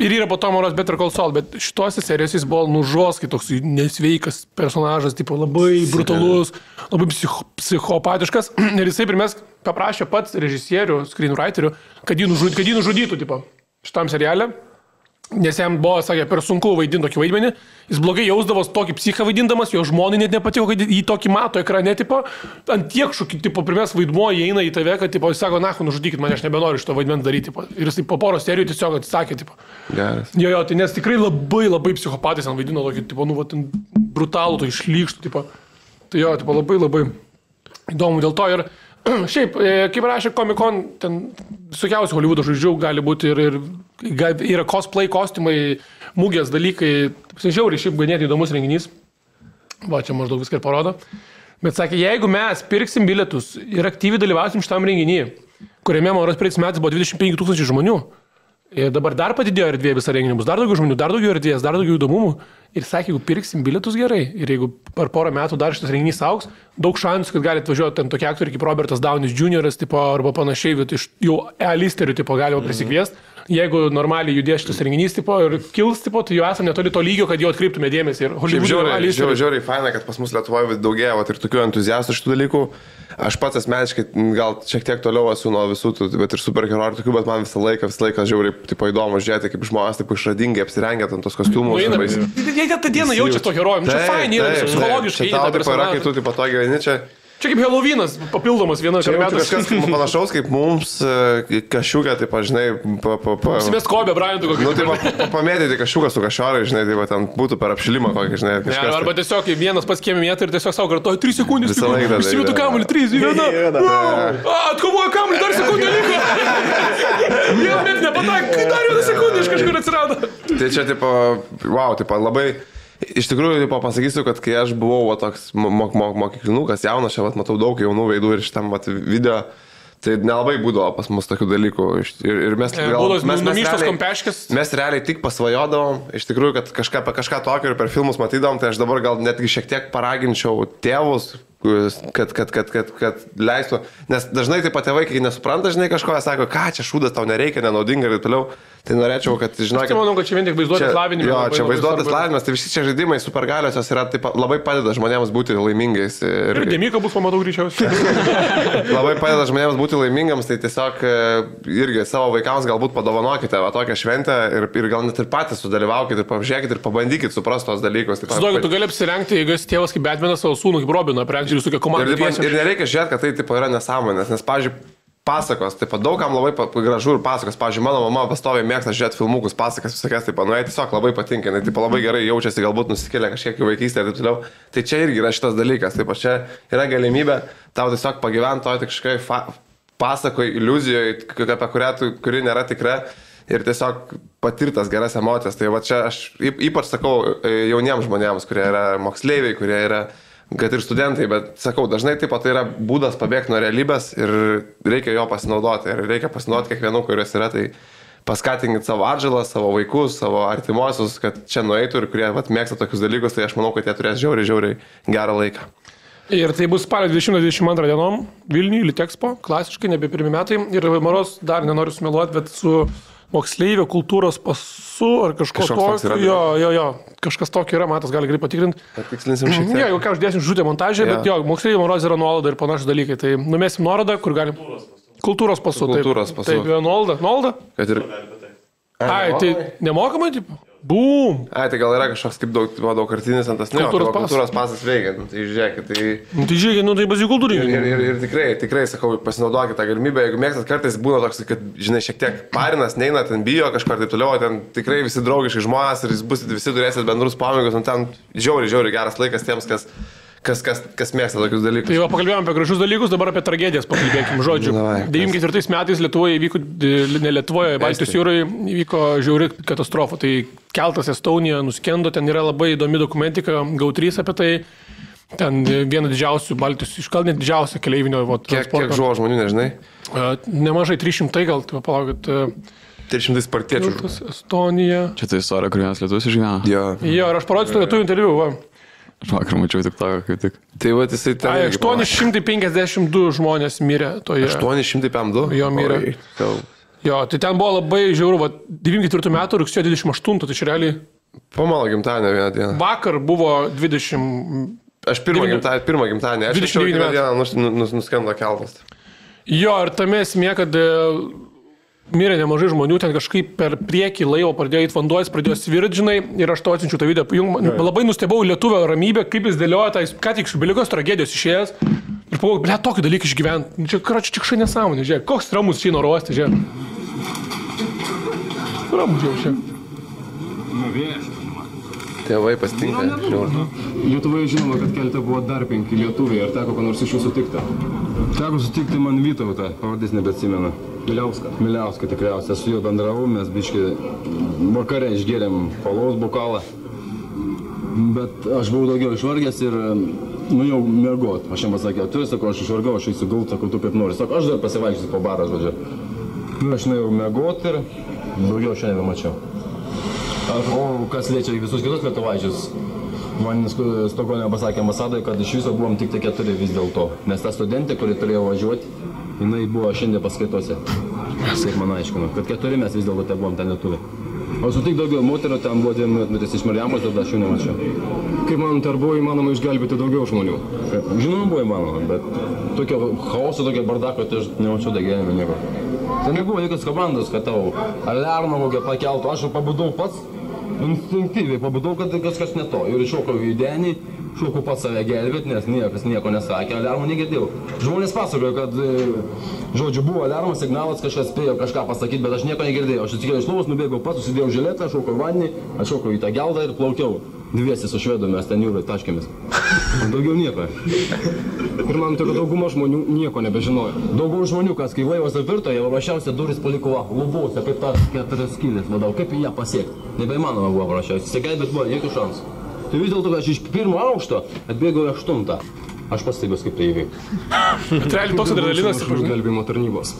[SPEAKER 3] Ir yra po to Moros Better Call Saul, bet šitose serijose jis buvo nužoskai toks nesveikas personažas, tipo labai brutalus, labai psicho, psichopatiškas. Ir jisai pirmės paprašė pats režisierių, screenwriterių, kad jį, nužud, kad jį nužudytų, tipo, šitam serialė. Nes jam buvo, sakė, per sunku vaidinti tokį vaidmenį, jis blogai jausdavos tokį psichą vaidindamas, jo žmonai net nepatiko, kad jį tokį mato ekrane, tipo, ant tiek šūkį, tipo, pirmės vaidmuo įeina į tave, kad, tipo, jis sako, na, nužudykit mane, aš nebenoriu šito vaidmens daryti, tipo. ir jis po poros serijų tiesiog atsisakė, tipo.
[SPEAKER 2] Geras.
[SPEAKER 3] Jo, jo, tai nes tikrai labai, labai psichopatais ant vaidino tokį, tipo, nu, va, ten brutalų, to išlykštų, tipo. Tai jo, tipo, labai, labai įdomu dėl to ir šiaip, e, kaip rašė Komikon, ten visokiausių Hollywoodo žvaigždžių gali būti ir, ir yra cosplay, kostiumai, mūgės dalykai. Žiauriai, šiaip ganėtinai įdomus renginys. Va, čia maždaug viską ir parodo. Bet sakė, jeigu mes pirksim bilietus ir aktyviai dalyvausim šitam renginį, kuriame, man rodos, praeitais metais buvo 25 tūkstančių žmonių, ir dabar dar padidėjo erdvė visą renginį, bus dar daugiau žmonių, dar daugiau erdvės, dar daugiau įdomumų. Ir sakė, jeigu pirksim bilietus gerai, ir jeigu per porą metų dar šitas renginys auks, daug šansų, kad gali atvažiuoti ten tokie aktoriai kaip Robertas Downis Jr. tipo, arba panašiai, bet iš jau E-listerių tipo galima prisikviesti. Jeigu normaliai judės šitas renginys tipo ir kils tipo, tai jau esame netoli to lygio, kad jau atkreiptume dėmesį. Ir
[SPEAKER 2] žiauriai, žiauriai, žiauriai faina, kad pas mus Lietuvoje daugėja vat, ir tokių entuziastų šitų dalykų. Aš pats asmeniškai gal šiek tiek toliau esu nuo visų, bet ir superherojų tokių, bet man visą laiką, visą laiką žiauriai tipo, įdomu žiūrėti, kaip žmonės taip išradingai apsirengia ant tos kostiumus. Arba-
[SPEAKER 3] jie tą dieną jaučia to herojų, nu, čia fainai psichologiškai.
[SPEAKER 2] Taip yra, kai tu taip patogiai gyveni čia.
[SPEAKER 3] Čia kaip Helovynas, papildomas viena
[SPEAKER 2] Čia
[SPEAKER 3] per
[SPEAKER 2] jaučiu
[SPEAKER 3] metus.
[SPEAKER 2] kažkas panašaus kaip mums, e, kažkokia, taip, žinai, pa, pa, pa,
[SPEAKER 3] Simės kobė, Briantų kokį.
[SPEAKER 2] Nu, tai pa- pamėtyti kažkokią su kažorai, žinai, tai va, ten būtų per apšilimą kokį, žinai,
[SPEAKER 3] Ne, arba tiesiog kai vienas pats kiemė vietą ir tiesiog savo kartoja 3 sekundės.
[SPEAKER 2] Visą laiką tai darydavo.
[SPEAKER 3] kamuolį 3, 1. Atkovoju kamuolį, dar sekundė liko. Vėl net nepataik, dar vieną sekundę iš kažkur atsirado.
[SPEAKER 2] Tai čia, tipo, wow, tipo, labai... Iš tikrųjų, tipo, pasakysiu, kad kai aš buvau va, toks mok, mok, mokyklinukas, jaunas, čia vat, matau daug jaunų veidų ir šitam vat, video, tai nelabai būdavo pas mus tokių dalykų. Ir, ir mes,
[SPEAKER 3] E, būdavo
[SPEAKER 2] mes, mes,
[SPEAKER 3] numyštos
[SPEAKER 2] realiai- mes realiai tik pasvajodavom, iš tikrųjų, kad kažką, apie kažką tokio ir per filmus matydavom, tai aš dabar gal netgi šiek tiek paraginčiau tėvus, kad, kad, kad, kad, kad leistų, nes dažnai taip pat tėvai, kai nesupranta, žinai, kažko, jie sako, ką čia šūdas tau nereikia, nenaudinga ir taip toliau, tai norėčiau, kad, žinai,
[SPEAKER 3] Aš manau, kad čia vien tik vaizduotės lavinimas.
[SPEAKER 2] Jo, čia
[SPEAKER 3] svarbu.
[SPEAKER 2] lavinimas, tai visi čia žaidimai supergalios jos yra taip, labai padeda žmonėms būti laimingais.
[SPEAKER 3] Ir
[SPEAKER 2] Ir
[SPEAKER 3] Demika bus pamatau greičiausiai.
[SPEAKER 2] labai padeda žmonėms būti laimingams, tai tiesiog e, irgi savo vaikams galbūt padovanokite va, tokią šventę ir, ir gal net ir patys sudalyvaukite, ir pažiūrėkite ir pabandykite suprasti tos dalykus. Taip,
[SPEAKER 3] Suduoju, tu gali apsirengti, jeigu esi tėvas kaip Batmanas savo sūnų, kaip Robiną, aprengti ir su kokia komanda.
[SPEAKER 2] Ir, ir, ir nereikia žiūrėti, kad tai tipo, yra nesąmonės, nes, pavyzdžiui, pasakos, taip pat daugam labai gražu ir pasakos, pavyzdžiui, mano mama pastoviai mėgsta žiūrėti filmukus, pasakas visokias, taip, nu, jai tiesiog labai patinka, jinai taip labai gerai jaučiasi, galbūt nusikėlė kažkiek į vaikystę ir taip toliau. Tai čia irgi yra šitas dalykas, taip, čia yra galimybė tau tiesiog pagyventi toj tik kažkokiai fa- pasakoje, iliuzijoje, apie kurią tu, kuri nėra tikra. Ir tiesiog patirtas geras emocijas. Tai va čia aš yp- ypač sakau e, jauniems žmonėms, kurie yra moksleiviai, kurie yra kad ir studentai, bet sakau, dažnai taip pat tai yra būdas pabėgti nuo realybės ir reikia jo pasinaudoti. Ir reikia pasinaudoti kiekvienu, kuris yra, tai paskatinkit savo atžalą, savo vaikus, savo artimuosius, kad čia nueitų ir kurie vat, mėgsta tokius dalykus, tai aš manau, kad jie turės žiauriai, žiauriai gerą laiką.
[SPEAKER 3] Ir tai bus spalio 20-22 dienom Vilniuje, Litexpo, klasiškai, nebe pirmi metai. Ir Maros dar nenoriu sumeluoti, bet su moksleivio kultūros pasu ar kažko tokio. Jo, jo, jo, kažkas tokio yra, matas gali greit patikrinti.
[SPEAKER 2] Patikslinsim šiek
[SPEAKER 3] Ne,
[SPEAKER 2] tiek.
[SPEAKER 3] jau ką uždėsim žutę montažę, bet jo, moksleivio Maros yra nuolaida ir panašus dalykai. Tai numesim nuorodą, kur galim. Kultūros pasu. taip.
[SPEAKER 2] Kultūros pasu.
[SPEAKER 3] Taip, jo, nuolaida. Nuolaida.
[SPEAKER 2] Kad ir...
[SPEAKER 3] Ai, tai nemokamai, taip. Bum.
[SPEAKER 2] Ai, tai gal yra kažkoks kaip daug, va, daug kartinis ant tas, ne,
[SPEAKER 3] Kultūros
[SPEAKER 2] kultūros,
[SPEAKER 3] pasas.
[SPEAKER 2] kultūros pasas veikia, nu, tai žiūrėkit, tai...
[SPEAKER 3] Nu, Tai žiūrėk, nu tai bazijų
[SPEAKER 2] Ir, ir, ir, ir tikrai, tikrai, sakau, pasinaudokite tą galimybę, jeigu mėgstat, kartais būna toks, kad, žinai, šiek tiek parinas, neina, ten bijo kažkur taip toliau, ten tikrai visi draugiški žmonės ir jūs busit, visi turėsit bendrus pomėgius, nu ten žiauriai, žiauriai geras laikas tiems, kas, kas, kas, kas mėgsta tokius dalykus.
[SPEAKER 3] Tai va, pakalbėjome apie gražius dalykus, dabar apie tragedijas pakalbėkime. Žodžiu,
[SPEAKER 2] Davai, kas?
[SPEAKER 3] 94 metais Lietuvoje įvyko, ne Lietuvoje, Baltijos jūroje įvyko žiauri katastrofa. Tai keltas Estonija nuskendo, ten yra labai įdomi dokumentika, GAU3 apie tai. Ten viena didžiausių Baltijos, iš gal net didžiausia keleivinio vat,
[SPEAKER 2] Kiek, kiek žuvo žmonių, nežinai?
[SPEAKER 3] E, Nemažai, 300 gal, tai palaukit. e,
[SPEAKER 2] 300 spartiečių. žuvo.
[SPEAKER 3] Tiltas, Estonija.
[SPEAKER 1] Čia ta istorija, kur vienas lietus išgyveno.
[SPEAKER 2] Jo.
[SPEAKER 3] Jo, ir aš parodysiu lietuvių interviu. Va.
[SPEAKER 1] Aš vakar mačiau tik tą, kaip tik.
[SPEAKER 2] Tai va, jisai ten.
[SPEAKER 3] Ai,
[SPEAKER 2] irgi
[SPEAKER 3] 852 žmonės mirė toje.
[SPEAKER 2] 852?
[SPEAKER 3] Jo, mirė.
[SPEAKER 2] Oi.
[SPEAKER 3] Jo, tai ten buvo labai žiauru, va, 94 metų rugsėjo 28, tai čia realiai
[SPEAKER 2] Po mano gimtadienio vieną dieną.
[SPEAKER 3] vakar buvo 20.
[SPEAKER 2] Aš pirmą gimtadienį, pirmą gimtadienį, aš
[SPEAKER 3] 29
[SPEAKER 2] 29
[SPEAKER 3] metų.
[SPEAKER 2] dieną nus, nus, nuskendo keltas.
[SPEAKER 3] Jo, ir tame esmė, kad e, mirė nemažai žmonių, ten kažkaip per priekį laivo pradėjo įt vanduo, jis pradėjo svirdžinai ir aš to atsiunčiu tą video. Jum, labai nustebau lietuvio ramybę, kaip jis dėlioja tą, ką tik iš belikos tragedijos išėjęs. Ir pagalvojau, ble, tokį dalyką išgyventi. Nu, Čia, karoči, tik šiandien nesąmonė, žiūrėk, koks ramus šį norosti, žiūrėk. Ramus jau čia.
[SPEAKER 2] Tėvai pasitinka. žiauru.
[SPEAKER 8] Lietuvoje žinoma, kad kelte buvo dar penki lietuviai. Ar teko ko nors iš jų sutikti? Teko sutikti man Vytautą, pavardės nebeatsimenu. Miliauską. Miliauską tikriausiai, su juo bendravau, mes biški vakare išgėrėm palaus bukalą. Bet aš buvau daugiau išvargęs ir nuėjau mėgoti. Aš jam pasakiau, tu sakau, aš išvargau, aš eisiu gult, sakau, tu kaip nori. Sako, aš dar pasivaikščiosiu po barą, žodžiu. Nu, aš nuėjau mėgoti ir daugiau šiandien nemačiau. O kas liečia visus kitus lietuvaičius, man Stokholme pasakė ambasadai, kad iš viso buvom tik tai keturi vis dėlto. Nes ta studentė, kuri turėjo važiuoti, jinai buvo šiandien paskaitose. Taip man aiškino, kad keturi mes vis dėlto buvom ten lietuviai. O sutik daugiau moterų, ten buvo dviem minutės iš Marijamos, tada aš jų nemačiau. Kaip man, ar buvo įmanoma išgelbėti daugiau žmonių? Žinoma, buvo įmanoma, bet tokio chaoso, tokio bardako, tai aš nemačiau dar gyvenime nieko. Tai nebuvo jokios komandos, kad tau alarmą kokią pakeltų, aš jau pabudau pats, instinktyviai pabudau, kad kažkas ne to. Ir iššokau į denį, šokau pats save gelbėti, nes niekas nieko nesakė, alarmų negirdėjau. Žmonės pasakojo, kad, e, žodžiu, buvo alarmas, signalas, kažkas spėjo kažką pasakyti, bet aš nieko negirdėjau. Aš atsikėliau iš lovos, nubėgau pats, susidėjau žiletą, šokau vandenį, atšokau į tą geldą ir plaukiau. Dviesi su švedu mes ten jūrai taškėmės. Daugiau nieko. Ir man tokia dauguma žmonių nieko nebežinojo. Dauguma žmonių, kas kai laivas apvirto, jie paprasčiausiai duris paliko lubose, kaip tas keturias skylės, vadau, kaip ją pasiekti. Nebeįmanoma buvo paprasčiausiai. Segelbėt buvo, jokių šansų. Tai vis dėlto aš iš pirmo aukšto atbėgau į aštuntą. Aš pastebėjau, kaip tai įvyko.
[SPEAKER 3] Bet realiai toks adrenalinas,
[SPEAKER 8] Iš gelbėjimo tarnybos.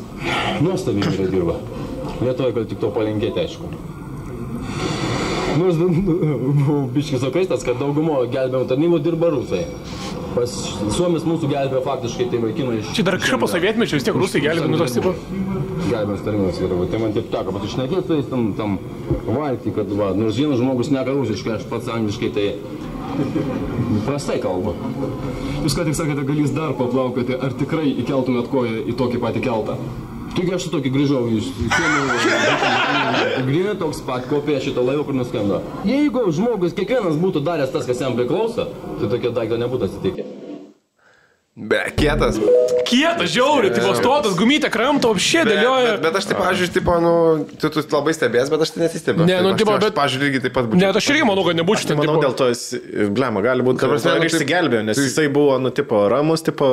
[SPEAKER 8] Nuostabiai vyrai dirba. Lietuvoje gal tik to palinkėti, aišku. Nors buvau biškis okaistas, kad daugumo gelbėjimo tarnybų dirba rusai. Pas Suomis mūsų gelbėjo faktiškai tai vaikino iš...
[SPEAKER 3] Čia dar kažkaip po sovietmečio vis tiek rusai gelbėjo, nu toks tipo.
[SPEAKER 8] Gelbėjimo tarnybos yra, tai man taip teko pasišnekėti jais tam, tam valtį, kad va, nors vienas žmogus neka rusiškai, aš pats angliškai tai prastai kalbu. Jūs ką tik sakėte, galės dar paplaukoti, ar tikrai įkeltumėt koją į tokį patį keltą? Taigi aš su tokį grįžau iš Grinė toks pat kopija šito laivo, kur nuskendo. Jeigu žmogus kiekvienas būtų daręs tas, kas jam priklauso, tai tokio daikto nebūtų atsitikę.
[SPEAKER 2] Be, kietas.
[SPEAKER 3] Kietas, žiauri, tipo stotas, gumytė kramto, apšė
[SPEAKER 2] Bet,
[SPEAKER 3] dėlioja.
[SPEAKER 2] bet, bet aš taip, pažiūrėjau, tipo, nu, tu, tu labai stebės, bet aš tai nesistebiu.
[SPEAKER 3] Ne, nu, tipo, bet-
[SPEAKER 2] Pažiūrėjau, irgi taip pat būčiau.
[SPEAKER 3] Net aš irgi manau, kad nebūčiau ten.
[SPEAKER 4] Manau, dėl to jis, blema, gali būti, kad
[SPEAKER 2] prasme, nu, taip-
[SPEAKER 4] išsigelbėjo, nes
[SPEAKER 2] tai-
[SPEAKER 4] jisai buvo, nu, tipo, ramus, tipo...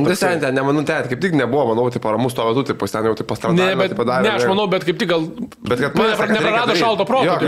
[SPEAKER 2] Nu, tai ten, ten, nemanau, ten, kaip tik nebuvo, manau, tipo, ramus tuo metu, tipo, ten jau, tipo,
[SPEAKER 3] Ne,
[SPEAKER 2] stratagavo,
[SPEAKER 3] bet,
[SPEAKER 2] tipo, darė.
[SPEAKER 3] ne, aš manau, bet kaip tik gal...
[SPEAKER 2] Bet kad
[SPEAKER 3] Nu,
[SPEAKER 2] reikia
[SPEAKER 3] neprarado šalto proto,
[SPEAKER 2] ne,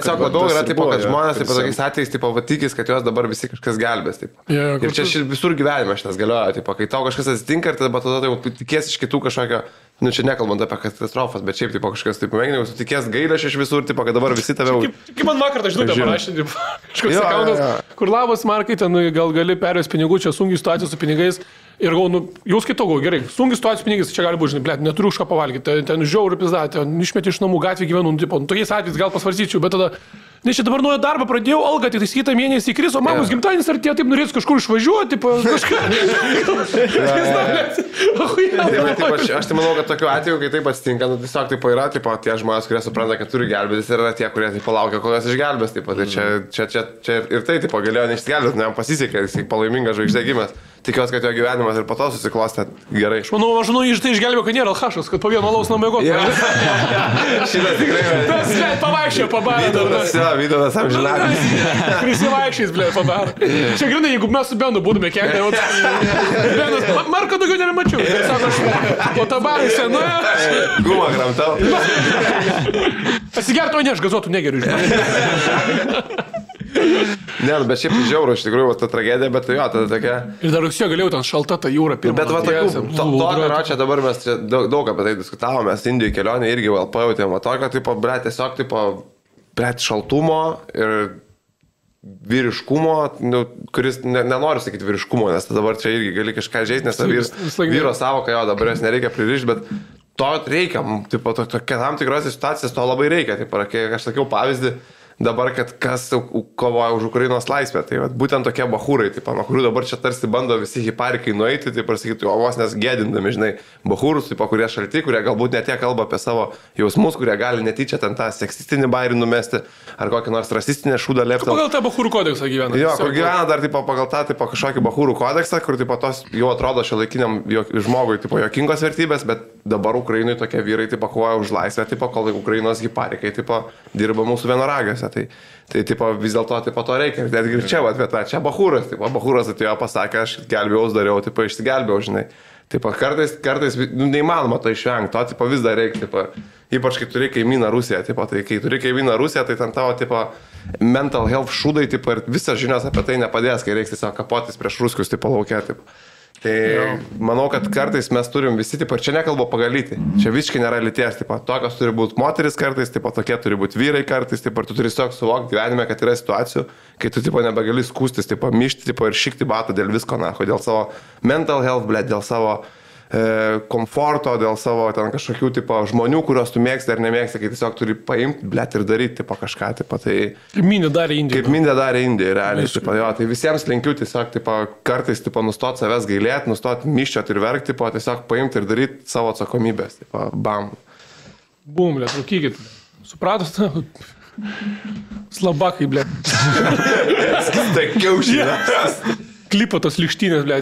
[SPEAKER 2] tiesiog
[SPEAKER 4] kad
[SPEAKER 2] labiau yra,
[SPEAKER 4] ir
[SPEAKER 2] tipo, kad žmonės, tipo, tokiais atvejais, tipo, tikis, kad juos dabar visi kažkas gelbės, tipo. Ir čia visur gyvenime šitas galioja, tipo, kai tau kažkas atsitinka ir tada tada jau tikės iš kitų kažkokio, nu čia nekalbant apie katastrofas, bet šiaip, tipo, kažkas, tipo, mėginimas, tu tikės gailės iš visur, tipo, kad dabar visi tave...
[SPEAKER 3] Kaip, kaip man vakar žinutę
[SPEAKER 2] Žinau.
[SPEAKER 3] parašė, kažkoks
[SPEAKER 2] jo.
[SPEAKER 3] kur labas markai, ten nu, gal gali perės pinigų, čia sunkiai situacija su pinigais. Ir galvoju, nu, jūs kito galvoju, gerai, sunkiai situacija pinigais, čia gali būti, žinai, blėt, neturiu už ką pavalgyti, ten, ten žiauri pizdatė, išmeti iš namų gatvį gyvenu, nu, tipo, nu, tokiais atvejais gal pasvarstyčiau, bet tada, nes čia dabar nuo darbo pradėjau algą, tik tais kitą mėnesį įkris, o mamos
[SPEAKER 2] Jo.
[SPEAKER 3] gimtadienis ar tie taip norės kažkur išvažiuoti, tipo, kažką.
[SPEAKER 2] Tai, aš, tai manau, kad tokiu atveju, kai taip atsitinka, nu, tiesiog taip yra, tipo, tie žmonės, kurie supranta, kad turi gelbėtis ir yra tie, kurie taip palaukia, kol jas išgelbės. Tipo, tai čia, čia, čia, čia ir tai, tipo, galėjo neišgelbėti, ne, jam pasisekė, jis palaimingas žvaigždė gimęs. Tikiuosi, kad jo gyvenimas ir po to susiklostė gerai.
[SPEAKER 3] Aš manau, aš manau, iš tai išgelbėjo, kad nėra alhašas, kad po vieno laus namėgo.
[SPEAKER 2] Ja. Šitas tikrai.
[SPEAKER 3] Tas, blėt, pavaikščiojo, pabarė. dar.
[SPEAKER 2] jo, Vytautas amžinatis.
[SPEAKER 3] Prisivaikščiais, blė, padarė. Čia grinai, jeigu mes su Benu būtume kiek tai... Benas, "Ma- Marko daugiau nemačiau. Jis Sako, aš po tabarį senoje.
[SPEAKER 2] Gumą kramtau.
[SPEAKER 3] Pasigertų, o ne, aš gazuotų negeriu.
[SPEAKER 2] Ne, nu, bet šiaip tai žiauru, iš tikrųjų, va, ta tragedija, bet tai jo, tada tokia.
[SPEAKER 3] Ir dar rugsėjo galėjau ten šalta ta jūra. pirmą
[SPEAKER 2] Bet va, tokių, to, to karo čia dabar mes čia daug, daug apie tai diskutavome, mes Indijų kelionė irgi vėl pajutėme, tokio tipo, bre, tiesiog tipo, bre, šaltumo ir vyriškumo, nu, kuris ne, nenori sakyti vyriškumo, nes dabar čia irgi gali kažką žaisti, nes ta vyr,
[SPEAKER 3] Vis laik-
[SPEAKER 2] vyro savoka, jo, dabar jos nereikia pririšti, bet to reikia, tipo, to, to, tam tikrose situacijose to labai reikia, taip, kaip aš sakiau pavyzdį, dabar, kad kas kovoja už Ukrainos laisvę. Tai vat, būtent tokie bahūrai, taip, nuo kurių dabar čia tarsi bando visi hiparikai nueiti, taip ir sakyti, o vos nes gėdindami, žinai, bahūrus, taip, kurie šalti, kurie galbūt netie kalba apie savo jausmus, kurie gali netyčia ten tą seksistinį bairį numesti ar kokį nors rasistinę šūdą lepti.
[SPEAKER 3] Pagal tą Bahūrų kodeksą gyvena.
[SPEAKER 2] Jo, kur gyvena dar tipo, pagal tą tipo, kažkokį bahūrų kodeksą, kur tipo, tos jau atrodo šio laikiniam žmogui tipo, jokingos vertybės, bet dabar Ukrainai tokie vyrai tipo, kovoja už laisvę, tipo, kol Ukrainos hiparikai tipo, dirba mūsų vienoragiuose. Tai, tai tipo, vis dėlto tipo, to reikia. Ir netgi ir čia, bet va, čia bahūras, tipo, bahūras atėjo pasakė, aš gelbėjau, dariau, tipo, išsigelbėjau, žinai. Taip, kartais, kartais nu, neįmanoma to išvengti, to tipo, vis dar reikia, tipo, ypač kai turi kaimyną Rusiją, tipo, tai kai turi kaimyną Rusiją, tai ten tavo tipo, mental health šūdai tipo, ir visas žinios apie tai nepadės, kai reiks tiesiog kapotis prieš ruskius, tipo, laukia. Tipo. Tai manau, kad kartais mes turim visi, tipo, ir čia nekalbu pagalyti, čia visiškai nėra lyties, tipo, tokios turi būti moteris kartais, tipo, tokie turi būti vyrai kartais, tipo, ir tu turi tiesiog suvokti gyvenime, kad yra situacijų, kai tu, tipo, nebegali skūstis, tipo, myšti, tipo, ir šikti batą dėl visko, na, dėl savo mental health, blė, dėl savo komforto, dėl savo ten kažkokių tipo žmonių, kuriuos tu mėgsti ar nemėgsti, kai tiesiog turi paimti, blėt ir daryti tipo kažką, tipo, tai
[SPEAKER 3] Kaip minė darė Indija.
[SPEAKER 2] kaip mindė darė Indija, realiai, tipo, jo, tai visiems linkiu tiesiog, tipo, kartais, tipo, nustoti savęs gailėti, nustoti miščioti ir verkti, tipo, tiesiog paimti ir daryti savo atsakomybės, tipo, bam.
[SPEAKER 3] Bum, blė, rūkykit. Supratus? Slabakai, blė.
[SPEAKER 2] Tai kiaušinė.
[SPEAKER 3] Klipo tos likštynės, blė.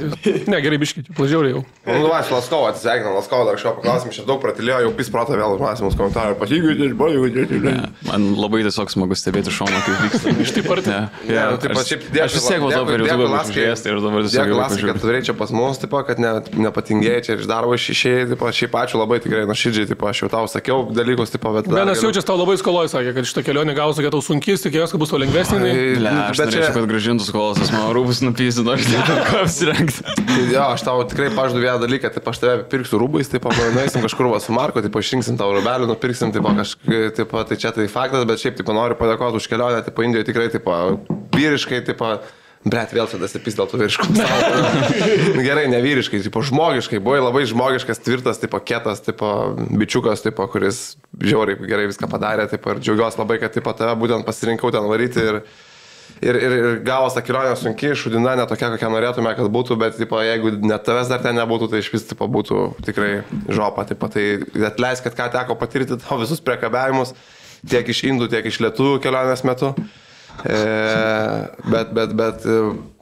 [SPEAKER 3] Ne, gerai, biškit, plažiauriai jau.
[SPEAKER 2] Nu, va, aš Laskovo atsisveikinau, Laskovo dar kažko paklausim, čia daug pratilėjo, jau pis proto vėl užmasimus komentarų, pasigūdė, išbojų,
[SPEAKER 1] Man labai tiesiog smagu stebėti šoną, kaip vyksta.
[SPEAKER 3] Iš taip arti.
[SPEAKER 2] Nu, taip,
[SPEAKER 1] aš, vis tiek matau per YouTube pažiūrėjęs ir dabar tiesiog
[SPEAKER 2] Laskai, kad turėjai čia pas mus, tipo, kad ne, nepatingėjai čia ir iš darbo išėjai, tipo, šiaip ačiū labai tikrai nuoširdžiai, tipo, aš jau tau sakiau dalykus, tipo, bet... galiu-
[SPEAKER 3] jaučiasi tau labai skoloj, sakė, kad šitą kelionę gausi, kad tau sunkis, tikėjausi, kad bus tau lengvesnė.
[SPEAKER 1] Ne,
[SPEAKER 2] nu,
[SPEAKER 1] aš
[SPEAKER 2] bet
[SPEAKER 1] norėčiau, kad gražintų skolas, aš mano rūbus nupysiu, nors ką apsirengti.
[SPEAKER 2] Tai jo, aš tau tikrai pažadu vieną dalyką, tai aš tave pirksiu rūbais, tai nueisim kažkur va su Marko, tai išrinksim tau rūbelį, nupirksim, tai kažkaip, tai, tai čia tai faktas, bet šiaip, tai noriu padėkoti už kelionę, tai Indijoje tikrai, tai vyriškai, tai Bret, vėl čia tas epis dėl tų vyriškų. Nu, Gerai, ne vyriškai, tipo žmogiškai, buvai labai žmogiškas, tvirtas, tipo kietas, tipo bičiukas, tipo, kuris žiauriai gerai viską padarė, tipo, ir džiaugiuosi labai, kad tipo, tave būtent pasirinkau ten varyti ir, ir, ir, ir gavos ta kelionė sunki, šudina, ne tokia, kokią norėtume, kad būtų, bet tipo, jeigu net tavęs dar ten nebūtų, tai iš vis tipo, būtų tikrai žopa. Tipo, tai atleisk, kad ką teko patirti tavo visus priekabiavimus, tiek iš indų, tiek iš lietuvių kelionės metu. E, bet, bet, bet e,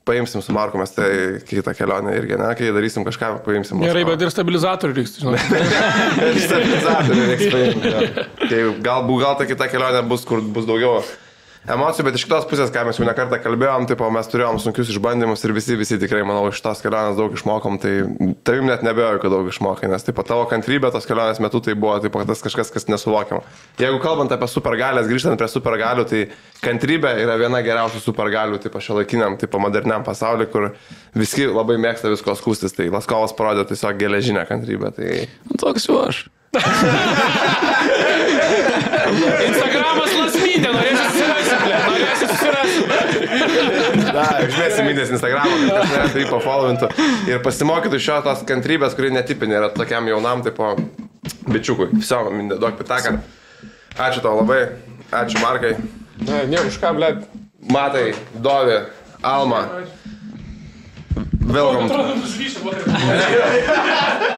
[SPEAKER 2] paimsim su Marku mes tai kitą kelionę irgi, ne, kai darysim kažką, paimsim.
[SPEAKER 3] Gerai, bet ir stabilizatorių reiks, žinai.
[SPEAKER 2] Ir stabilizatorių reiks paimti. jo. Tai galbūt gal ta kita kelionė bus, kur bus daugiau emocijų, bet iš kitos pusės, ką mes jau nekartą kalbėjom, tipo, mes turėjom sunkius išbandymus ir visi, visi tikrai, manau, iš tos kelionės daug išmokom, tai tavim net nebejoju, kad daug išmokai, nes tipo, tavo kantrybė tos kelionės metu tai buvo tipo, tas kažkas, kas nesuvokiama. Jeigu kalbant apie supergalės, grįžtant prie supergalių, tai kantrybė yra viena geriausių supergalių, tipo, šio laikiniam, tipo, moderniam pasauliu, kur visi labai mėgsta visko skūstis, tai Laskovas parodė tiesiog geležinę kantrybę. Tai...
[SPEAKER 1] Toks jau aš.
[SPEAKER 3] Instagramas lasmydė, norėsi susirasti, blė, norėsi susirasti.
[SPEAKER 2] Na, užmėsim minės Instagramą, kad kas norėtų jį pafollovintų ir pasimokytų iš šio tos kantrybės, kuri netipinė yra tokiam jaunam tipo bičiukui. Viso, mindė, duok pitaką. Ačiū tau labai, ačiū Markai,
[SPEAKER 3] Ne, ne, už ką, blė.
[SPEAKER 2] Matai, Dovi, Alma. Welcome.